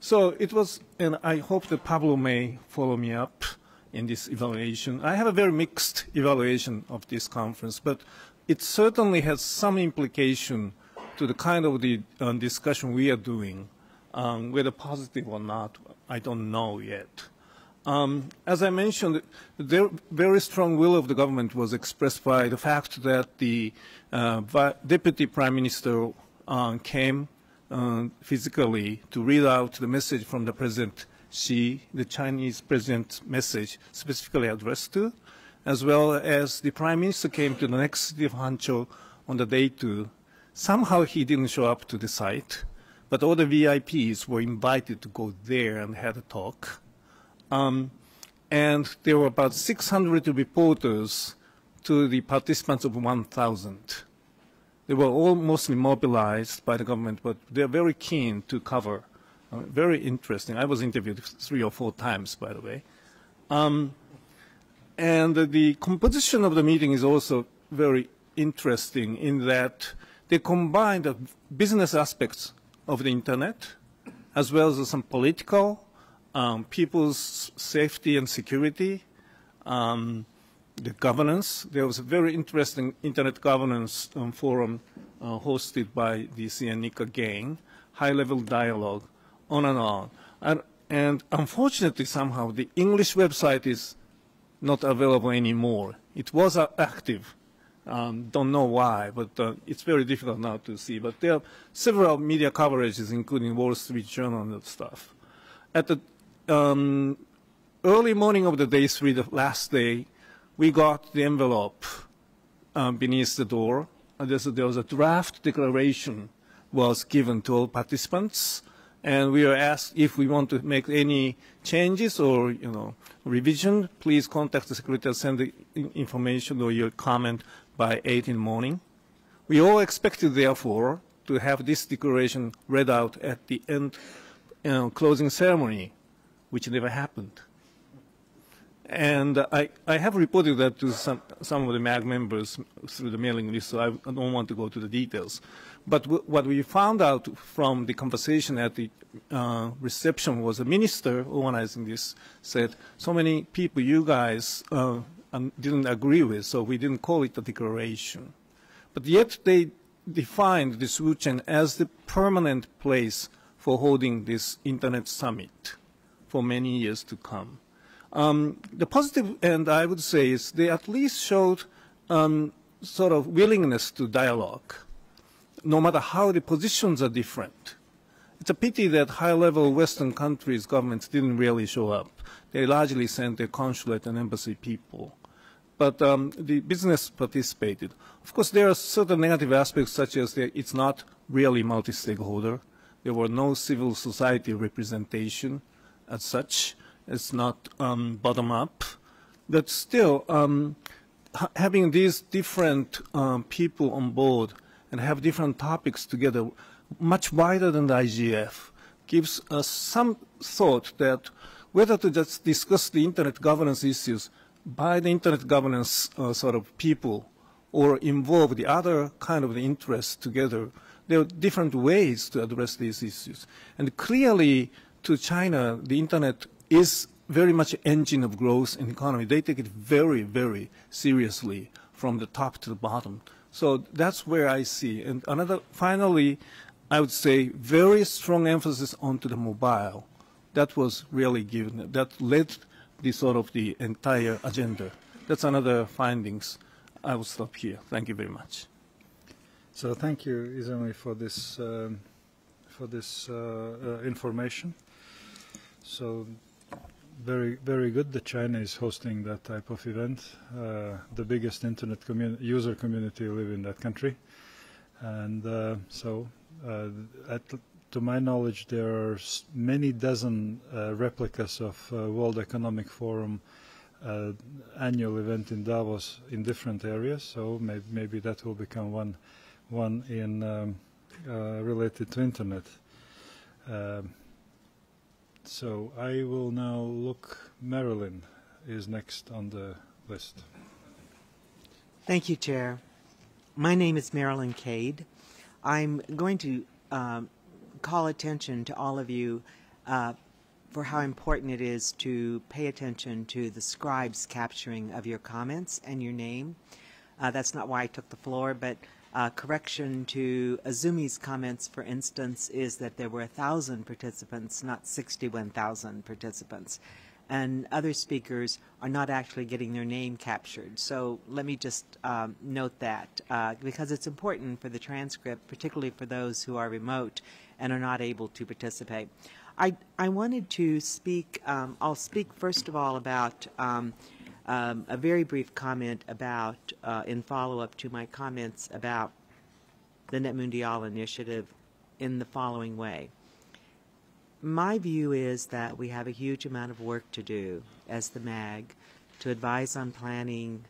So it was, and I hope that Pablo may follow me up in this evaluation. I have a very mixed evaluation of this conference, but it certainly has some implication to the kind of the uh, discussion we are doing, um, whether positive or not, I don't know yet. Um, as I mentioned, the very strong will of the government was expressed by the fact that the uh, Deputy Prime Minister uh, came uh, physically to read out the message from the President Xi, the Chinese President's message specifically addressed to, as well as the Prime Minister came to the next city of on the day to. Somehow he didn't show up to the site, but all the VIPs were invited to go there and had a talk. Um, and there were about 600 reporters to the participants of 1,000. They were all mostly mobilized by the government, but they're very keen to cover. Uh, very interesting. I was interviewed three or four times, by the way. Um, and the composition of the meeting is also very interesting in that they combine the business aspects of the internet as well as some political, um, people's safety and security, um, the governance. There was a very interesting internet governance um, forum uh, hosted by the CNNIC again, high-level dialogue, on and on. And, and unfortunately, somehow, the English website is not available anymore. It was uh, active. Um, don't know why, but uh, it's very difficult now to see. But there are several media coverages, including Wall Street Journal and stuff. At the um, early morning of the day three, the last day, we got the envelope um, beneath the door. And there was a draft declaration was given to all participants, and we were asked if we want to make any changes or you know revision. Please contact the secretary, and send the information or your comment by 8 in the morning. We all expected, therefore, to have this declaration read out at the end uh, closing ceremony, which never happened. And I, I have reported that to some, some of the MAG members through the mailing list, so I don't want to go to the details. But what we found out from the conversation at the uh, reception was the minister organizing this said, so many people you guys uh, didn't agree with, so we didn't call it a declaration. But yet they defined this Wuzhen as the permanent place for holding this Internet Summit for many years to come. Um, the positive end, I would say, is they at least showed um, sort of willingness to dialogue, no matter how the positions are different. It's a pity that high-level Western countries' governments didn't really show up. They largely sent their consulate and embassy people. But um, the business participated. Of course, there are certain negative aspects, such as that it's not really multi-stakeholder. There were no civil society representation as such. It's not um, bottom-up. But still, um, ha having these different um, people on board and have different topics together much wider than the IGF gives us some thought that whether to just discuss the internet governance issues by the internet governance uh, sort of people or involve the other kind of interests together, there are different ways to address these issues. And clearly, to China, the internet is very much engine of growth in economy. They take it very, very seriously from the top to the bottom. So that's where I see. And another, finally, I would say very strong emphasis onto the mobile. That was really given. That led the sort of the entire agenda. That's another findings. I will stop here. Thank you very much. So thank you, Izumi, for this um, for this uh, uh, information. So very very good that China is hosting that type of event. Uh, the biggest internet communi user community live in that country, and uh, so uh, at, to my knowledge, there are many dozen uh, replicas of uh, World Economic Forum annual event in Davos in different areas. So maybe, maybe that will become one, one in um, related to internet. Um, so I will now look. Marilyn is next on the list. Thank you, Chair. My name is Marilyn Cade. I'm going to um, call attention to all of you uh, for how important it is to pay attention to the scribe's capturing of your comments and your name. Uh, that's not why I took the floor, but uh, correction to Izumi's comments, for instance, is that there were 1,000 participants, not 61,000 participants and other speakers are not actually getting their name captured. So let me just um, note that uh, because it's important for the transcript, particularly for those who are remote and are not able to participate. I, I wanted to speak, um, I'll speak first of all about um, um a very brief comment about, uh, in follow-up to my comments about the Net Mundial initiative in the following way my view is that we have a huge amount of work to do as the MAG to advise on planning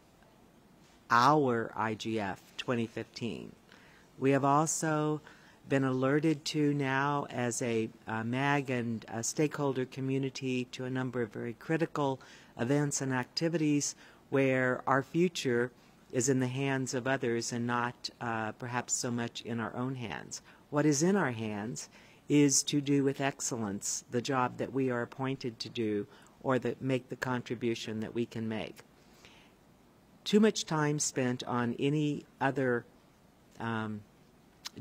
our IGF 2015. We have also been alerted to now as a, a MAG and a stakeholder community to a number of very critical events and activities where our future is in the hands of others and not uh, perhaps so much in our own hands. What is in our hands is to do with excellence the job that we are appointed to do or that make the contribution that we can make. Too much time spent on any other um,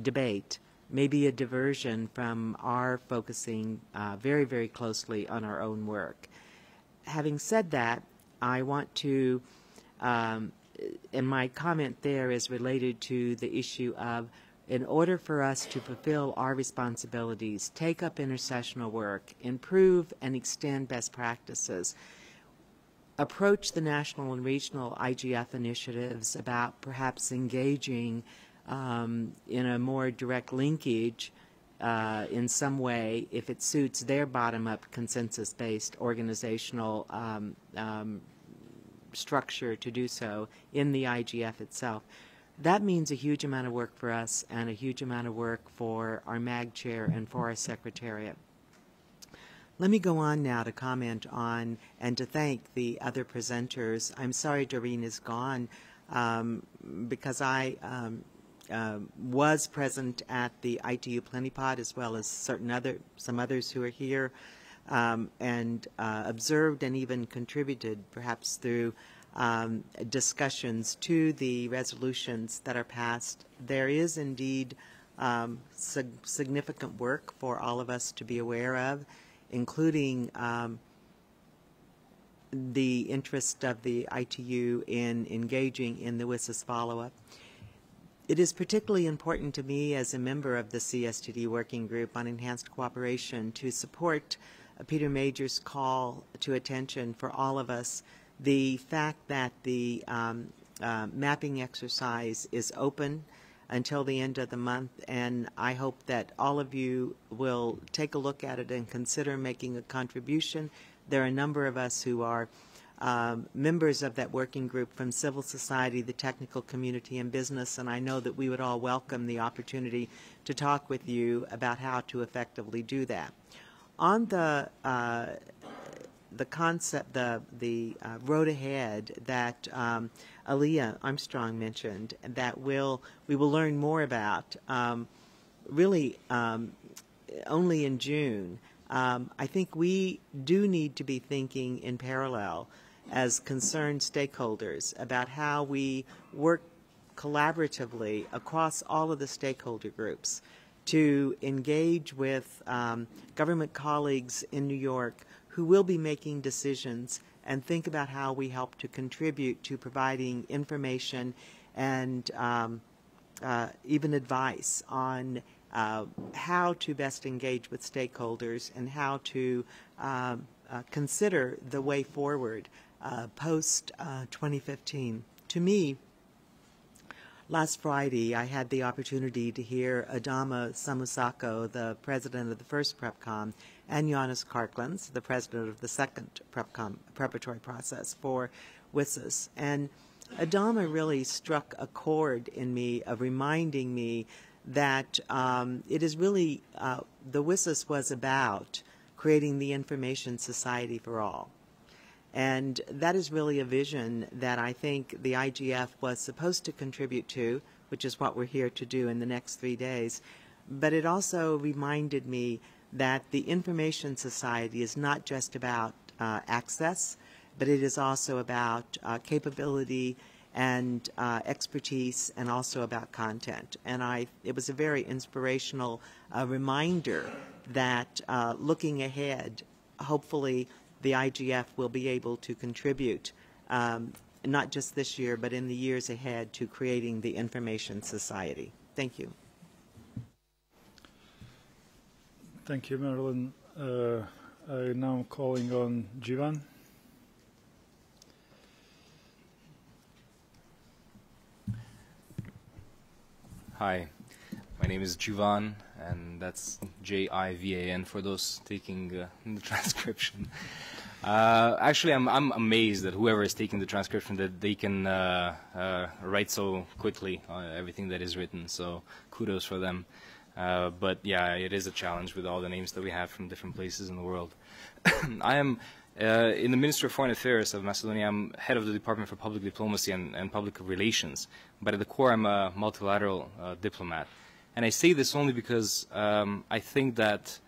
debate may be a diversion from our focusing uh, very, very closely on our own work. Having said that, I want to, um, and my comment there is related to the issue of in order for us to fulfill our responsibilities, take up intersessional work, improve and extend best practices, approach the national and regional IGF initiatives about perhaps engaging um, in a more direct linkage uh, in some way if it suits their bottom-up consensus-based organizational um, um, structure to do so in the IGF itself. That means a huge amount of work for us and a huge amount of work for our MAG chair and for our secretariat. Let me go on now to comment on and to thank the other presenters. I'm sorry Doreen is gone um, because I um, was present at the ITU Plenipod as well as certain other some others who are here um, and uh, observed and even contributed perhaps through um, discussions to the resolutions that are passed. There is indeed um, sig significant work for all of us to be aware of, including um, the interest of the ITU in engaging in the WSIS follow-up. It is particularly important to me as a member of the CSTD Working Group on Enhanced Cooperation to support Peter Major's call to attention for all of us the fact that the um, uh, mapping exercise is open until the end of the month, and I hope that all of you will take a look at it and consider making a contribution. There are a number of us who are um, members of that working group from civil society, the technical community, and business, and I know that we would all welcome the opportunity to talk with you about how to effectively do that. On the uh, the concept, the the uh, road ahead that um, Aaliyah Armstrong mentioned, that will we will learn more about um, really um, only in June. Um, I think we do need to be thinking in parallel as concerned stakeholders about how we work collaboratively across all of the stakeholder groups to engage with um, government colleagues in New York who will be making decisions and think about how we help to contribute to providing information and um, uh, even advice on uh, how to best engage with stakeholders and how to um, uh, consider the way forward uh, post 2015. To me, Last Friday, I had the opportunity to hear Adama Samassékou, the president of the first PrepCom, and Janis Karklins, the president of the second PrepCom preparatory process for WSIS. And Adama really struck a chord in me of reminding me that um, it is really, uh, the WSIS was about creating the information society for all. And that is really a vision that I think the IGF was supposed to contribute to, which is what we're here to do in the next three days. But it also reminded me that the information society is not just about uh, access, but it is also about uh, capability and uh, expertise and also about content. And I, it was a very inspirational uh, reminder that uh, looking ahead, hopefully the IGF will be able to contribute, um, not just this year, but in the years ahead to creating the information society. Thank you. Thank you, Marilyn. Uh, I'm now calling on Jivan. Hi, my name is Jivan, and that's J-I-V-A-N for those taking uh, the transcription. Uh, actually, I'm, I'm amazed that whoever is taking the transcription that they can uh, uh, write so quickly everything that is written. So kudos for them. Uh, but yeah, it is a challenge with all the names that we have from different places in the world. I am uh, in the Ministry of Foreign Affairs of Macedonia. I'm head of the Department for Public Diplomacy and, and Public Relations. But at the core, I'm a multilateral uh, diplomat. And I say this only because um, I think that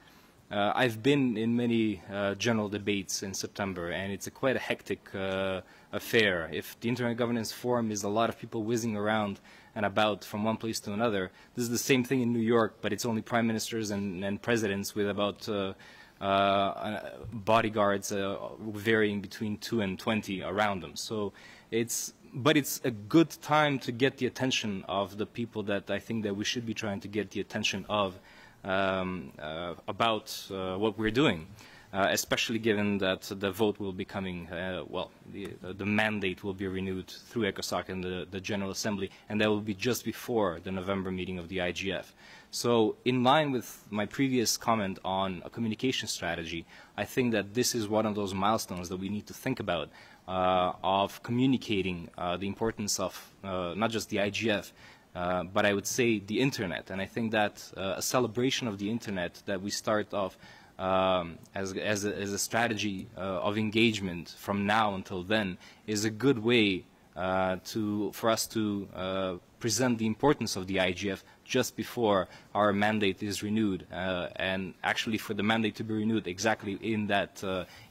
uh, I've been in many uh, general debates in September, and it's a quite a hectic uh, affair. If the Internet Governance Forum is a lot of people whizzing around and about from one place to another, this is the same thing in New York, but it's only prime ministers and, and presidents with about uh, uh, bodyguards uh, varying between 2 and 20 around them. So it's but it's a good time to get the attention of the people that I think that we should be trying to get the attention of um, uh, about uh, what we're doing, uh, especially given that the vote will be coming, well, the, the mandate will be renewed through ECOSOC and the, the General Assembly, and that will be just before the November meeting of the IGF. So in line with my previous comment on a communication strategy, I think that this is one of those milestones that we need to think about uh, of communicating uh, the importance of uh, not just the IGF, uh, but I would say the internet. And I think that uh, a celebration of the internet that we start off um, as, as, a, as a strategy uh, of engagement from now until then is a good way uh, to, for us to uh, present the importance of the IGF just before our mandate is renewed, and actually for the mandate to be renewed exactly in that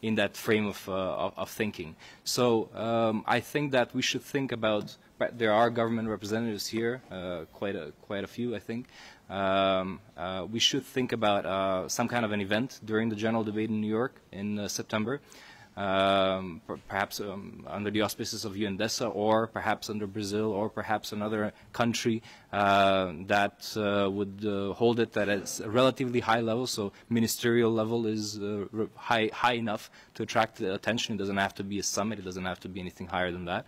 in that frame of, of, of thinking. So um, I think that we should think about. There are government representatives here, uh, quite a quite a few, I think. Um, uh, we should think about uh, some kind of an event during the general debate in New York in uh, September um, perhaps um, under the auspices of UNDESA or perhaps under Brazil or perhaps another country uh, that uh, would hold it at a relatively high level, so ministerial level is high, high enough to attract attention. It doesn't have to be a summit. It doesn't have to be anything higher than that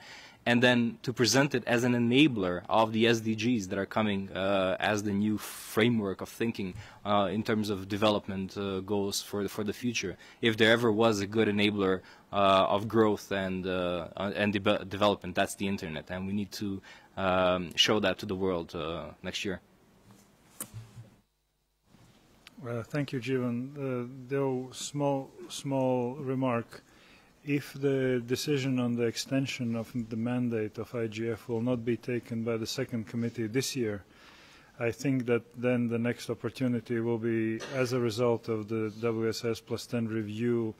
and then to present it as an enabler of the SDGs that are coming uh, as the new framework of thinking uh, in terms of development uh, goals for the, for the future. If there ever was a good enabler uh, of growth and, uh, and de development, that's the Internet, and we need to um, show that to the world uh, next year. Well, thank you, Jivan. though small, small remark if the decision on the extension of the mandate of IGF will not be taken by the second committee this year, I think that then the next opportunity will be as a result of the WSIS plus 10 review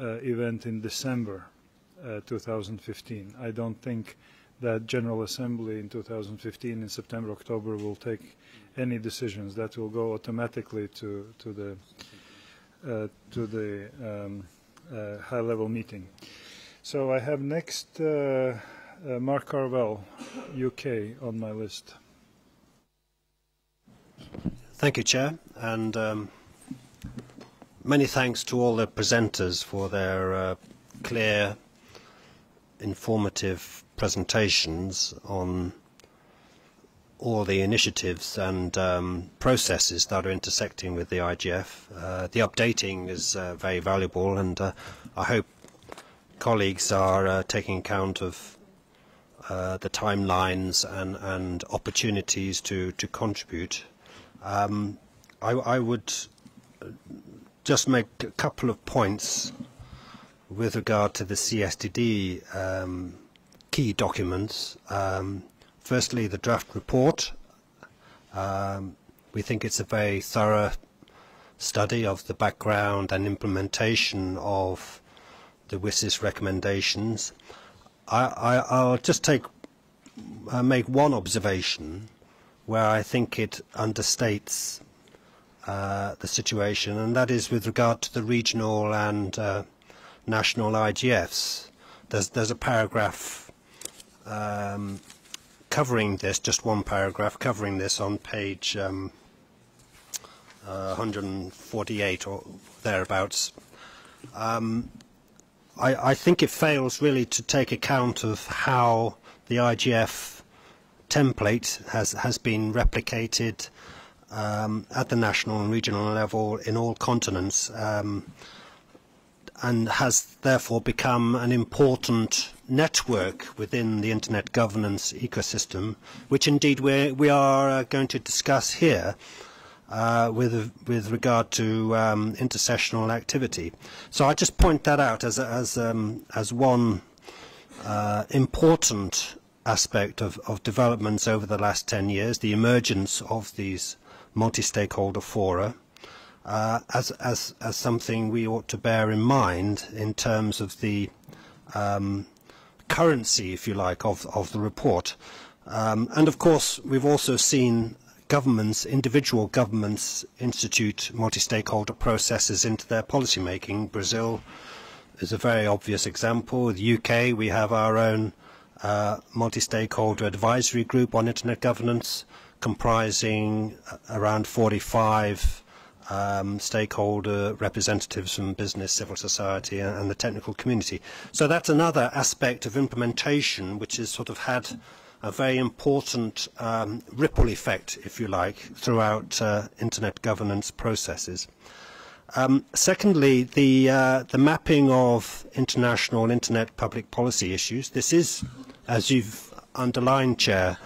uh, event in December uh, 2015. I don't think that General Assembly in 2015 in September, October will take any decisions. That will go automatically to, to the, uh, to the um, uh, high-level meeting. So I have next uh, uh, Mark Carvell, UK, on my list. Thank you, Chair, and um, many thanks to all the presenters for their uh, clear, informative presentations on all the initiatives and um, processes that are intersecting with the IGF. Uh, the updating is uh, very valuable and uh, I hope colleagues are uh, taking account of uh, the timelines and, and opportunities to, to contribute. Um, I, I would just make a couple of points with regard to the CSTD um, key documents. Um, Firstly, the draft report. Um, we think it's a very thorough study of the background and implementation of the WSIS recommendations. I, I, I'll just take uh, make one observation where I think it understates uh, the situation, and that is with regard to the regional and uh, national IGFs. There's, there's a paragraph um, covering this, just one paragraph covering this on page um, uh, 148 or thereabouts. Um, I, I think it fails really to take account of how the IGF template has, has been replicated um, at the national and regional level in all continents. Um, and has therefore become an important network within the internet governance ecosystem, which indeed we're, we are uh, going to discuss here uh, with, with regard to um, intersessional activity. So I just point that out as, as, um, as one uh, important aspect of, of developments over the last 10 years, the emergence of these multi-stakeholder fora uh, as, as, as something we ought to bear in mind in terms of the um, currency, if you like, of, of the report. Um, and of course, we've also seen governments, individual governments, institute multi-stakeholder processes into their policy making. Brazil is a very obvious example. The UK, we have our own uh, multi-stakeholder advisory group on internet governance comprising around 45 um, stakeholder representatives from business, civil society and, and the technical community. So that's another aspect of implementation which has sort of had a very important um, ripple effect, if you like, throughout uh, internet governance processes. Um, secondly, the, uh, the mapping of international internet public policy issues. This is, as you've underlined, Chair,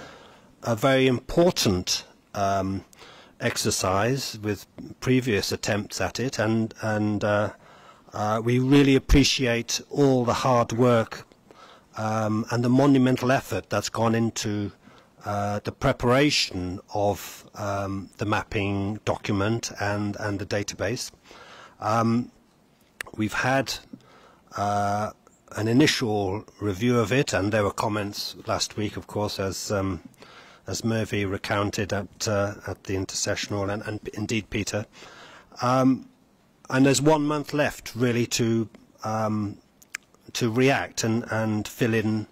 a very important um, exercise with previous attempts at it, and, and uh, uh, we really appreciate all the hard work um, and the monumental effort that's gone into uh, the preparation of um, the mapping document and, and the database. Um, we've had uh, an initial review of it, and there were comments last week, of course, as um, as Mervi recounted at uh, at the intersessional and, and indeed Peter. Um, and there's one month left, really, to um, to react and, and fill in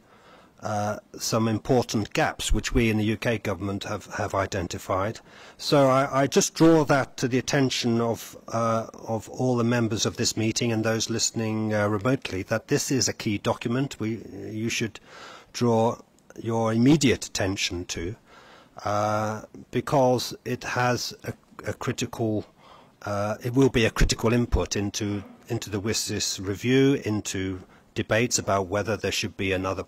uh, some important gaps which we in the UK government have, have identified. So I, I just draw that to the attention of, uh, of all the members of this meeting and those listening uh, remotely that this is a key document we, you should draw your immediate attention to uh, because it has a, a critical, uh, it will be a critical input into, into the WSIS review, into debates about whether there should be another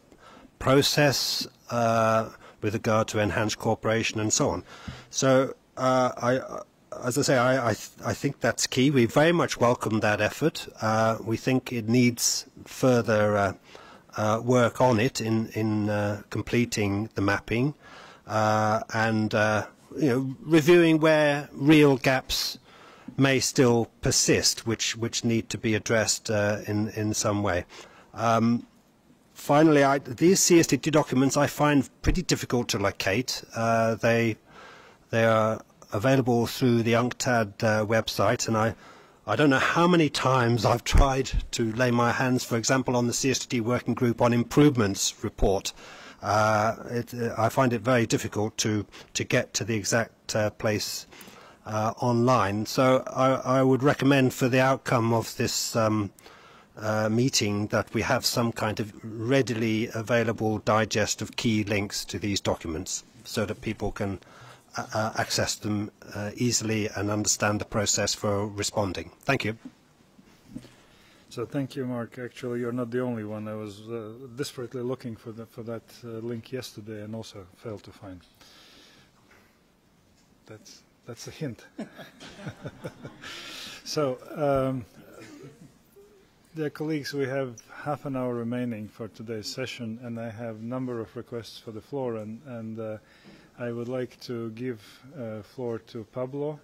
process uh, with regard to enhanced cooperation and so on. So, uh, I, as I say, I, I, th I think that's key. We very much welcome that effort. Uh, we think it needs further uh, uh, work on it in, in uh, completing the mapping uh, and uh, you know, reviewing where real gaps may still persist, which, which need to be addressed uh, in, in some way. Um, finally, I, these CSTD documents I find pretty difficult to locate. Uh, they they are available through the UNCTAD uh, website, and I I don't know how many times I've tried to lay my hands, for example, on the CSTD working group on improvements report. Uh, it, uh, I find it very difficult to to get to the exact uh, place uh, online. So I, I would recommend for the outcome of this. Um, meeting that we have some kind of readily available digest of key links to these documents so that people can access them easily and understand the process for responding. Thank you. So thank you, Mark. Actually, you're not the only one. I was uh, desperately looking for, the, for that uh, link yesterday and also failed to find. That's, that's a hint. so um, Dear colleagues, we have half an hour remaining for today's session, and I have a number of requests for the floor, and, and uh, I would like to give uh, floor to Pablo,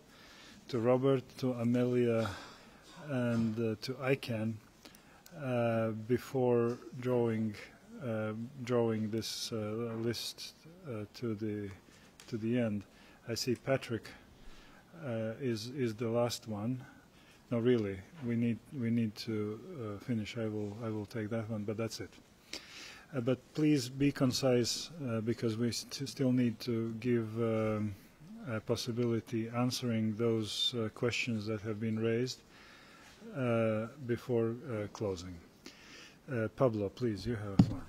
to Robert, to Amelia, and uh, to ICANN uh, before drawing uh, drawing this list to the to the end. I see Patrick is is the last one. No, really, we need we need to finish. I will I will take that one, but that's it. Uh, but please be concise uh, because we st still need to give um, a possibility answering those uh, questions that have been raised before uh, closing. Uh, Pablo, please, you have the floor.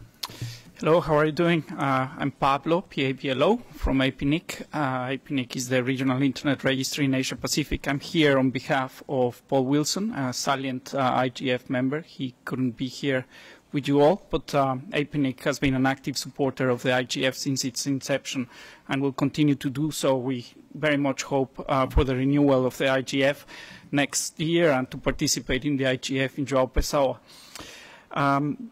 Hello, how are you doing? Uh, I'm Pablo, PABLO, from APNIC. Uh, APNIC is the regional internet registry in Asia Pacific. I'm here on behalf of Paul Wilson, a salient uh, IGF member. He couldn't be here with you all, but um, APNIC has been an active supporter of the IGF since its inception and will continue to do so. We very much hope uh, for the renewal of the IGF next year and to participate in the IGF in Joao Pessoa. Um,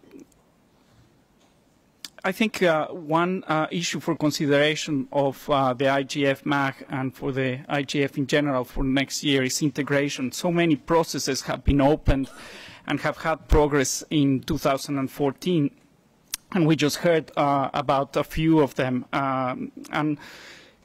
I think uh, one uh, issue for consideration of uh, the IGF MAG and for the IGF in general for next year is integration. So many processes have been opened and have had progress in 2014, and we just heard uh, about a few of them. Um, and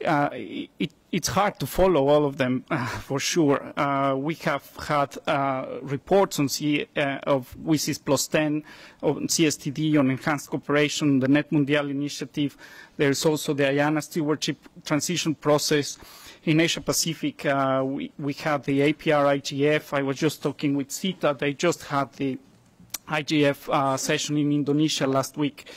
uh, it, it's hard to follow all of them uh, for sure. Uh, we have had uh, reports on C, uh, of WSIS plus 10, on CSTD, on enhanced cooperation, the Net Mundial initiative. There's also the IANA stewardship transition process. In Asia Pacific, uh, we, we had the APR IGF. I was just talking with CETA. They just had the IGF uh, session in Indonesia last week.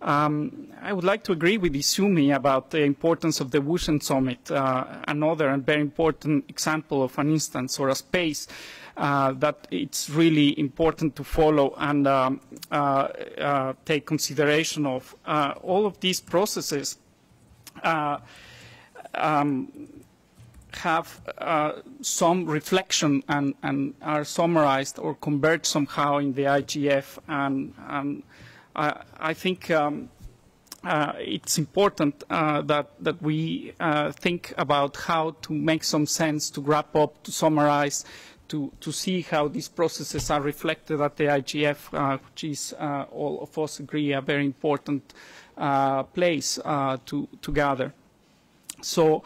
Um, I would like to agree with Izumi about the importance of the Wuzhen Summit, uh, another and very important example of an instance or a space uh, that it's really important to follow and um, uh, uh, take consideration of. Uh, all of these processes uh, um, have some reflection and, and are summarized or converged somehow in the IGF and, and I, I think um, uh, it's important uh, that, that we uh, think about how to make some sense, to wrap up, to summarize, to, to see how these processes are reflected at the IGF, uh, which is, uh, all of us agree, a very important uh, place to, to gather. So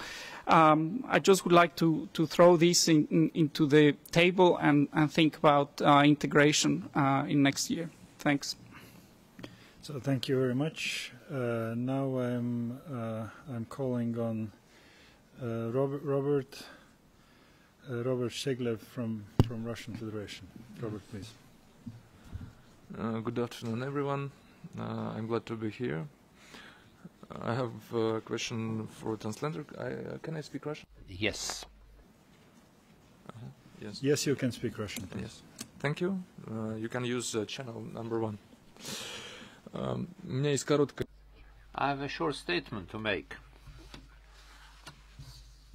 um, I just would like to, to throw this in, in, into the table and, and think about integration in next year. Thanks. So thank you very much. Uh, now I'm uh, I'm calling on uh, Robert Robert uh, Robert Shlegel from from Russian Federation. Robert, please. Uh, good afternoon, everyone. Uh, I'm glad to be here. I have a question for translator. I, uh, can I speak Russian? Yes. Uh, yes. Yes, you can speak Russian. Please. Yes. Thank you. Uh, you can use uh, channel number one. Um, у меня есть короткая... I have a short statement to make.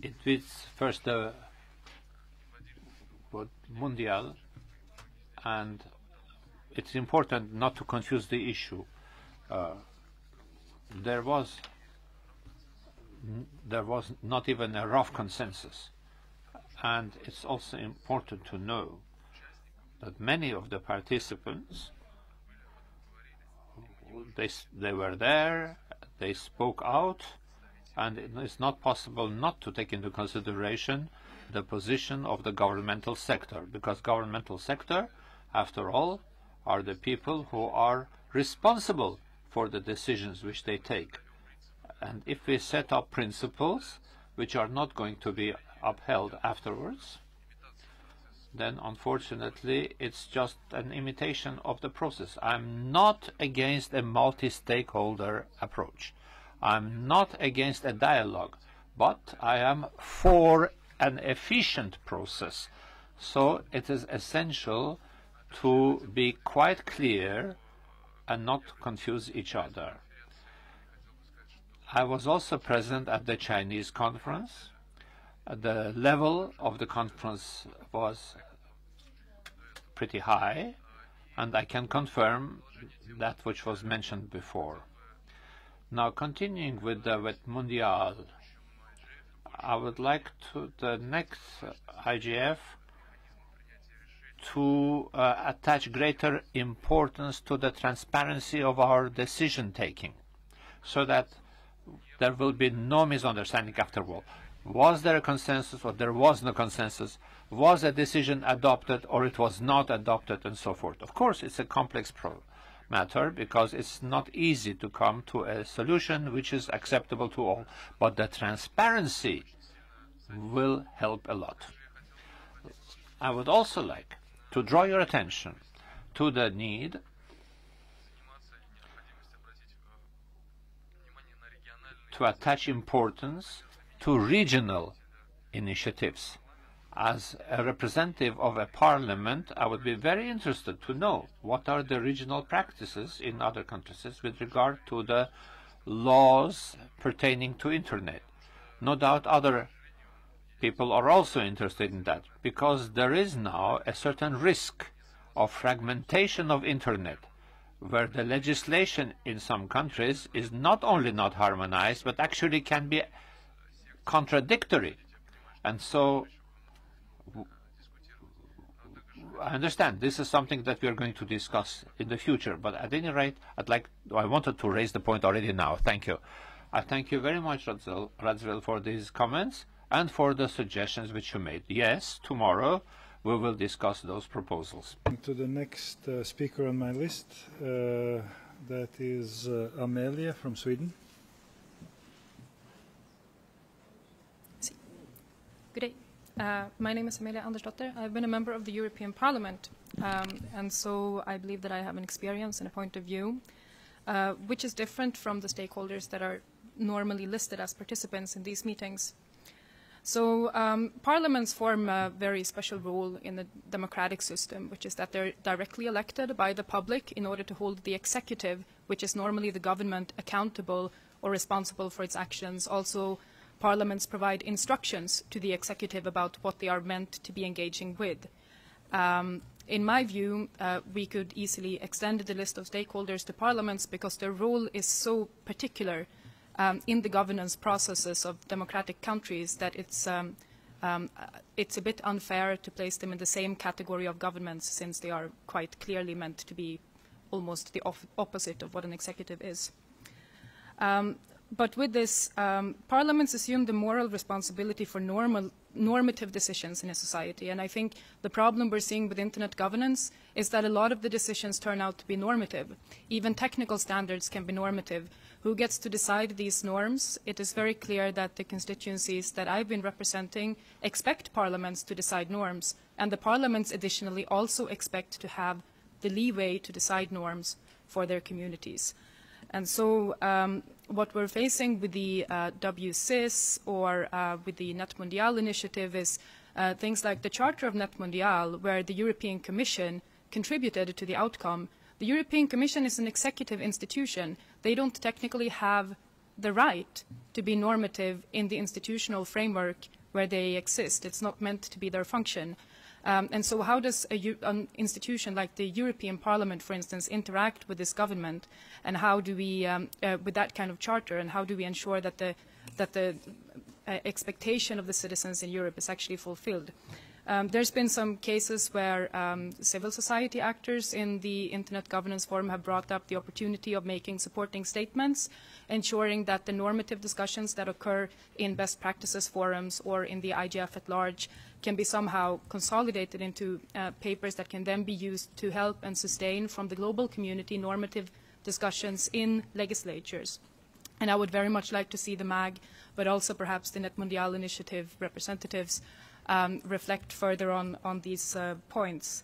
It is first the uh, Mundial, and it's important not to confuse the issue. Uh, there was there was not even a rough consensus, and it's also important to know that many of the participants they they were there, they spoke out, and it's not possible not to take into consideration the position of the governmental sector, because governmental sector, after all, are the people who are responsible for the decisions which they take. And if we set up principles which are not going to be upheld afterwards, then unfortunately it's just an imitation of the process. I'm not against a multi-stakeholder approach. I'm not against a dialogue, but I am for an efficient process. So it is essential to be quite clear and not confuse each other. I was also present at the Chinese conference. The level of the conference was pretty high, and I can confirm that which was mentioned before. Now, continuing with the with Mundial, I would like to the next IGF to uh, attach greater importance to the transparency of our decision taking so that there will be no misunderstanding afterward. Was there a consensus or there was no consensus? Was a decision adopted or it was not adopted and so forth? Of course, it's a complex matter because it's not easy to come to a solution which is acceptable to all. But the transparency will help a lot. I would also like to draw your attention to the need to attach importance to regional initiatives. As a representative of a parliament, I would be very interested to know what are the regional practices in other countries with regard to the laws pertaining to internet. No doubt other people are also interested in that because there is now a certain risk of fragmentation of internet where the legislation in some countries is not only not harmonized but actually can be contradictory and so I understand this is something that we are going to discuss in the future but at any rate I'd like I wanted to raise the point already now thank you I thank you very much Radzil for these comments and for the suggestions which you made. Yes, tomorrow we will discuss those proposals. To the next uh, speaker on my list, uh, that is uh, Amelia from Sweden. Good day. Uh, my name is Amelia Andersdotter. I've been a member of the European Parliament, um, and so I believe that I have an experience and a point of view, uh, which is different from the stakeholders that are normally listed as participants in these meetings. So um, parliaments form a very special role in the democratic system, which is that they're directly elected by the public in order to hold the executive, which is normally the government, accountable or responsible for its actions. Also, parliaments provide instructions to the executive about what they are meant to be engaging with. Um, in my view, uh, we could easily extend the list of stakeholders to parliaments because their role is so particular um, in the governance processes of democratic countries that it's, um, um, it's a bit unfair to place them in the same category of governments since they are quite clearly meant to be almost the opposite of what an executive is. Um, but with this, um, parliaments assume the moral responsibility for normal, normative decisions in a society. And I think the problem we're seeing with internet governance is that a lot of the decisions turn out to be normative. Even technical standards can be normative. Who gets to decide these norms? It is very clear that the constituencies that I've been representing expect parliaments to decide norms. And the parliaments additionally also expect to have the leeway to decide norms for their communities. And so um, what we're facing with the uh, WSIS or uh, with the Net Mundial initiative is uh, things like the Charter of Net Mundial, where the European Commission contributed to the outcome. The European Commission is an executive institution. They don't technically have the right to be normative in the institutional framework where they exist. It's not meant to be their function. Um, and so how does a, an institution like the European Parliament, for instance, interact with this government? And how do we, um, uh, with that kind of charter, and how do we ensure that the, that the uh, expectation of the citizens in Europe is actually fulfilled? Um, there's been some cases where um, civil society actors in the Internet Governance Forum have brought up the opportunity of making supporting statements, ensuring that the normative discussions that occur in best practices forums or in the IGF at large can be somehow consolidated into uh, papers that can then be used to help and sustain from the global community normative discussions in legislatures. And I would very much like to see the MAG, but also perhaps the Net Mundial initiative representatives um, reflect further on, on these uh, points.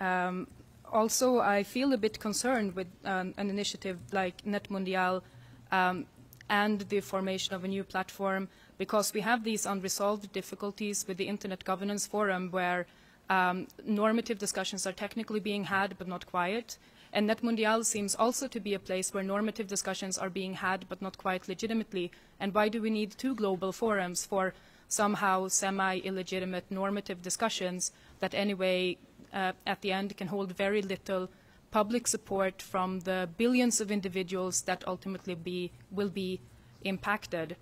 Um, also, I feel a bit concerned with um, an initiative like Net Mundial um, and the formation of a new platform because we have these unresolved difficulties with the Internet Governance Forum where um, normative discussions are technically being had but not quiet. And NetMundial seems also to be a place where normative discussions are being had but not quite legitimately. And why do we need two global forums for somehow semi-illegitimate normative discussions that anyway uh, at the end can hold very little public support from the billions of individuals that ultimately be, will be impacted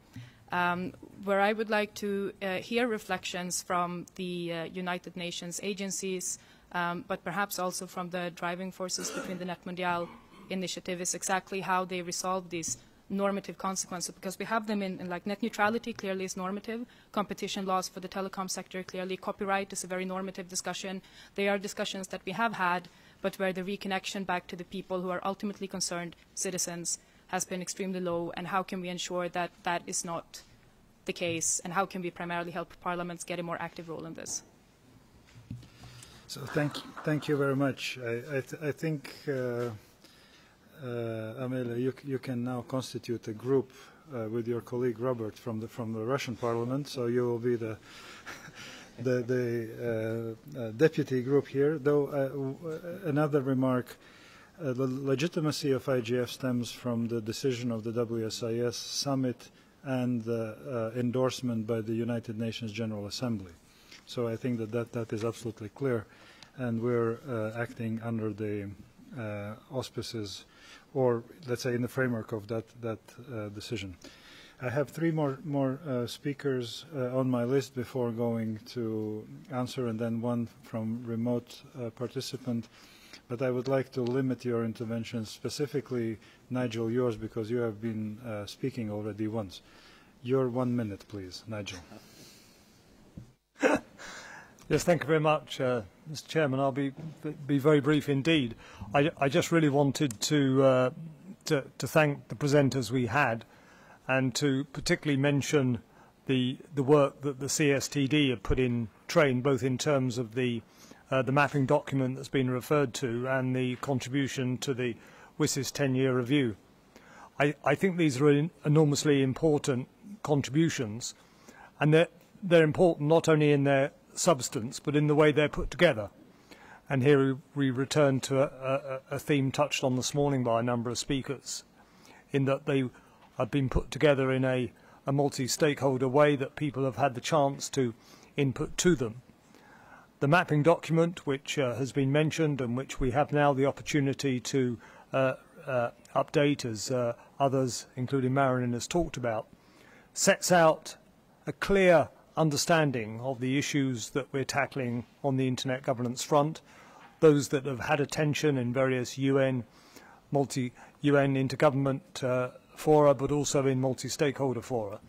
um, where I would like to uh, hear reflections from the uh, United Nations agencies, um, but perhaps also from the driving forces between the Net Mundial initiative is exactly how they resolve these normative consequences because we have them in, in, like net neutrality clearly is normative. Competition laws for the telecom sector clearly copyright is a very normative discussion. They are discussions that we have had but where the reconnection back to the people who are ultimately concerned citizens has been extremely low, and how can we ensure that that is not the case, and how can we primarily help parliaments get a more active role in this? So thank, you, thank you very much. I, I, th I think, uh, uh, Amelia, you, you can now constitute a group uh, with your colleague Robert from the, from the Russian parliament, so you will be the, the, the uh, uh, deputy group here. Though uh, another remark, the legitimacy of IGF stems from the decision of the WSIS summit and the uh, endorsement by the United Nations General Assembly. So I think that that, that is absolutely clear, and we're uh, acting under the uh, auspices, or let's say in the framework of that, that uh, decision. I have three more, more uh, speakers uh, on my list before going to answer, and then one from remote participant but I would like to limit your intervention specifically, Nigel, yours, because you have been uh, speaking already once. Your one minute, please, Nigel. yes, thank you very much, uh, Mr. Chairman. I'll be be very brief indeed. I, I just really wanted to, uh, to to thank the presenters we had, and to particularly mention the the work that the CSTD have put in train, both in terms of the uh, the mapping document that's been referred to and the contribution to the WSIS 10-year review. I, I think these are enormously important contributions and they're, they're important not only in their substance but in the way they're put together. And here we return to a, a, a theme touched on this morning by a number of speakers in that they have been put together in a, a multi-stakeholder way that people have had the chance to input to them the mapping document, which uh, has been mentioned and which we have now the opportunity to uh, uh, update as uh, others, including Marilyn, has talked about, sets out a clear understanding of the issues that we're tackling on the internet governance front, those that have had attention in various UN, multi-UN intergovernment uh, fora, but also in multi-stakeholder fora.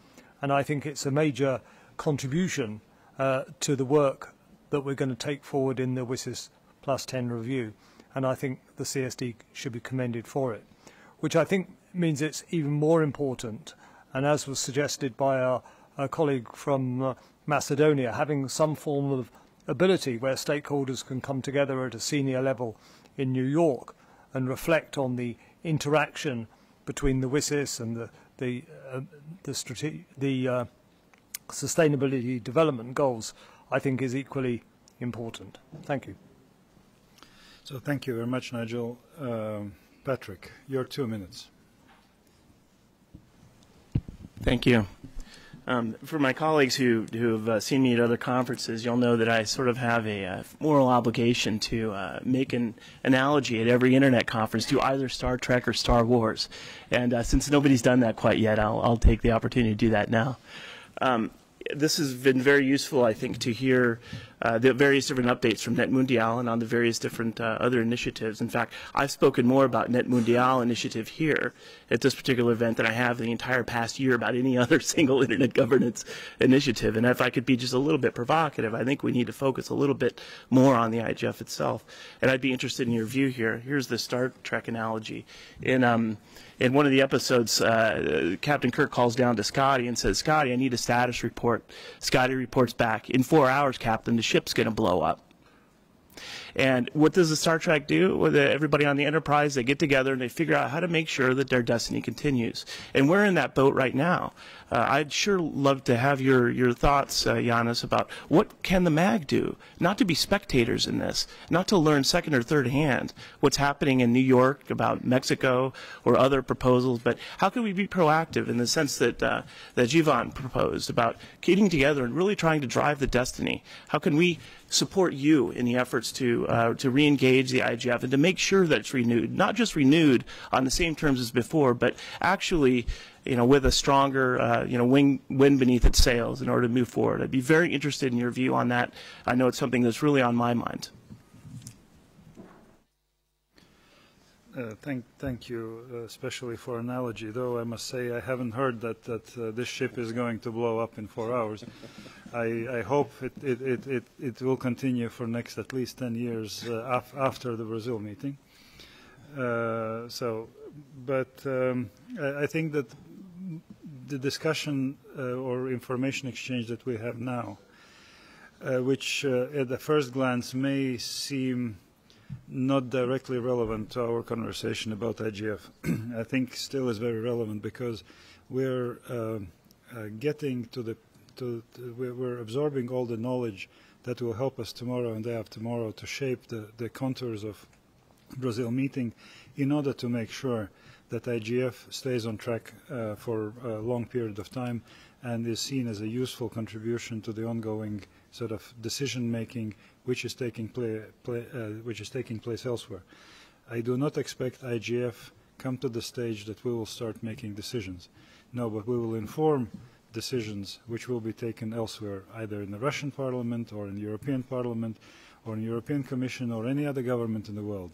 And I think it's a major contribution uh, to the work that we're going to take forward in the WSIS plus 10 review. And I think the CSTD should be commended for it, which I think means it's even more important. And as was suggested by our, our colleague from uh, Macedonia, having some form of ability where stakeholders can come together at a senior level in New York and reflect on the interaction between the WSIS and the the uh, the, the uh, sustainability development goals, I think is equally important. Thank you. So thank you very much, Nigel. Um, Patrick, your two minutes. Thank you. Um, for my colleagues who who have uh, seen me at other conferences, you'll know that I sort of have a, a moral obligation to uh, make an analogy at every internet conference to either Star Trek or Star Wars. And uh, since nobody's done that quite yet, I'll, I'll take the opportunity to do that now. Um, this has been very useful, I think, to hear uh, the various different updates from NetMundial and on the various different uh, other initiatives. In fact, I've spoken more about NetMundial initiative here at this particular event than I have the entire past year about any other single internet governance initiative. And if I could be just a little bit provocative, I think we need to focus a little bit more on the IGF itself. And I'd be interested in your view here. Here's the Star Trek analogy. In um, in one of the episodes, uh, Captain Kirk calls down to Scotty and says, Scotty, I need a status report. Scotty reports back, in four hours, Captain, the ship's going to blow up. And what does the Star Trek do? With everybody on the Enterprise, they get together and they figure out how to make sure that their destiny continues. And we're in that boat right now. Uh, I'd sure love to have your, your thoughts, uh, Janis, about what can the MAG do? Not to be spectators in this, not to learn second or third hand what's happening in New York about Mexico or other proposals, but how can we be proactive in the sense that, uh, that Jivan proposed about getting together and really trying to drive the destiny? How can we support you in the efforts to uh, to re-engage the IGF and to make sure that it's renewed, not just renewed on the same terms as before, but actually you know, with a stronger, uh, you know, wing, wind beneath its sails in order to move forward. I'd be very interested in your view on that. I know it's something that's really on my mind. Uh, thank, thank you, uh, especially for analogy. Though I must say I haven't heard that that uh, this ship is going to blow up in four hours. I, I hope it, it, it, it, it will continue for next at least 10 years uh, af after the Brazil meeting. Uh, so, but um, I, I think that the discussion uh, or information exchange that we have now, uh, which uh, at the first glance may seem not directly relevant to our conversation about IGF, I think still is very relevant because we're uh, uh, getting to the to, to we're absorbing all the knowledge that will help us tomorrow and day after tomorrow to shape the, the contours of Brazil meeting in order to make sure that IGF stays on track uh, for a long period of time and is seen as a useful contribution to the ongoing sort of decision making which is taking play, play uh, which is taking place elsewhere. I do not expect IGF come to the stage that we will start making decisions. No, but we will inform decisions which will be taken elsewhere, either in the Russian Parliament or in the European Parliament or in the European Commission or any other government in the world.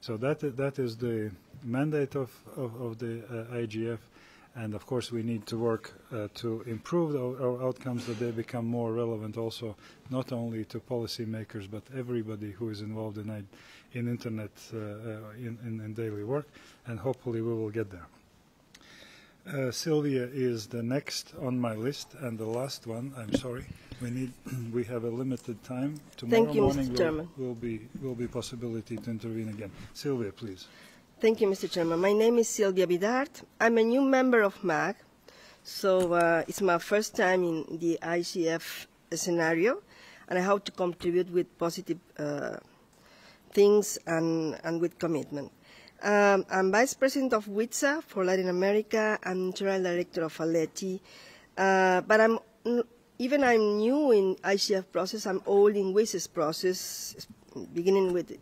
So that that is the mandate of, of, of the uh, IGF, and of course we need to work uh, to improve our, our outcomes that they become more relevant also not only to policymakers but everybody who is involved in in internet uh, uh, in, in, in daily work, and hopefully we will get there. Uh, Sylvia is the next on my list and the last one. I'm sorry. We need. we have a limited time. Tomorrow Thank you, morning Mr. will, will be will be possibility to intervene again. Sylvia, please. Thank you, Mr. Chairman. My name is Sylvia Bidart. I'm a new member of MAG, so uh, it's my first time in the IGF scenario, and I hope to contribute with positive uh, things and, and with commitment. Um, I'm Vice President of WITSA for Latin America and General Director of ALETI, uh, but I'm even I'm new in IGF process, I'm old in WSIS process, beginning with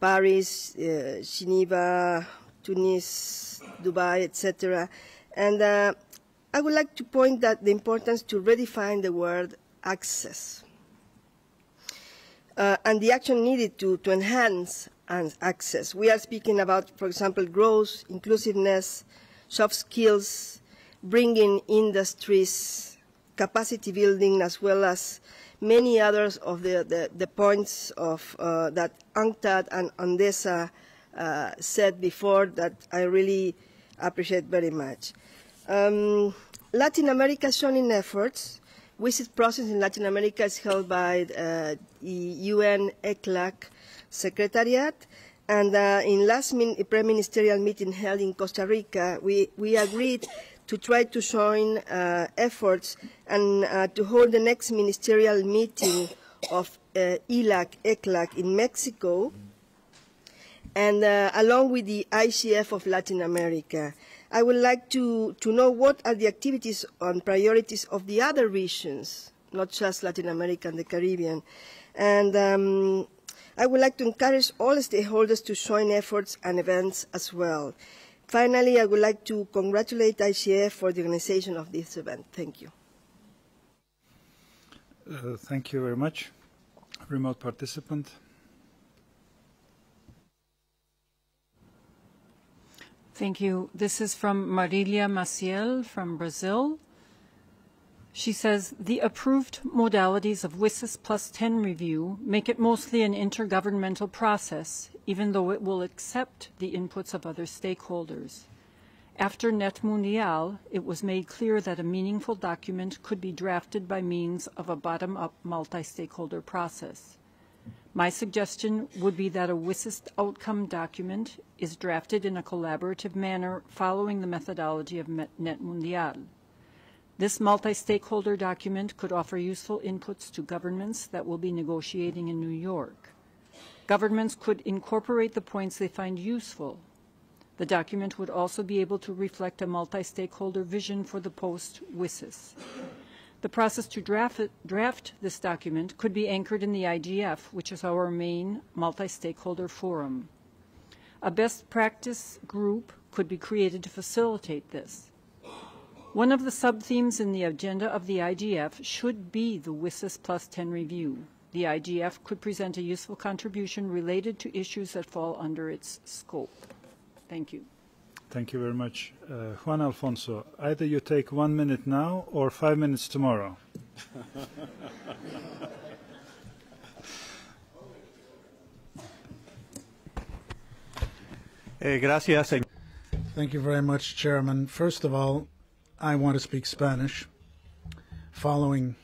Paris, uh, Geneva, Tunis, Dubai, etc. And uh, I would like to point out the importance to redefine the word access uh, and the action needed to, to enhance access. We are speaking about, for example, growth, inclusiveness, soft skills, bringing industries, capacity building, as well as many others of the, the, the points of, uh, that UNCTAD and UN DESA uh, said before that I really appreciate very much. Um, Latin America is showing efforts. WSIS process in Latin America is held by uh, the UN ECLAC Secretariat. And uh, in last pre-ministerial meeting held in Costa Rica, we, we agreed to try to join uh, efforts and uh, to hold the next ministerial meeting of uh, ELAC, ECLAC in Mexico, and uh, along with the IGF of Latin America. I would like to, to know what are the activities and priorities of the other regions, not just Latin America and the Caribbean. And um, I would like to encourage all stakeholders to join efforts and events as well. Finally, I would like to congratulate IGF for the organization of this event. Thank you. Uh, thank you very much. Remote participant. Thank you. This is from Marilia Maciel from Brazil. She says, the approved modalities of WSIS plus 10 review make it mostly an intergovernmental process, even though it will accept the inputs of other stakeholders. After Net Mundial, it was made clear that a meaningful document could be drafted by means of a bottom-up multi-stakeholder process. My suggestion would be that a WSIS outcome document is drafted in a collaborative manner following the methodology of Net Mundial. This multi-stakeholder document could offer useful inputs to governments that will be negotiating in New York. Governments could incorporate the points they find useful. The document would also be able to reflect a multi-stakeholder vision for the post-WSIS. The process to draft, draft, this document could be anchored in the IGF, which is our main multi-stakeholder forum. A best practice group could be created to facilitate this. One of the sub-themes in the agenda of the IGF should be the WSIS plus 10 review. The IGF could present a useful contribution related to issues that fall under its scope. Thank you. Thank you very much. Uh, Juan Alfonso, either you take one minute now or five minutes tomorrow. Eh. Thank you very much, Chairman. First of all, I want to speak Spanish following,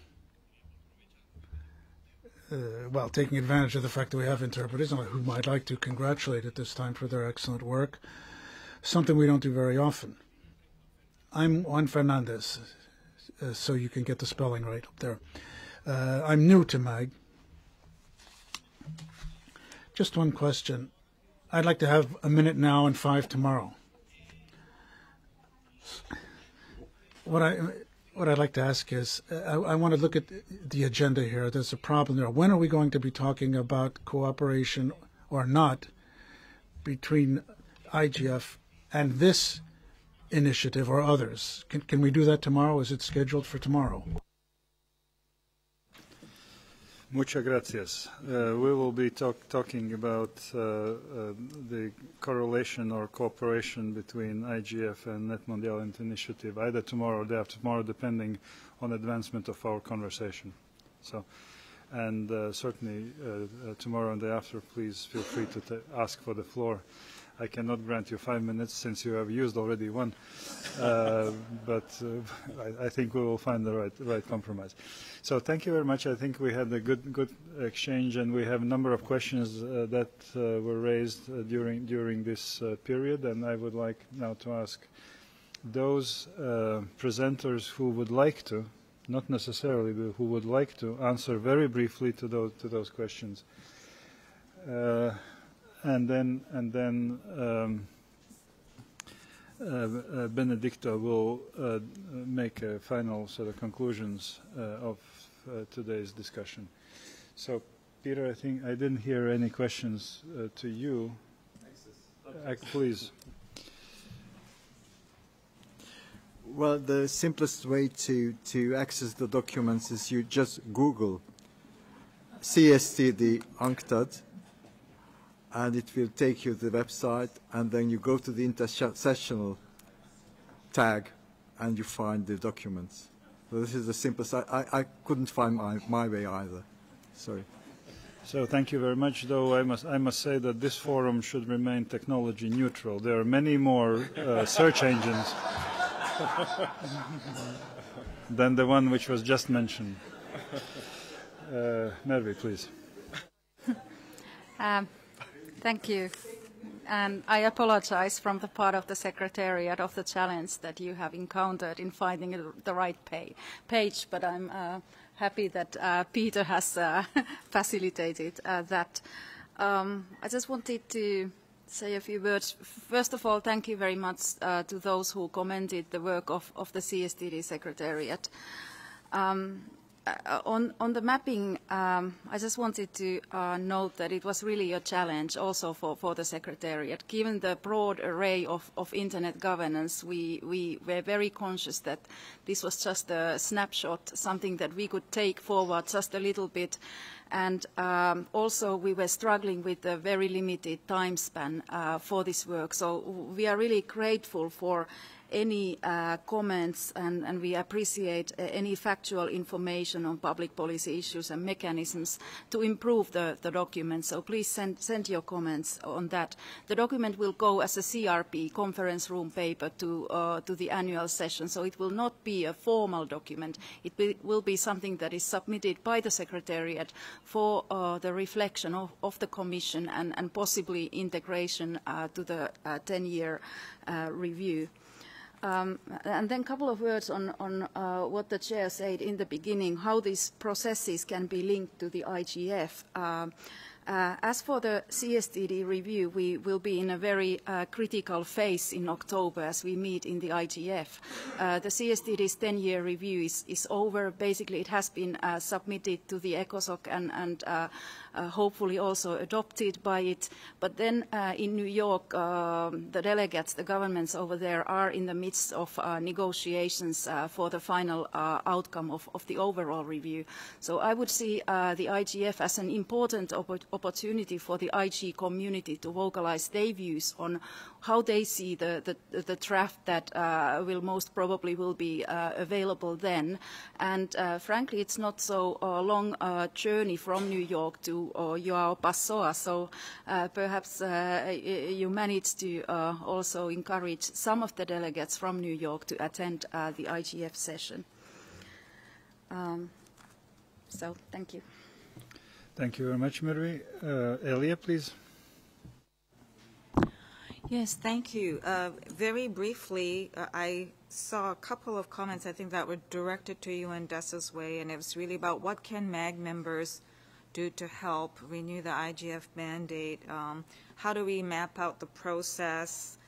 uh, well, taking advantage of the fact that we have interpreters, whom I'd like to congratulate at this time for their excellent work something we don't do very often. I'm Juan Fernandez, uh, so you can get the spelling right up there. Uh, I'm new to MAG. Just one question. I'd like to have a minute now and five tomorrow. What I what I'd like to ask is, uh, I, I want to look at the agenda here. There's a problem there. When are we going to be talking about cooperation or not between IGF and this initiative or others. Can, can we do that tomorrow? Is it scheduled for tomorrow? Muchas gracias. Uh, we will be talk, talking about uh, uh, the correlation or cooperation between IGF and Net Mundial Initiative either tomorrow or day after tomorrow, depending on advancement of our conversation. So, and uh, certainly uh, uh, tomorrow and day after, please feel free to ask for the floor. I cannot grant you five minutes since you have used already one, uh, but uh, I, I think we will find the right, right compromise. So thank you very much. I think we had a good, good exchange, and we have a number of questions uh, that uh, were raised uh, during, during this uh, period, and I would like now to ask those presenters who would like to, not necessarily, but who would like to answer very briefly to those, to those questions. And then and then um, uh, uh, Benedicto will uh, make a final sort of conclusions uh, of uh, today's discussion. So, Peter, I think I didn't hear any questions uh, to you. Please. Well, the simplest way to, to access the documents is you just Google CSTD UNCTAD, and it will take you to the website, and then you go to the intersessional tag, and you find the documents. So this is the simplest. I, I, I couldn't find my, my way either. Sorry. So thank you very much, though I must, I must say that this forum should remain technology neutral. There are many more uh, search engines than the one which was just mentioned. Uh, Mervi, please. Um, thank you. And I apologize from the part of the Secretariat of the challenge that you have encountered in finding the right pay, page, but I'm uh, happy that uh, Peter has uh, facilitated uh, that. Um, I just wanted to say a few words. First of all, thank you very much uh, to those who commented the work of, of the CSTD Secretariat. Um, uh, on, on the mapping, um, I just wanted to uh, note that it was really a challenge also for, for the Secretariat. Given the broad array of, of Internet governance, we, we were very conscious that this was just a snapshot, something that we could take forward just a little bit. And um, also we were struggling with a very limited time span uh, for this work. So we are really grateful for any uh, comments and, and we appreciate uh, any factual information on public policy issues and mechanisms to improve the, the document. So please send, send your comments on that. The document will go as a CRP, conference room paper, to, uh, to the annual session. So it will not be a formal document. It be, will be something that is submitted by the Secretariat for uh, the reflection of, of the Commission and, and possibly integration uh, to the 10-year uh, review. Um, and then a couple of words on, on uh, what the chair said in the beginning, how these processes can be linked to the IGF. Uh, uh, as for the CSTD review, we will be in a very uh, critical phase in October as we meet in the IGF. Uh, the CSTD's 10-year review is, is over. Basically, it has been uh, submitted to the ECOSOC and, and uh, hopefully also adopted by it. But then uh, in New York, uh, the delegates, the governments over there are in the midst of uh, negotiations uh, for the final uh, outcome of, of the overall review. So I would see uh, the IGF as an important opp opportunity for the IG community to vocalize their views on how they see the, the, the draft that uh, will most probably will be uh, available then. And uh, frankly, it's not so uh, long uh, journey from New York to uh, João Pessoa, so perhaps you managed to also encourage some of the delegates from New York to attend the IGF session. Um, so, thank you. Thank you very much, Mary. Elia, please. Yes, thank you. Uh, very briefly, uh, I saw a couple of comments I think that were directed to UN DESA's way, and it was really about what can MAG members do to help renew the IGF mandate? Um, how do we map out the process?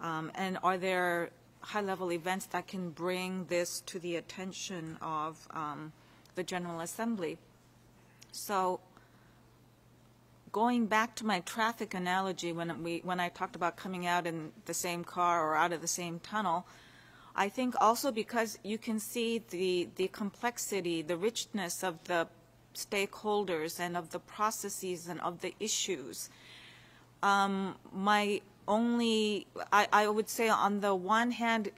Um, and are there high-level events that can bring this to the attention of um, the General Assembly? So going back to my traffic analogy when we when I talked about coming out in the same car or out of the same tunnel, I think also because you can see the the complexity, the richness of the stakeholders and of the processes and of the issues. Um, my only, I, I would say on the one hand,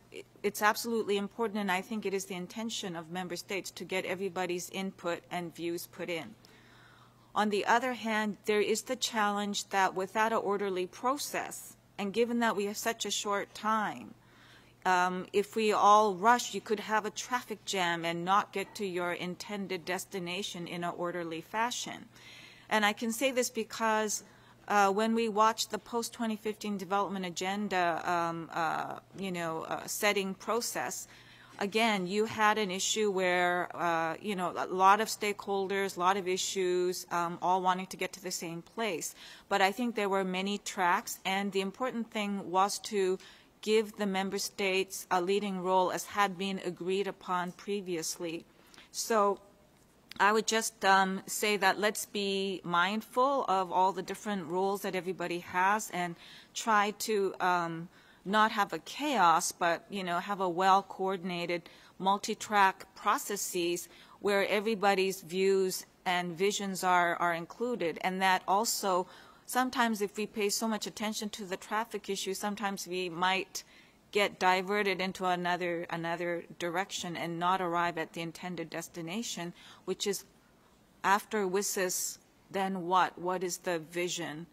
it's absolutely important and I think it is the intention of member states to get everybody's input and views put in. On the other hand, there is the challenge that without an orderly process, and given that we have such a short time, um, if we all rush, you could have a traffic jam and not get to your intended destination in an orderly fashion. And I can say this because uh, when we watched the post-2015 development agenda, um, uh, you know, uh, setting process, again, you had an issue where, uh, you know, a lot of stakeholders, a lot of issues, um, all wanting to get to the same place. But I think there were many tracks, and the important thing was to give the member states a leading role as had been agreed upon previously. So I would just um, say that let's be mindful of all the different roles that everybody has and try to um, not have a chaos, but you know, have a well-coordinated, multi-track processes where everybody's views and visions are, are included, and that also sometimes if we pay so much attention to the traffic issue, sometimes we might get diverted into another another direction and not arrive at the intended destination, which is after WSIS, then what? What is the vision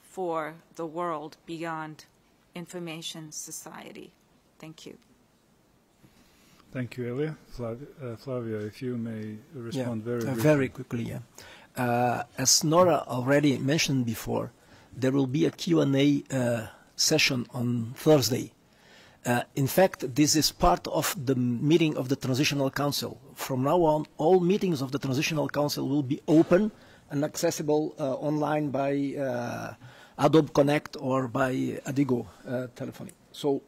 for the world beyond information society? Thank you. Thank you, Elia. Flav uh, Flavio, if you may respond yeah, very uh, briefly. Very quickly, yeah. Uh, as Nora already mentioned before, there will be a Q&A uh, session on Thursday. Uh, in fact, this is part of the meeting of the Transitional Council. From now on, all meetings of the Transitional Council will be open and accessible uh, online by uh, Adobe Connect or by Adigo uh, telephony. So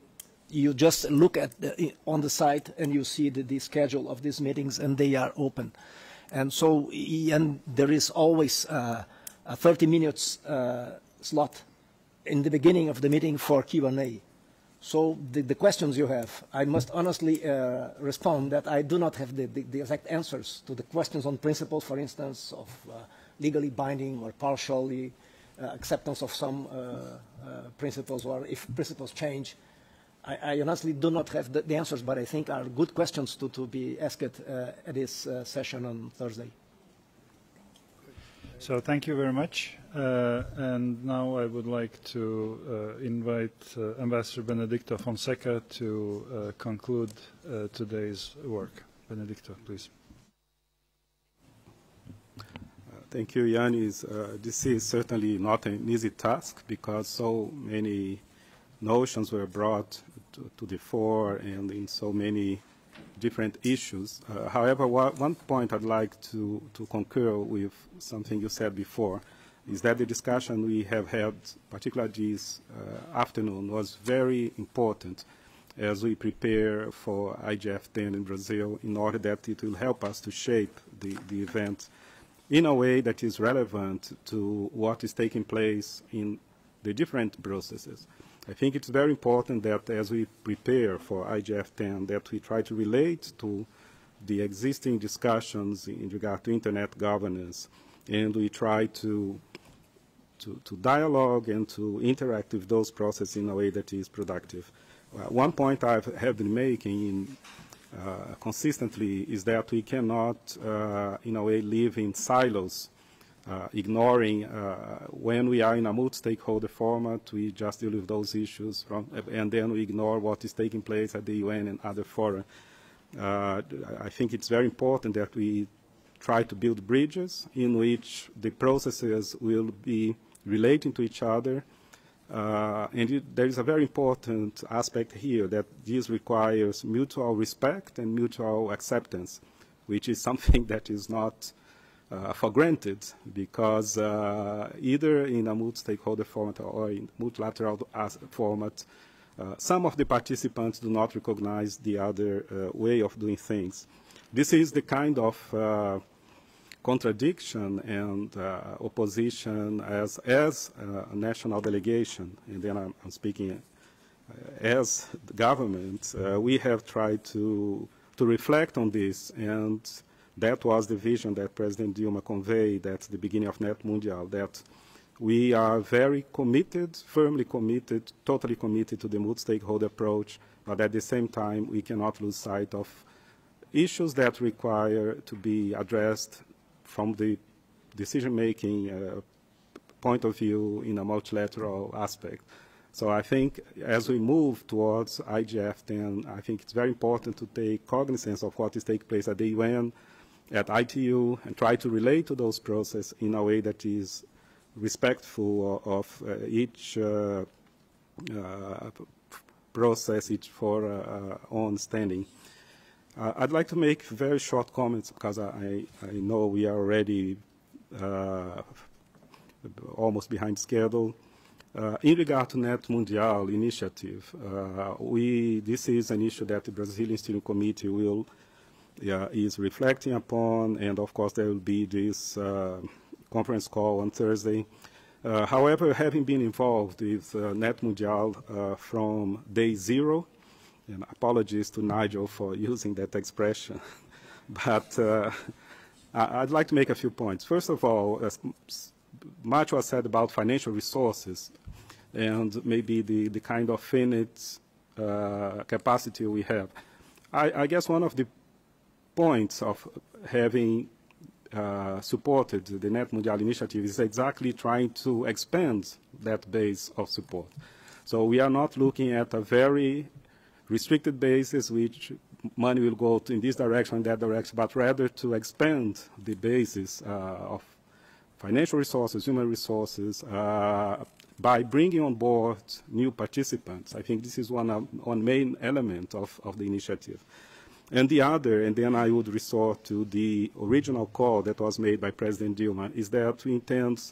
you just look at the, on the site and you see the, the schedule of these meetings and they are open. And so and there is always uh, a 30 minutes uh, slot in the beginning of the meeting for Q&A. So the, the questions you have, I must honestly uh, respond that I do not have the, the, exact answers to the questions on principles, for instance, of uh, legally binding or partially acceptance of some uh, uh, principles, or if principles change. I, I honestly do not have the, the answers, but I think are good questions to, to be asked uh, at this uh, session on Thursday. So thank you very much. Uh, and now I would like to uh, invite uh, Ambassador Benedicto Fonseca to uh, conclude uh, today's work. Benedicto, please. Thank you, Janis. Uh, this is certainly not an easy task because so many notions were brought to, to the fore and in so many different issues. Uh, however, one point I'd like to, to concur with something you said before is that the discussion we have had, particularly this uh, afternoon, was very important as we prepare for IGF 10 in Brazil in order that it will help us to shape the, the event in a way that is relevant to what is taking place in the different processes. I think it's very important that as we prepare for IGF 10, that we try to relate to the existing discussions in regard to internet governance, and we try to, to, to dialogue and to interact with those processes in a way that is productive. Uh, one point I have been making in consistently is that we cannot, uh, in a way, live in silos, uh, ignoring uh, when we are in a multi-stakeholder format, we just deal with those issues, from, and then we ignore what is taking place at the UN and other fora. Uh, I think it's very important that we try to build bridges in which the processes will be relating to each other, Uh, and it, there is a very important aspect here that this requires mutual respect and mutual acceptance, which is something that is not uh, for granted because uh, either in a multi-stakeholder format or in multilateral format, uh, some of the participants do not recognize the other uh, way of doing things. This is the kind of uh, contradiction and uh, opposition as, as a national delegation, and then I'm, I'm speaking uh, as the government, uh, we have tried to, to reflect on this, and that was the vision that President Dilma conveyed at the beginning of Net Mundial, that we are very committed, firmly committed, totally committed to the multi-stakeholder approach, but at the same time, we cannot lose sight of issues that require to be addressed from the decision-making uh, point of view in a multilateral aspect. So I think as we move towards IGF, then I think it's very important to take cognizance of what is taking place at the UN, at ITU, and try to relate to those processes in a way that is respectful of uh, each uh, uh, process, each for uh, own standing. Uh, I'd like to make very short comments because I, I know we are already uh, almost behind schedule. Uh, in regard to Net Mundial initiative, uh, we, this is an issue that the Brazilian Steering Committee will, is reflecting upon, and of course there will be this uh, conference call on Thursday. Uh, however, having been involved with Net Mundial from day zero, and apologies to Nigel for using that expression, but uh, I'd like to make a few points. First of all, much was said about financial resources and maybe the, the kind of finite uh, capacity we have. I, I guess one of the points of having uh, supported the Net Mundial initiative is exactly trying to expand that base of support. So we are not looking at a very restricted basis which money will go to in this direction, that direction, but rather to expand the basis uh, of financial resources, human resources, uh, by bringing on board new participants. I think this is one, of, one main element of, of the initiative. And the other, and then I would resort to the original call that was made by President Dilma, is that we intend,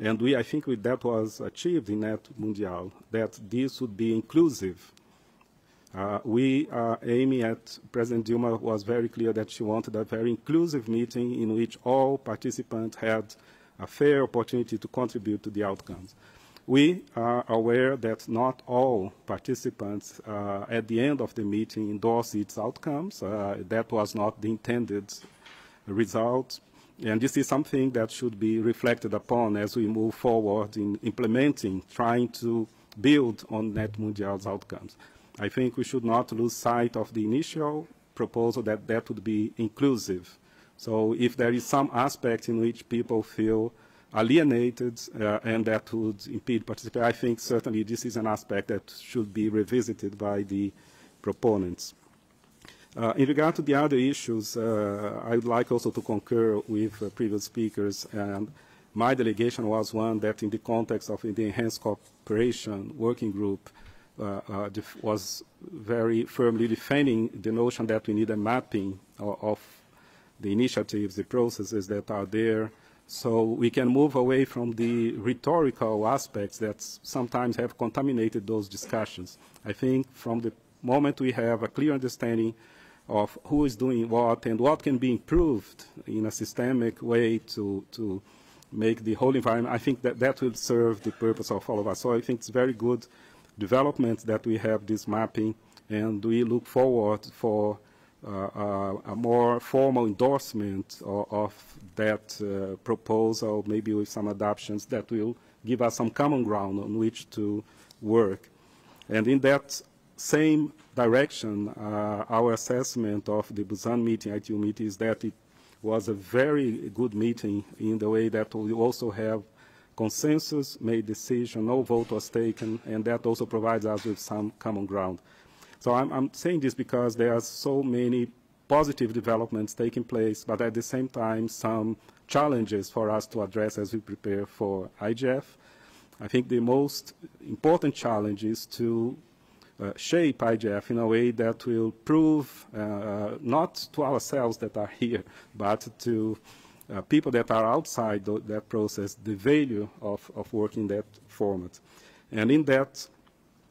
and we, I think we, that was achieved in Net Mundial, that this would be inclusive uh, we are aiming at, President Dilma was very clear that she wanted a very inclusive meeting in which all participants had a fair opportunity to contribute to the outcomes. We are aware that not all participants uh, at the end of the meeting endorse its outcomes. Uh, that was not the intended result. And this is something that should be reflected upon as we move forward in implementing, trying to build on Net Mundial's outcomes. I think we should not lose sight of the initial proposal that that would be inclusive. So if there is some aspect in which people feel alienated uh, and that would impede participation, I think certainly this is an aspect that should be revisited by the proponents. Uh, in regard to the other issues, uh, I would like also to concur with uh, previous speakers, and my delegation was one that in the context of the Enhanced Cooperation Working Group, Uh, uh, was very firmly defending the notion that we need a mapping of, of the initiatives, the processes that are there, so we can move away from the rhetorical aspects that sometimes have contaminated those discussions. I think from the moment we have a clear understanding of who is doing what and what can be improved in a systemic way to, to make the whole environment, I think that that will serve the purpose of all of us. So I think it's very good development that we have this mapping, and we look forward for uh, uh, a more formal endorsement of, of that uh, proposal, maybe with some adoptions that will give us some common ground on which to work. And in that same direction, uh, our assessment of the Busan meeting, ITU meeting, is that it was a very good meeting in the way that we also have consensus made decision, no vote was taken, and that also provides us with some common ground. So I'm, I'm saying this because there are so many positive developments taking place, but at the same time, some challenges for us to address as we prepare for IGF. I think the most important challenge is to uh, shape IGF in a way that will prove, uh, not to ourselves that are here, but to uh, people that are outside th that process the value of, of working that format. And in that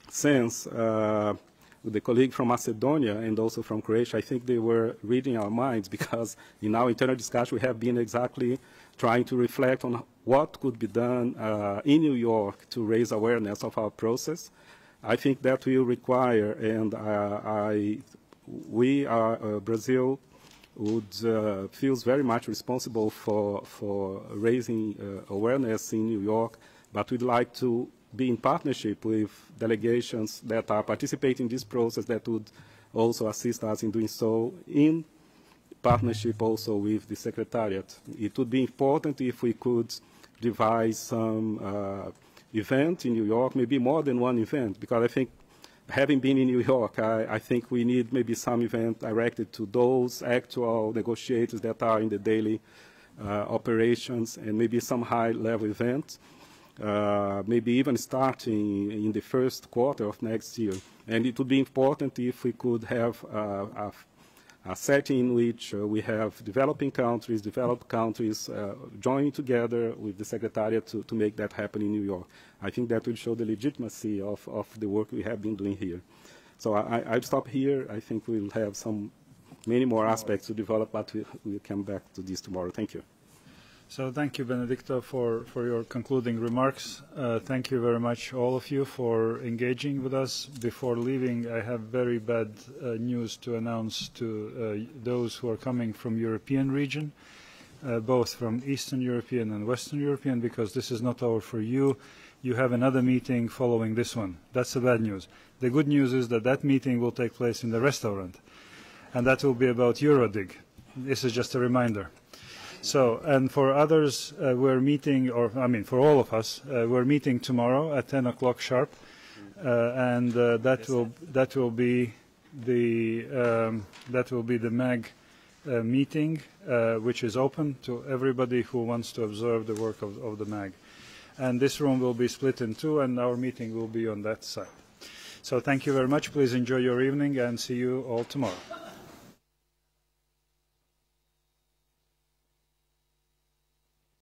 sense, uh, the colleague from Macedonia and also from Croatia, I think they were reading our minds because in our internal discussion we have been exactly trying to reflect on what could be done uh, in New York to raise awareness of our process. I think that will require, and uh, I, we are uh, Brazil would uh, feels very much responsible for for raising uh, awareness in New York, but we'd like to be in partnership with delegations that are participating in this process that would also assist us in doing so in partnership also with the Secretariat. It would be important if we could devise some uh, event in New York, maybe more than one event, because I think having been in New York, I, I think we need maybe some event directed to those actual negotiators that are in the daily uh, operations and maybe some high-level event, uh, maybe even starting in the first quarter of next year. And it would be important if we could have uh, a, a setting in which uh, we have developing countries, developed countries uh, joining together with the Secretariat to, to make that happen in New York. I think that will show the legitimacy of, of the work we have been doing here. So I, I'll stop here. I think we'll have some many more aspects to develop, but we, we'll come back to this tomorrow. Thank you. So thank you, Benedicto, for, for your concluding remarks. Uh, thank you very much, all of you, for engaging with us. Before leaving, I have very bad uh, news to announce to uh, those who are coming from European region, uh, both from Eastern European and Western European, because this is not over for you. You have another meeting following this one. That's the bad news. The good news is that that meeting will take place in the restaurant, and that will be about Eurodig. This is just a reminder. So, and for others, uh, we're meeting, or I mean, for all of us, uh, we're meeting tomorrow at 10 o'clock sharp, uh, and uh, that will that will be the um, that will be the MAG uh, meeting, uh, which is open to everybody who wants to observe the work of, of the MAG. And this room will be split in two, and our meeting will be on that side. So, thank you very much. Please enjoy your evening, and see you all tomorrow.